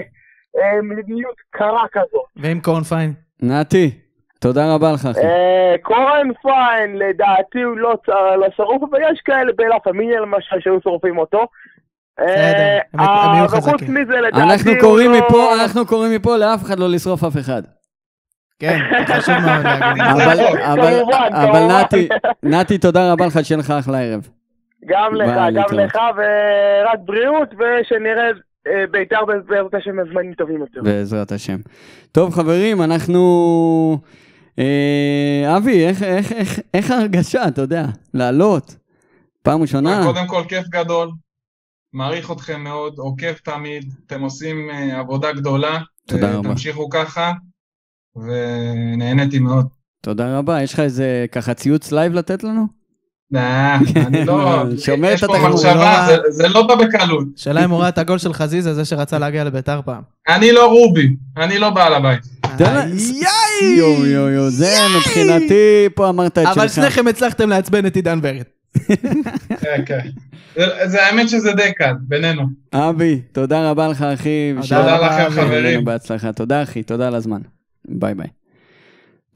מדיניות קרה כזאת. ועם קורנפיין. נתי, תודה רבה לך, אחי. אה, קורן פיין, לדעתי הוא לא צ- לא שרוף, אבל יש כאלה בלה פמיליה למשל שהיו שורפים אותו. אה, בסדר, הם- יהיו חזקים. אנחנו קוראים לא- מפה, אנחנו קוראים מפה לאף אחד לא לשרוף אף אחד. כן, חשוב מאוד להגיד. אבל. נתי, נתי, תודה רבה לך, שיהיה לך אחלה ערב. גם לך, גם. לך, ורק בריאות, ושנראה אה, בית"ר בעזרת השם בזמנים טובים יותר. בעזרת השם. טוב, חברים, אנחנו... אה, אבי, איך, איך, איך, איך ההרגשה, אתה יודע, לעלות? פעם ראשונה? קודם כל, כיף גדול. מעריך אתכם מאוד, עוקב תמיד, אתם עושים אה, עבודה גדולה. תודה אה, רבה. תמשיכו ככה, ונהניתי מאוד. תודה רבה. יש לך איזה ככה ציוץ live לתת לנו? Nah, אני לא... שומר יש את. מחשבה, זה- זה לא בא בקלות. שאלה אם הוא ראה את הגול של חזיזה, זה שרצה להגיע לביתר פעם. אני לא רובי, אני לא בעל הבית. יואו יואו יואו, זה מבחינתי, פה אמרת את שלך. אבל שניכם הצלחתם לעצבן את עידן ורד. כן, כן. האמת שזה די קל, בינינו. אבי, תודה רבה לך, אחי. תודה לכם. חברים. בהצלחה. תודה, אחי, תודה על הזמן. ביי ביי.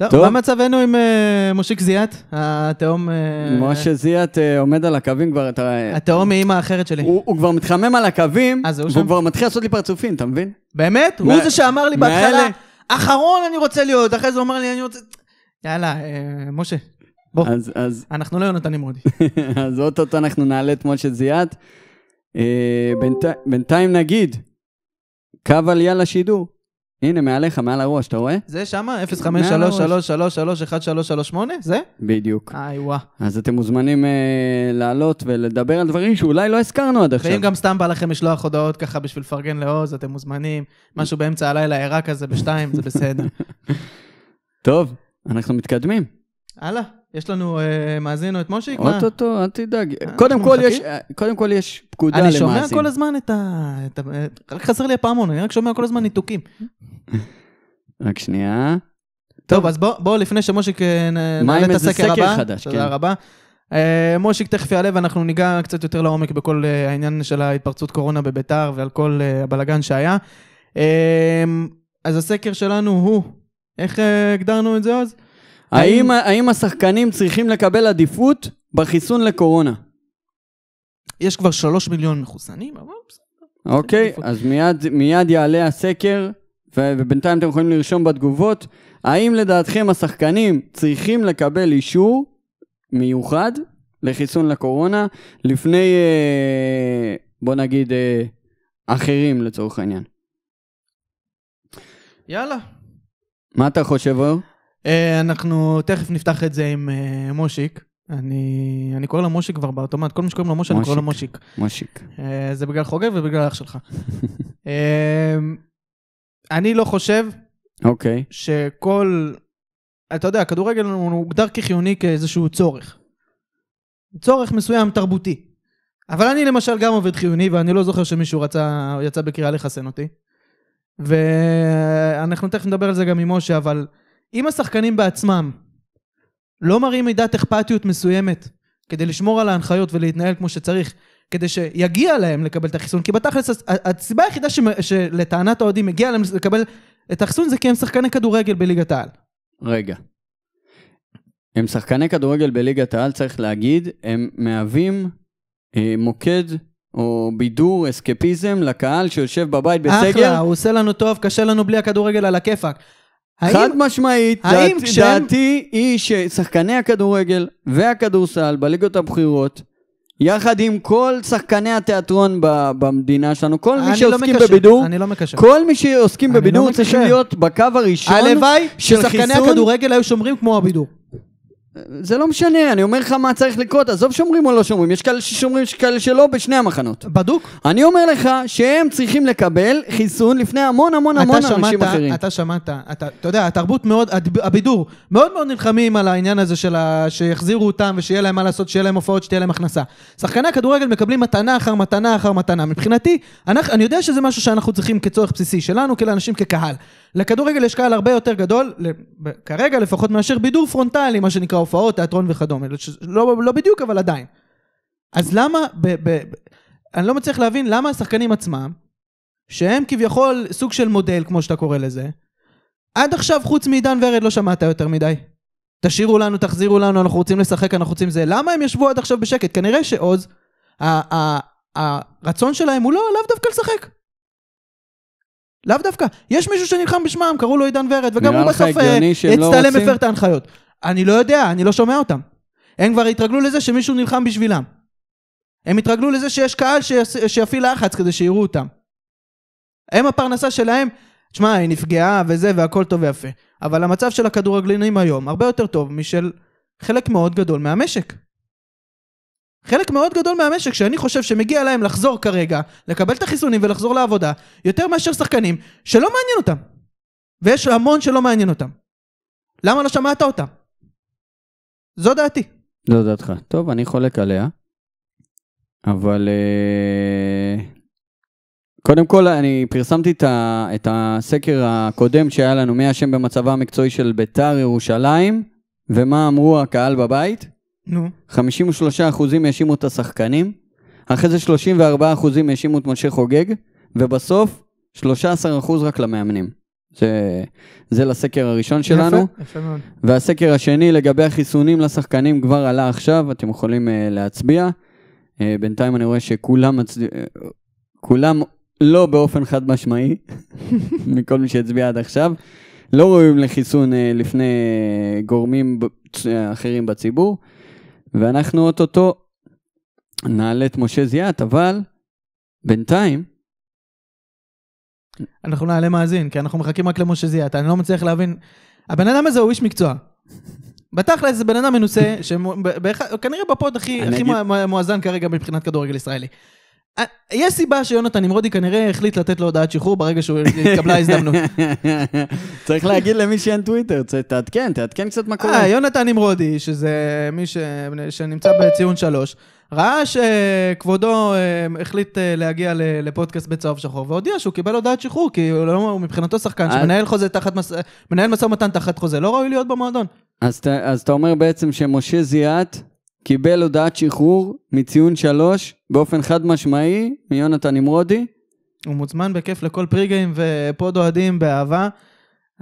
טוב. מה מצבנו עם אה, מושיק זיאת, התאום... אה, משה זיאת אה, עומד על הקווים כבר, אתה... התאום מאימא האחרת שלי. הוא כבר מתחמם על הקווים, והוא? כבר מתחיל לעשות לי פרצופים, אתה מבין? באמת? הוא זה שאמר לי בהתחלה, אחרון אני רוצה להיות, אחרי זה הוא אמר לי, אני רוצה... יאללה, משה, בוא, אז- אז אנחנו לא יונתן נמרודי. אז אוטוטו אנחנו נעלה את משה זיאת. בינת- בינתיים נגיד, קו עלייה לשידור. הנה, מעליך, מעל הראש, אתה רואה? זה שמה? מעל הראש. 053-333-1338? זה? בדיוק. איי, וואה. אז אתם מוזמנים אה, לעלות ולדבר על דברים שאולי לא הזכרנו עד עכשיו. ואם גם סתם בא לכם לשלוח הודעות ככה בשביל לפרגן לעוז, אתם מוזמנים. משהו באמצע הלילה ערה כזה בשתיים, זה בסדר. טוב, אנחנו מתקדמים. הלאה, יש לנו אה, מאזין או את מושיק? אוטוטו, אל תדאג. אנחנו קודם כל? יש- אה, קודם כל יש פקודה אני למאזין. שומע כל הזמן את ה... את ה- רק חסר לי הפעמון, אני רק שומע כל הזמן ניתוקים. רק שנייה. טוב, אז בוא, בוא לפני שמושיק אה, נעלה את הסקר סקר הבא. חדש, תודה כן. רבה. אה, מושיק תכף יעלה ואנחנו ניגע קצת יותר לעומק בכל אה, העניין של ההתפרצות קורונה בביתר ועל כל אה, הבלגן שהיה. אה, אז הסקר שלנו הוא, איך אה, הגדרנו את זה אז? האם האם השחקנים צריכים לקבל עדיפות בחיסון לקורונה? יש כבר שלוש מיליון מחוסנים, אבל בסדר. אוקיי. אז מיד, מיד יעלה הסקר, ובינתיים אתם יכולים לרשום בתגובות. האם לדעתכם השחקנים צריכים לקבל אישור מיוחד לחיסון לקורונה לפני, אה, בוא נגיד, אה, אחרים לצורך העניין? יאללה. מה אתה חושב, אור? אה, אנחנו תכף נפתח את זה עם אה, מושיק. אני, אני קורא לו מושיק כבר באוטומט, כל מי שקוראים לו משה, אני קורא לו מושיק. מושיק. מושיק. אה, זה בגלל חוגג ובגלל אח שלך. אני לא חושב אוקיי. שכל... אתה יודע, הכדורגל הוא מוגדר כחיוני כאיזשהו צורך. צורך מסוים תרבותי. אבל אני למשל גם עובד חיוני, ואני לא זוכר שמישהו רצה, יצא בקריאה לחסן אותי. ואנחנו תכף נדבר על זה גם עם משה, אבל אם השחקנים בעצמם לא מראים מידת אכפתיות מסוימת כדי לשמור על ההנחיות ולהתנהל כמו שצריך, כדי שיגיע להם לקבל את החיסון, כי בתכלס הס- הסיבה היחידה שמ- שלטענת האוהדים מגיע להם לקבל את החיסון זה כי הם שחקני כדורגל בליגת העל. רגע. הם שחקני כדורגל בליגת העל, צריך להגיד, הם מהווים אה, מוקד או בידור, אסקפיזם לקהל שיושב בבית בסגר. אחלה, הוא עושה לנו טוב, קשה לנו בלי הכדורגל על הכיפאק. חד משמעית, האם דעת, כשהם- דעתי היא ששחקני הכדורגל והכדורסל בליגות הבכירות, יחד עם כל שחקני התיאטרון ב- במדינה שלנו, כל מי לא שעוסקים מקשר, בבידור, אני לא מקשר. כל מי שעוסקים לא בבידור מקשר. צריכים להיות בקו הראשון הלוואי ששחקני. הכדורגל היו שומרים כמו הבידור. זה לא משנה, אני אומר לך מה צריך לקרות, עזוב שומרים או לא שומרים, יש כאלה ששומרים, יש כאלה שלא, בשני המחנות. בדוק. אני אומר לך שהם צריכים לקבל חיסון לפני המון המון המון אתה אנשים שמעת, אחרים. אתה שמעת, אתה, אתה יודע, התרבות מאוד, הבידור, מאוד מאוד נלחמים על העניין הזה של ה... שיחזירו אותם ושיהיה להם מה לעשות, שיהיה להם הופעות, שתהיה להם הכנסה. שחקני הכדורגל מקבלים מתנה אחר מתנה אחר מתנה. מבחינתי, אנחנו, אני יודע שזה משהו שאנחנו צריכים כצורך בסיסי שלנו, כאנשים כקהל. לכדורגל יש קהל הרבה יותר גדול, כרגע לפחות מאשר בידור פרונטלי, מה שנקרא הופעות, תיאטרון וכדומה. ש- לא, לא בדיוק, אבל עדיין. אז למה, ב, ב, ב, אני לא מצליח להבין למה השחקנים עצמם, שהם כביכול סוג של מודל, כמו שאתה קורא לזה, עד עכשיו חוץ מעידן ורד לא שמעת יותר מדי. תשאירו לנו, תחזירו לנו, אנחנו רוצים לשחק, אנחנו רוצים זה. למה הם ישבו עד עכשיו בשקט? כנראה שעוז, הרצון שלהם הוא לא, לאו דווקא לשחק. לאו דווקא. יש מישהו שנלחם בשמם, קראו לו עידן ורד, וגם הוא בסוף הצטלם? הפר את ההנחיות. אני לא יודע, אני לא שומע אותם. הם כבר התרגלו לזה שמישהו נלחם בשבילם. הם התרגלו לזה שיש קהל שיפעיל לחץ כדי שיראו אותם. הם הפרנסה שלהם, תשמע, היא נפגעה וזה והכל טוב ויפה. אבל המצב של הכדורגלנים היום הרבה יותר טוב משל חלק מאוד גדול מהמשק. חלק מאוד גדול מהמשק שאני חושב שמגיע להם לחזור כרגע, לקבל את החיסונים ולחזור לעבודה, יותר מאשר שחקנים שלא מעניין אותם. ויש המון שלא מעניין אותם. למה לא שמעת אותם? זו דעתי. זו דעתך. טוב, אני חולק עליה. אבל אה, קודם כל, אני פרסמתי את הסקר הקודם שהיה לנו, מי אשם במצבה המקצועי של ביתר ירושלים, ומה אמרו הקהל בבית. נו. 53% האשימו את השחקנים, אחרי זה 34% האשימו את משה חוגג, ובסוף 13% רק למאמנים. זה, זה לסקר הראשון שלנו. יפה, יפה מאוד. והסקר השני לגבי החיסונים לשחקנים כבר עלה עכשיו, אתם יכולים uh, להצביע. Uh, בינתיים אני רואה שכולם מצד... uh, כולם לא באופן חד משמעי, מכל מי שהצביע עד עכשיו, לא ראויים לחיסון uh, לפני גורמים אחרים בציבור, ואנחנו אוטוטו נעלה את משה זיאת, אבל בינתיים, אנחנו נעלה מאזין, כי אנחנו מחכים רק למשה זיאת, אני לא מצליח להבין. הבן אדם הזה הוא איש מקצוע. בתכל'ס זה בן אדם מנוסה, שכנראה בפוד הכי הכי אגיד- מואזן כרגע מבחינת כדורגל ישראלי. אה, יש סיבה שיונתן נמרודי כנראה החליט לתת לו הודעת שחרור ברגע שהוא התקבלה ההזדמנות. צריך להגיד למי שאין טוויטר, תעדכן, תעדכן קצת מה קורה. אה, יונתן נמרודי, שזה מי. שנמצא בציון שלוש, ראה שכבודו אה, החליט להגיע לפודקאסט בצהוב שחור, והודיע שהוא קיבל הודעת שחרור, כי הוא לא, מבחינתו שחקן. שמנהל חוזה תחת. מנהל משא ומתן תחת חוזה, לא ראוי להיות במועדון. אז אתה אומר בעצם שמשה זיאת קיבל הודעת שחרור מציון שלוש באופן חד משמעי מיונתן נמרודי. הוא מוזמן בכיף לכל pregame ו pod אוהדים באהבה.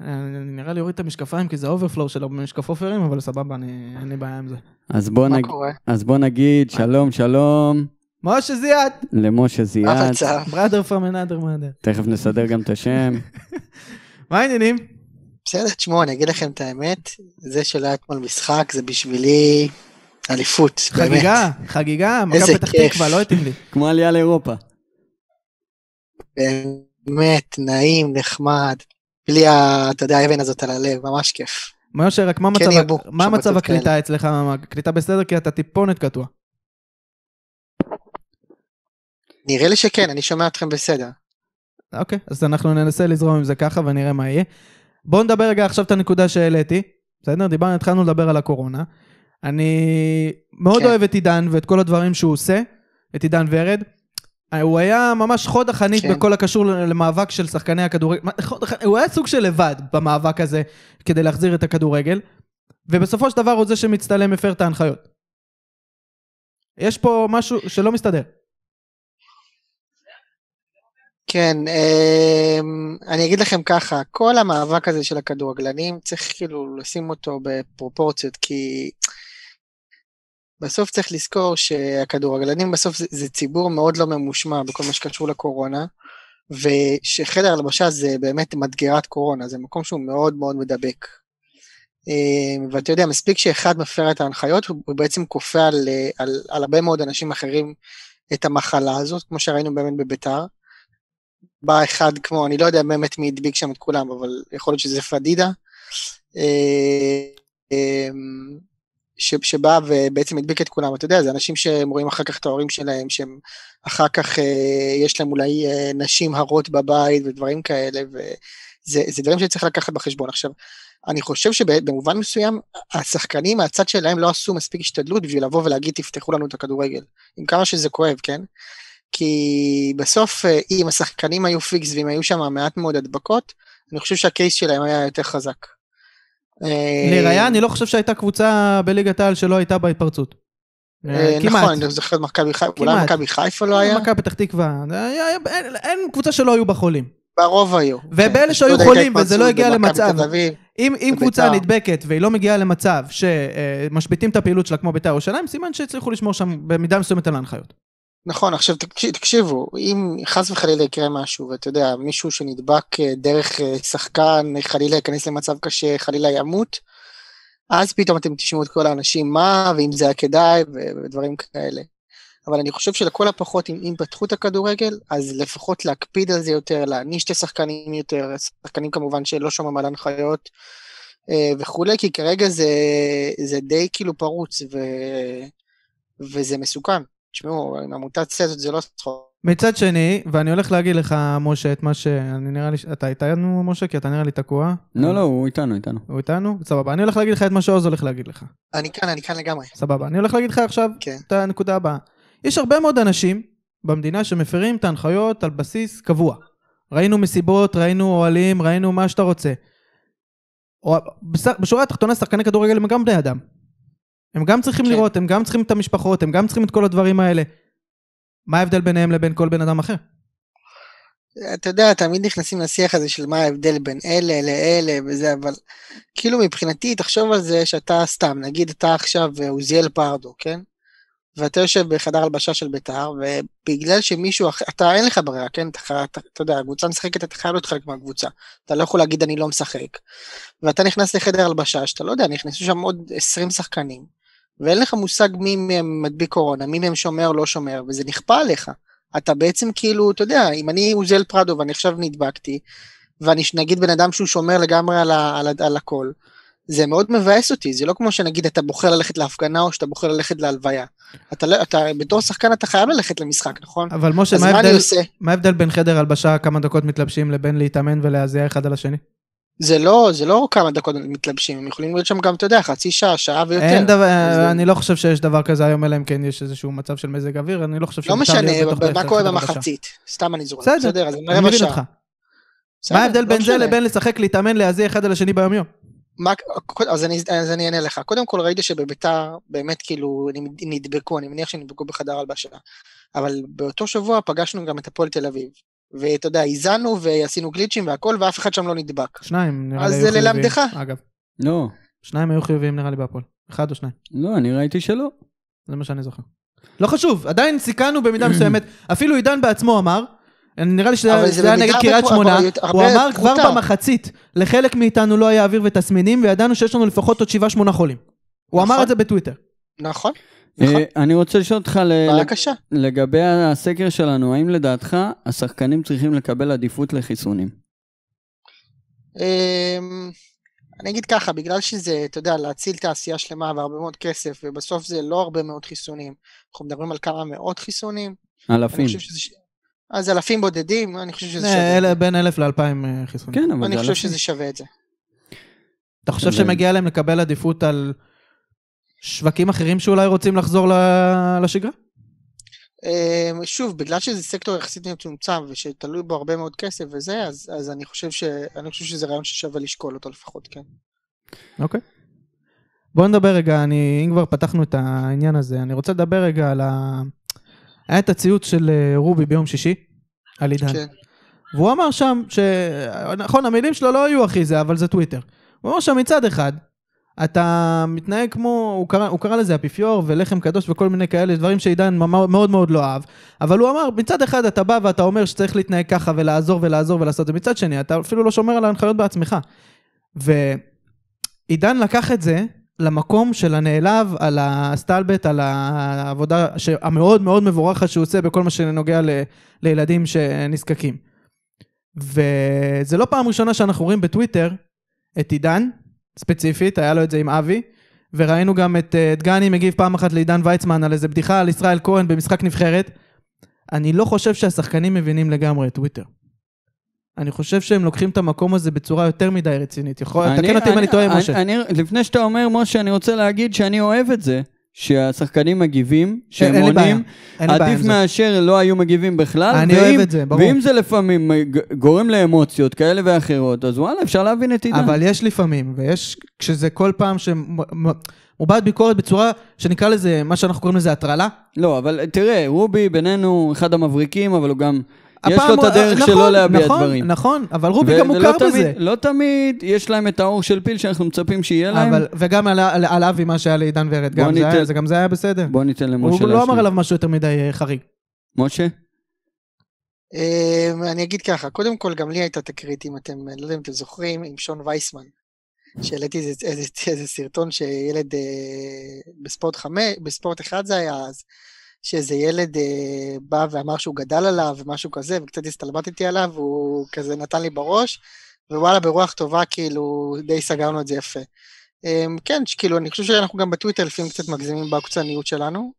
אה, נראה לי אוריד את המשקפיים כי זה overflow שלו במשקף עופרים, אבל סבבה, אני- אין לי בעיה עם זה. אז בוא, נג... אז בוא נגיד שלום שלום משה זיאת! למשה זיאת. בראדר פרם מאדר. תכף נסדר גם את השם. מה העניינים? בסדר, תשמעו, אני אגיד לכם את האמת, זה שלא היה אתמול משחק זה בשבילי אליפות, באמת. חגיגה, חגיגה, מכבי פתח. תקווה, לא התאים לי. כמו עלייה לאירופה. באמת, נעים, נחמד. בלי, ה- אתה יודע, האבן הזאת על הלב, ממש כיף. משה, רק מה כן מצב, מה מצב הקליטה. אצלך? הקליטה בסדר? כי אתה טיפונת קטוע. נראה לי שכן, אני שומע אתכם בסדר. אוקיי, אז אנחנו ננסה לזרום עם זה ככה ונראה מה יהיה. בואו נדבר רגע עכשיו את הנקודה שהעליתי. בסדר? דיברנו, התחלנו לדבר על הקורונה. אני מאוד כן. אוהב את עידן ואת כל הדברים שהוא עושה, את עידן ורד. הוא היה ממש חוד החנית כן. בכל הקשור למאבק של שחקני הכדורגל. הוא היה סוג של לבד במאבק הזה כדי להחזיר את הכדורגל, ובסופו של דבר הוא זה שמצטלם הפר את ההנחיות. יש פה משהו שלא מסתדר. כן, אמ, אני אגיד לכם ככה, כל המאבק הזה של הכדורגלנים, צריך כאילו לשים אותו בפרופורציות, כי בסוף צריך לזכור שהכדורגלנים בסוף זה, זה ציבור מאוד לא ממושמע בכל מה שקשור לקורונה, ושחדר הלבשה זה באמת מדגרת קורונה, זה מקום שהוא מאוד מאוד מדבק. אמ, ואתה יודע, מספיק שאחד מפר את ההנחיות, הוא בעצם כופה על, על, על הרבה מאוד אנשים אחרים את המחלה הזאת, כמו שראינו באמת בביתר. בא אחד כמו, אני לא יודע באמת מי הדביק שם את כולם, אבל יכול להיות שזה פדידה, אה, אה, ש- שבא ובעצם הדביק את כולם, אתה יודע, זה אנשים שהם רואים אחר כך את ההורים שלהם, שהם אחר כך אה, יש להם אולי אה, נשים הרות בבית ודברים כאלה, וזה זה דברים שצריך לקחת בחשבון. עכשיו, אני חושב שבמובן מסוים, השחקנים מהצד שלהם לא עשו מספיק השתדלות בשביל לבוא ולהגיד תפתחו לנו את הכדורגל, עם כמה שזה כואב, כן? כי בסוף אה, אם השחקנים היו פיקס ואם היו שם מעט מאוד הדבקות, אני חושב שהקייס שלהם היה יותר חזק. אה, לראיה, אני לא חושב שהייתה קבוצה בליגת העל שלא הייתה בהתפרצות. אה, כמעט. נכון, אני זוכר את מכבי חיפה, אולי. מכבי חיפה לא היה? מכבי פתח תקווה, אין- קבוצה שלא היו בה חולים. ברוב היו. ובאלה כן, שהיו חולים וזה לא הגיע למצב. אם. קבוצה נדבקת והיא לא מגיעה למצב שמשביתים את הפעילות שלה כמו בית"ר ירושלים, סימן שהצליחו לשמור שם במידה מסוימת על ההנחיות. נכון, עכשיו תקשיב- תקשיבו, אם חס וחלילה יקרה משהו, ואתה יודע, מישהו שנדבק אה, דרך אה, שחקן, חלילה ייכנס למצב קשה, חלילה ימות, אז פתאום אתם תשמעו את כל האנשים מה, ואם זה היה כדאי, ודברים כאלה. אבל אני חושב שלכל הפחות, אם, אם פתחו את הכדורגל, אז לפחות להקפיד על זה יותר, להעניש את השחקנים יותר, שחקנים כמובן שלא שומעים על הנחיות אה, וכולי, כי כרגע זה, זה די כאילו פרוץ, ו, וזה מסוכן. תשמעו, המוטציה הזאת זה לא צחוק. מצד שני, ואני הולך להגיד לך, משה, את מה שאני נראה לי, אתה איתנו, משה? כי אתה נראה לי תקוע. לא, לא, הוא איתנו, איתנו. הוא איתנו? סבבה. אני הולך להגיד לך את מה שעוז הולך להגיד לך. אני כאן, אני כאן לגמרי. סבבה. אני הולך להגיד לך עכשיו כן. את הנקודה הבאה. יש הרבה מאוד אנשים במדינה שמפרים את ההנחיות על בסיס קבוע. ראינו מסיבות, ראינו אוהלים, ראינו מה שאתה רוצה. או- בשורה התחתונה שחקני כדורגל הם גם בני אדם. הם גם צריכים כן. לראות, הם גם צריכים את המשפחות, הם גם צריכים את כל הדברים האלה. מה ההבדל ביניהם לבין כל בן אדם אחר? אתה יודע, תמיד נכנסים לשיח הזה של מה ההבדל בין אלה לאלה וזה, אבל כאילו מבחינתי, תחשוב על זה שאתה סתם, נגיד אתה עכשיו אה, עוזיאל פרדו, כן? ואתה יושב בחדר הלבשה של בית"ר, ובגלל שמישהו אחר, אתה אין לך ברירה, כן? אתה, אתה, אתה יודע, הקבוצה משחקת, אתה חייב להיות חלק מהקבוצה. אתה לא יכול להגיד אני לא משחק. ואתה נכנס לחדר הלבשה, שאתה לא יודע, נכנסו שם עוד 20 שחקנים, ואין לך מושג מי מהם מדביק קורונה, מי מהם שומר לא שומר, וזה נכפה עליך. אתה בעצם כאילו, אתה יודע, אם אני עוזיאל פרדו ואני עכשיו נדבקתי, ואני נגיד בן אדם שהוא שומר לגמרי על, ה, על, על הכל, זה מאוד מבאס אותי, זה לא כמו שנגיד אתה בוחר ללכת להפגנה או שאתה בוחר ללכת להלוויה. אתה, לא- אתה בתור שחקן אתה חייב ללכת למשחק, נכון? אבל משה? מה ההבדל בין חדר הלבשה כמה דקות מתלבשים לבין להתאמן ולהזיע אחד על השני? זה לא, זה לא כמה דקות מתלבשים, הם יכולים להיות שם גם, אתה יודע, חצי שעה, שעה ויותר. אין דבר, אני לא חושב שיש דבר כזה היום, אלא אם כן יש איזשהו מצב של מזג אוויר, אני לא חושב לא שמותר משנה, מה קורה. במחצית? סתם אני זורק. בסדר, אז אני מבין. אותך. מה ההבדל לא בין זה. לבין לשחק, להתאמן, להזיע אחד על השני ביומיום? מה, אז, אני, אז אני אענה לך. קודם כל ראיתי שבביתר באמת כאילו נדבקו, אני מניח שנדבקו בחדר הלבשה. אבל באותו שבוע פגשנו גם את הפועל תל אביב. ואתה יודע, האזנו ועשינו גליצ'ים והכל, ואף אחד שם לא נדבק. שניים, נראה אז לי זה היו חיוביים. ללמדך. אגב, לא, שניים היו חיוביים נראה לי בהפועל. אחד או שניים. לא, אני ראיתי שלא. זה מה שאני זוכר. לא חשוב, עדיין סיכנו במידה מסוימת. אפילו עידן בעצמו אמר, נראה לי שזה זה זה היה נגד קריית שמונה, הוא אמר כבר. במחצית, לחלק מאיתנו לא היה אוויר ותסמינים, וידענו שיש לנו לפחות עוד שבעה שמונה חולים. הוא אמר נכון. את זה בטוויטר. נכון? נכון. אה, אני רוצה לשאול אותך. לגבי הסקר שלנו, האם לדעתך השחקנים צריכים לקבל עדיפות לחיסונים? אמ, אני אגיד ככה, בגלל שזה, אתה יודע, להציל תעשייה שלמה והרבה מאוד כסף, ובסוף זה לא הרבה מאוד חיסונים. אנחנו מדברים על כמה מאות חיסונים. אני אלפים. חושב אז אלפים בודדים, אני חושב שזה אה, שווה. אלה בין אלף לאלפיים אה, חיסונים. כן, אבל אני זה חושב אלפים. שזה שווה את זה. אתה חושב זה- שמגיע להם לקבל עדיפות על שווקים אחרים שאולי רוצים לחזור לשגרה? אמ, שוב, בגלל שזה סקטור יחסית מצומצם ושתלוי בו הרבה מאוד כסף וזה, אז, אז אני, חושב ש, אני חושב שזה רעיון ששווה לשקול אותו לפחות, כן. אוקיי. בוא נדבר רגע, אני, אם כבר פתחנו את העניין הזה, אני רוצה לדבר רגע על ה... היה את הציוץ של אה, רובי ביום שישי, על עידן. כן. והוא אמר שם, ש... נכון, המילים שלו לא היו הכי זה, אבל זה טוויטר. הוא אמר שם מצד אחד, אתה מתנהג כמו, הוא קרא, הוא קרא לזה אפיפיור ולחם קדוש וכל מיני כאלה, דברים שעידן מאוד מאוד לא אהב. אבל הוא אמר, מצד אחד אתה בא ואתה אומר שצריך להתנהג ככה ולעזור ולעזור ולעשות את זה, מצד שני, אתה אפילו לא שומר על ההנחיות בעצמך. ועידן לקח את זה למקום של הנעלב, על הסטלבט, על העבודה המאוד מאוד מבורכת שהוא עושה בכל מה שנוגע ל, לילדים שנזקקים. וזה לא פעם ראשונה שאנחנו רואים בטוויטר את עידן, ספציפית, היה לו את זה עם אבי, וראינו גם את אה, דגני מגיב פעם אחת לעידן ויצמן על איזה בדיחה על ישראל כהן במשחק נבחרת. אני לא חושב שהשחקנים מבינים לגמרי את טוויטר. אני חושב שהם לוקחים את המקום הזה בצורה יותר מדי רצינית. יכול, תקן אותי אם אני טועה, משה. אני, לפני שאתה אומר, משה, אני רוצה להגיד שאני אוהב את זה, שהשחקנים מגיבים, שהם אין בעיה, עונים, אין בעיה עדיף עם זה. מאשר לא היו מגיבים בכלל. אני ואם- אוהב את זה, ברור. ואם זה לפעמים גורם לאמוציות כאלה ואחרות, אז וואלה, אפשר להבין את עידן. אבל יש לפעמים, ויש, כשזה כל פעם שמובעת ביקורת בצורה שנקרא לזה, מה שאנחנו קוראים לזה הטרלה. לא, אבל תראה, רובי בינינו אחד המבריקים, אבל הוא גם... יש לו את הוא- הדרך נכון, שלו להביע נכון, דברים. נכון, אבל רובי גם מוכר תמיד- בזה. לא תמיד יש להם את האור של פיל שאנחנו מצפים שיהיה להם. אבל, וגם על, על, על אבי, מה שהיה לעידן ורד, גם זה, היה, זה גם זה היה בסדר. בוא ניתן למשה הוא להשלים. לא אמר עליו משהו יותר מדי אה, חריג. משה? אמ, אני אגיד ככה, קודם כל גם לי הייתה תקרית, אם אתם, לא יודע אם אתם זוכרים, עם שון וייסמן. שהעליתי איזה, איזה, איזה סרטון שילד אה, בספורט חמש, בספורט אחד זה היה אז, שאיזה ילד אה, בא ואמר שהוא גדל עליו ומשהו כזה, וקצת הסתלבטתי עליו, והוא כזה נתן לי בראש, ווואלה ברוח טובה כאילו די סגרנו את זה יפה. אה, כן, כאילו אני חושב שאנחנו גם בטוויטר לפעמים קצת מגזימים בעקצניות שלנו,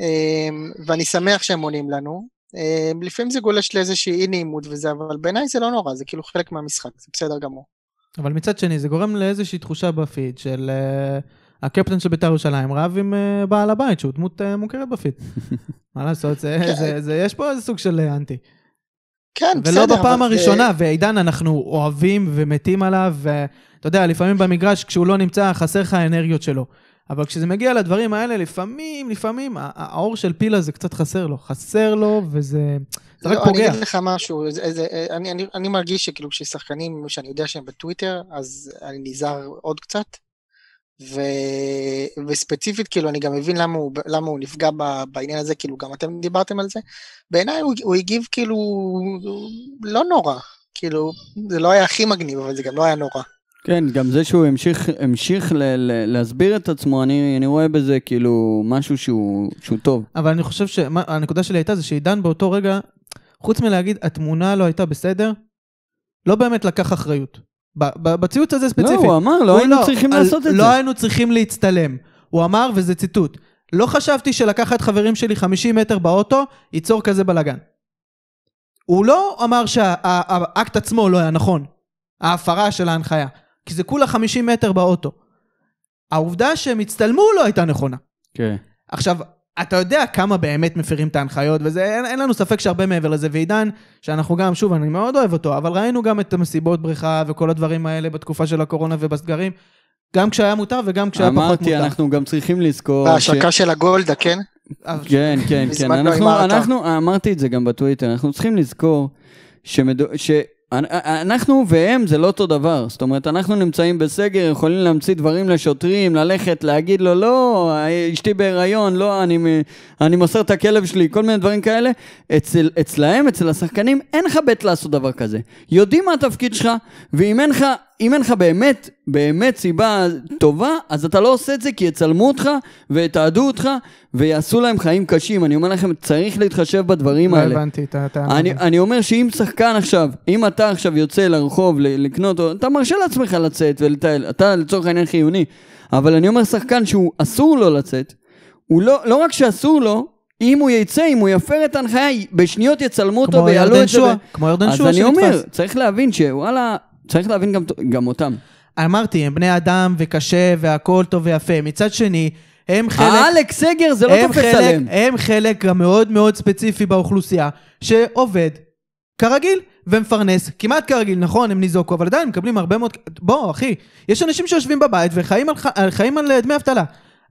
אה, ואני שמח שהם עונים לנו. אה, לפעמים זה גולש לאיזושהי אי נעימות וזה, אבל בעיניי זה לא נורא, זה כאילו חלק מהמשחק, זה בסדר גמור. אבל מצד שני, זה גורם לאיזושהי תחושה בפיד של uh, הקפטן של בית"ר ירושלים רב עם uh, בעל הבית, שהוא דמות uh, מוכרת בפיד. מה לעשות, זה, כן. זה, זה, יש פה איזה סוג של אה, אנטי. כן, בסדר. ולא בפעם אבל זה- הראשונה, ועידן, אנחנו אוהבים ומתים עליו, ואתה יודע, לפעמים במגרש, כשהוא לא נמצא, חסר לך האנרגיות שלו. אבל כשזה מגיע לדברים האלה, לפעמים, לפעמים, האור של פילה זה קצת חסר לו. חסר לו, וזה זה רק לא, אני פוגע. אגיד לך משהו, זה, זה, אני, אני, אני מרגיש שכאילו כששחקנים שאני יודע שהם בטוויטר, אז אני נזהר עוד קצת. ו... וספציפית כאילו אני גם מבין למה הוא, למה הוא נפגע ב, בעניין הזה, כאילו גם אתם דיברתם על זה. בעיניי הוא, הוא הגיב כאילו לא נורא, כאילו זה לא היה הכי מגניב אבל זה גם לא היה נורא. כן, גם זה שהוא המשיך, המשיך ל, ל, להסביר את עצמו, אני, אני רואה בזה כאילו משהו שהוא, שהוא טוב. אבל אני חושב שהנקודה שלי הייתה זה שעידן באותו רגע, חוץ מלהגיד, התמונה לא הייתה בסדר, לא באמת לקח אחריות. בציוץ הזה ספציפית. לא, הוא אמר, לא הוא היינו צריכים על- לעשות את לא זה. היינו צריכים להצטלם. הוא אמר, וזה ציטוט, לא חשבתי שלקחת חברים שלי 50 מטר באוטו, ייצור כזה בלאגן. הוא לא אמר שהאקט עצמו לא היה נכון, ההפרה של ההנחיה, כי זה כולה 50 מטר באוטו. העובדה שהם הצטלמו לא הייתה נכונה. כן. עכשיו, אתה יודע כמה באמת מפרים את ההנחיות, וזה, אין, אין לנו ספק שהרבה מעבר לזה, ועידן, שאנחנו גם, שוב, אני מאוד אוהב אותו, אבל ראינו גם את המסיבות בריכה וכל הדברים האלה בתקופה של הקורונה ובסגרים, גם כשהיה מותר וגם כשהיה פחות מותר. אמרתי, אנחנו גם צריכים לזכור... בהשקה של הגולדה, כן? כן, כן, כן. אנחנו. אנחנו, אמרתי את זה גם בטוויטר, אנחנו צריכים לזכור שמדו, ש... אנחנו והם זה לא אותו דבר, זאת אומרת, אנחנו נמצאים בסגר, יכולים להמציא דברים לשוטרים, ללכת, להגיד לו, לא, אשתי בהיריון, לא, אני, אני מוסר את הכלב שלי, כל מיני דברים כאלה. אצל, אצלהם, אצל השחקנים, אין לך בית לעשות דבר כזה. יודעים מה התפקיד שלך, ואם אין לך, אם אין לך באמת, באמת סיבה טובה, אז אתה לא עושה את זה כי יצלמו אותך, ויתעדו אותך, ויעשו להם חיים קשים. אני אומר לכם, צריך להתחשב בדברים לא האלה. הבנתי את הטענה. אני, אני אומר שאם שחקן עכשיו, אם אתה עכשיו יוצא לרחוב לקנות, אתה מרשה לעצמך לצאת ולטייל, אתה לצורך העניין חיוני, אבל אני אומר שחקן שהוא אסור לו לצאת, הוא לא, לא רק שאסור לו, אם הוא יצא, אם הוא יפר את ההנחיה, בשניות יצלמו אותו כמו ויעלו ירדן את זה. שועה, ב- כמו ירדן אז שועה אני אומר, שנתפס. צריך להבין שוואלה, צריך להבין גם, גם אותם. אמרתי, הם בני אדם וקשה והכל טוב ויפה. מצד שני, הם חלק... האלכס סגר זה לא הם תופס עליהם. הם חלק מאוד מאוד ספציפי באוכלוסייה, שעובד כרגיל ומפרנס, כמעט כרגיל, נכון, הם ניזוקו, אבל עדיין מקבלים הרבה מאוד... בוא, אחי, יש אנשים שיושבים בבית וחיים על, ח- חיים על אה, דמי אבטלה,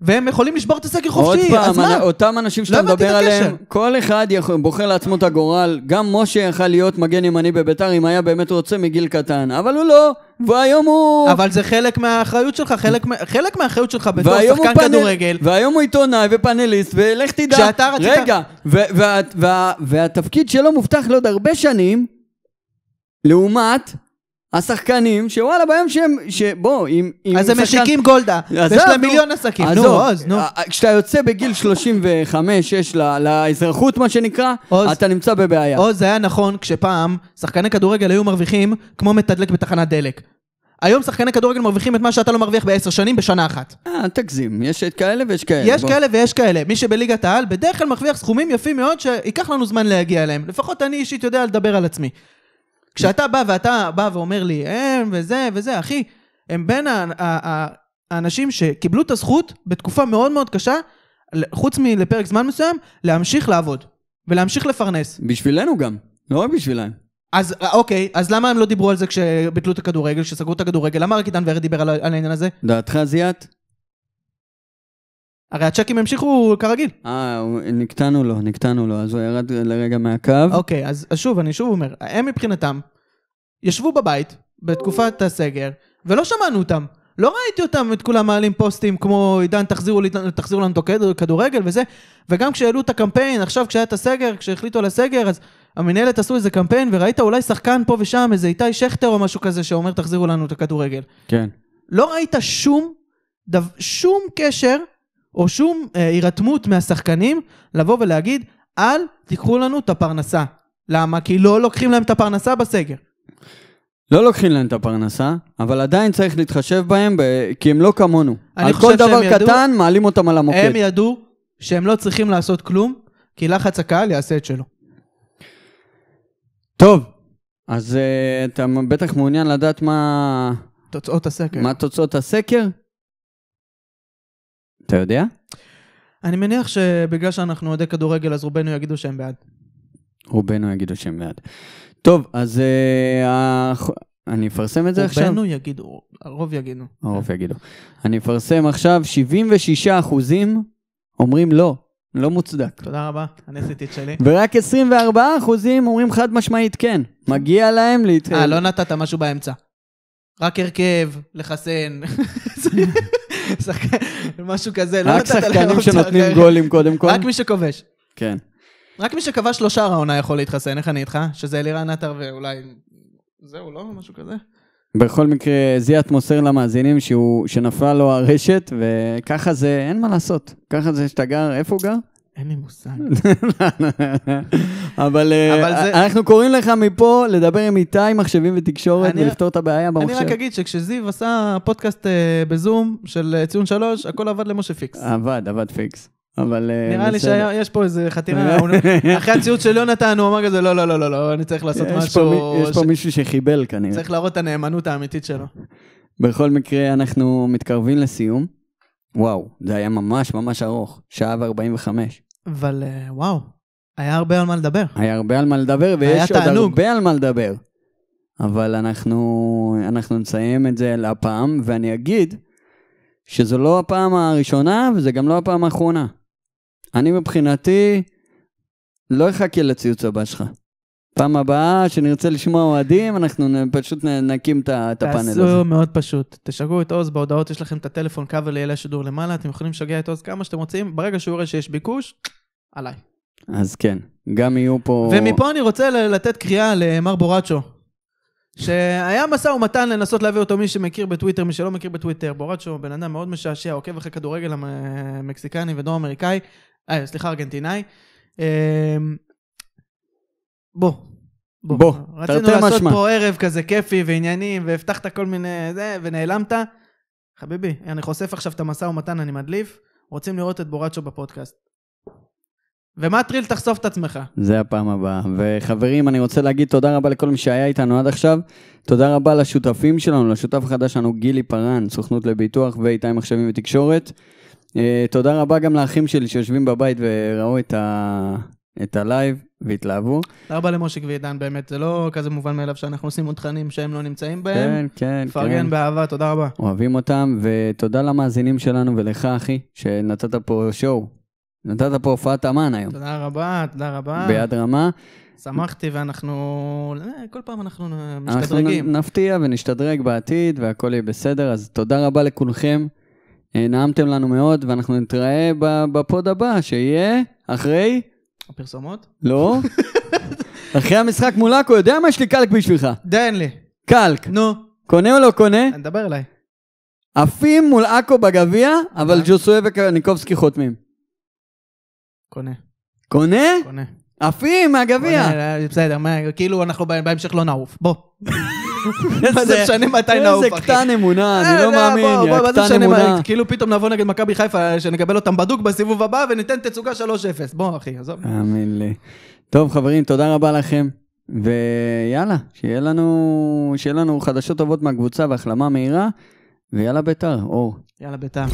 והם יכולים לשבור את הסגר חופשי, פעם, אז מה? אותם אנשים שאתה לא מדבר. עליהם, כל אחד יכול, בוחר לעצמו את הגורל. גם משה יכל להיות מגן ימני בביתר אם היה באמת רוצה מגיל קטן, אבל הוא לא, והיום הוא... אבל זה חלק מהאחריות שלך, חלק, חלק מהאחריות שלך בתור שחקן פאנל- כדורגל. והיום הוא עיתונאי ופאנליסט, ולך תדע... כשאתה רצית- רגע, ו- וה- וה- והתפקיד שלו מובטח לעוד הרבה שנים, לעומת השחקנים, שוואלה, ביום שהם... שבוא, אם... אז הם משיקים גולדה, ויש עזוב, להם. מיליון עסקים, נו, עוז, נו. אה, כשאתה יוצא בגיל 35-6 לאזרחות, מה שנקרא, עוז. אתה נמצא בבעיה. או זה היה נכון כשפעם שחקני כדורגל היו מרוויחים כמו מתדלק בתחנת דלק. היום שחקני כדורגל מרוויחים את מה שאתה לא מרוויח בעשר שנים בשנה אחת. אה, תגזים, יש את כאלה ויש כאלה. יש בוא. כאלה ויש כאלה. מי שבליגת העל בדרך כלל מרוויח סכומים יפים מאוד שייקח לנו זמן להגיע אליהם. לפחות אני אישית יודע לדבר על עצמי. כשאתה בא ואתה בא ואומר לי, הם וזה וזה, אחי, הם בין האנשים שקיבלו את הזכות בתקופה מאוד מאוד קשה, חוץ מלפרק זמן מסוים, להמשיך לעבוד. ולהמשיך לפרנס. בשבילנו גם, לא רק בשבילם. אז אה, אוקיי, אז למה הם לא דיברו על זה כשביטלו את הכדורגל, כשסגרו את הכדורגל? למה רק עידן ורד דיבר על, על העניין הזה? דעתך זיאת? הרי הצ'קים המשיכו כרגיל. אה, נקטענו לו, נקטענו לו, אז הוא ירד לרגע מהקו. אוקיי, אז, אז שוב, אני שוב אומר, הם מבחינתם ישבו בבית בתקופת הסגר, ולא שמענו אותם. לא ראיתי אותם, את כולם מעלים פוסטים כמו עידן, תחזירו, לי- תחזירו לנו את הכדור- כדורגל וזה, וגם כשהעלו את הקמפיין, עכשיו כשהיה את הסגר, כשהחליטו על הסגר, אז המנהלת עשו איזה קמפיין, וראית אולי שחקן פה ושם, איזה איתי שכטר או משהו כזה, שאומר תחזירו לנו את הכדורגל. כן. לא ראית שום, דו, שום קשר או שום אה, הירתמות מהשחקנים לבוא ולהגיד, אל תיקחו לנו את הפרנסה. למה? כי לא לוקחים להם את הפרנסה בסגר. לא לוקחים להם את הפרנסה, אבל עדיין צריך להתחשב בהם, ב- כי הם לא כמונו. על כל דבר ידעו- קטן, מעלים אותם על המוקד. הם ידעו שהם לא צריכים לעשות כלום, כי לחץ הקהל יעשה את שלו. טוב, אז uh, אתה בטח מעוניין לדעת מה, תוצאות הסקר. מה תוצאות הסקר? אתה יודע? אני מניח שבגלל שאנחנו אוהדי כדורגל, אז רובנו יגידו שהם בעד. רובנו יגידו שהם בעד. טוב, אז uh, הח- אני אפרסם את זה עכשיו? רובנו יגידו, הרוב יגידו. הרוב יגידו. אני אפרסם עכשיו, 76 אחוזים אומרים לא. לא מוצדק. תודה רבה, אני עשיתי את שלי. ורק 24 אחוזים אומרים חד משמעית כן. מגיע להם להת... אה, לא נתת משהו באמצע. רק הרכב, לחסן. משהו כזה, לא רק נתת שחקנים שנותנים. גולים קודם כל. רק מי שכובש. כן. רק מי שכבש לו שער העונה יכול להתחסן, איך אני איתך? שזה אלירן עטר ואולי... זהו, לא? משהו כזה? בכל מקרה, זיאת מוסר למאזינים שהוא, שנפלה לו הרשת, וככה זה, אין מה לעשות. ככה זה שאתה גר, איפה הוא גר? אין לי מושג. אבל, אה, אנחנו קוראים לך מפה לדבר עם איתי, מחשבים ותקשורת, אני- ולפתור את הבעיה אני במחשב. רק אגיד שכשזיו עשה פודקאסט אה, בזום של אה, ציון שלוש, הכל עבד למשה פיקס. עבד, עבד פיקס. אבל אה, נראה לי. שיש פה איזה חתירה, אחרי הציוץ של יונתן הוא אמר כזה, לא, לא, לא, לא, לא, אני צריך לעשות משהו, יש פה מישהו שחיבל כנראה. צריך להראות את הנאמנות האמיתית שלו. בכל מקרה, אנחנו מתקרבים לסיום. וואו, זה היה ממש ממש ארוך, שעה ו-45. אבל אה, וואו, היה הרבה על מה לדבר. היה הרבה על מה לדבר, ויש עוד תענוג. הרבה על מה לדבר. אבל אנחנו, אנחנו נסיים את זה להפעם, ואני אגיד שזו לא הפעם הראשונה, וזה גם לא הפעם האחרונה. אני מבחינתי לא אחכה לציוץ הבא שלך. פעם הבאה שנרצה לשמוע אוהדים, אנחנו פשוט נקים את הפאנל הזה. תעשו מאוד פשוט, תשגעו את עוז בהודעות, יש לכם את הטלפון, קו לילי השידור למעלה, אתם יכולים לשגע את עוז כמה שאתם רוצים, ברגע שהוא יראה שיש ביקוש, עליי. אז כן, גם יהיו פה... ומפה אני רוצה לתת קריאה למר בורצ'ו, שהיה משא ומתן לנסות להביא אותו מי שמכיר בטוויטר, מי שלא מכיר בטוויטר. בורצ'ו בן אדם מאוד משעשע, עוקב אחרי כדורגל המקסיקני ודרום אמריקאי, אה, סליחה, ארגנטינאי. אה, בוא. בוא, רצינו לעשות משמע. פה ערב כזה כיפי ועניינים, והבטחת כל מיני זה, ונעלמת. חביבי, אני חושף עכשיו את המשא ומתן, אני מדליף. רוצים לראות את בורצ'ו בפודקאסט. ומה טריל תחשוף את עצמך? זה הפעם הבאה. וחברים, אני רוצה להגיד תודה רבה לכל מי שהיה איתנו עד עכשיו. תודה רבה לשותפים שלנו, לשותף החדש שלנו גילי פארן, סוכנות לביטוח ואיתי מחשבים ותקשורת. אה, תודה רבה גם לאחים שלי שיושבים בבית וראו את, ה... את ה live והתלהבו. תודה למושיק ועידן, באמת, זה לא כזה מובן מאליו שאנחנו עושים עוד תכנים שהם לא נמצאים בהם. כן, כן, פרגן כן. באהבה, תודה רבה. אוהבים אותם, ותודה למאזינים שלנו ולך, אחי, שנתת פה show. נתת פה הופעת אמן היום, תודה רבה, תודה רבה. ביד רמה. שמחתי ואנחנו... אה, כל פעם אנחנו אנחנו משתדרגים. נ- נפתיע ונשתדרג בעתיד והכל יהיה בסדר, אז תודה רבה לכולכם. אה, נעמתם לנו מאוד, ואנחנו נתראה בפוד הבא, שיהיה אחרי... הפרסומות? לא? אחרי המשחק מול עכו, יודע מה יש לי קלק בשבילך? תן לי. קלק. נו, קונה או לא קונה? נדבר אליי. עפים מול עכו בגביע, אבל ג'וסוי וקניקובסקי חותמים. קונה. קונה? קונה. עפים מהגביע. אה, בסדר, כאילו אנחנו בה- בהמשך לא נעוף. בוא. מה זה משנה מתי נעוף, איזה? קטן אמונה, אה, אני לא לא, מאמין, יא קטן אמונה. כאילו פתאום נבוא נגד מכבי חיפה, שנקבל אותם בדוק בסיבוב הבא וניתן תצוגה 3-0. בוא, אחי, עזוב. תאמין לי. טוב, חברים, תודה רבה לכם. ויאללה, שיהיה לנו, שיהיה לנו חדשות טובות מהקבוצה והחלמה מהירה, ויאללה ביתר, אור. יאללה, ביתר.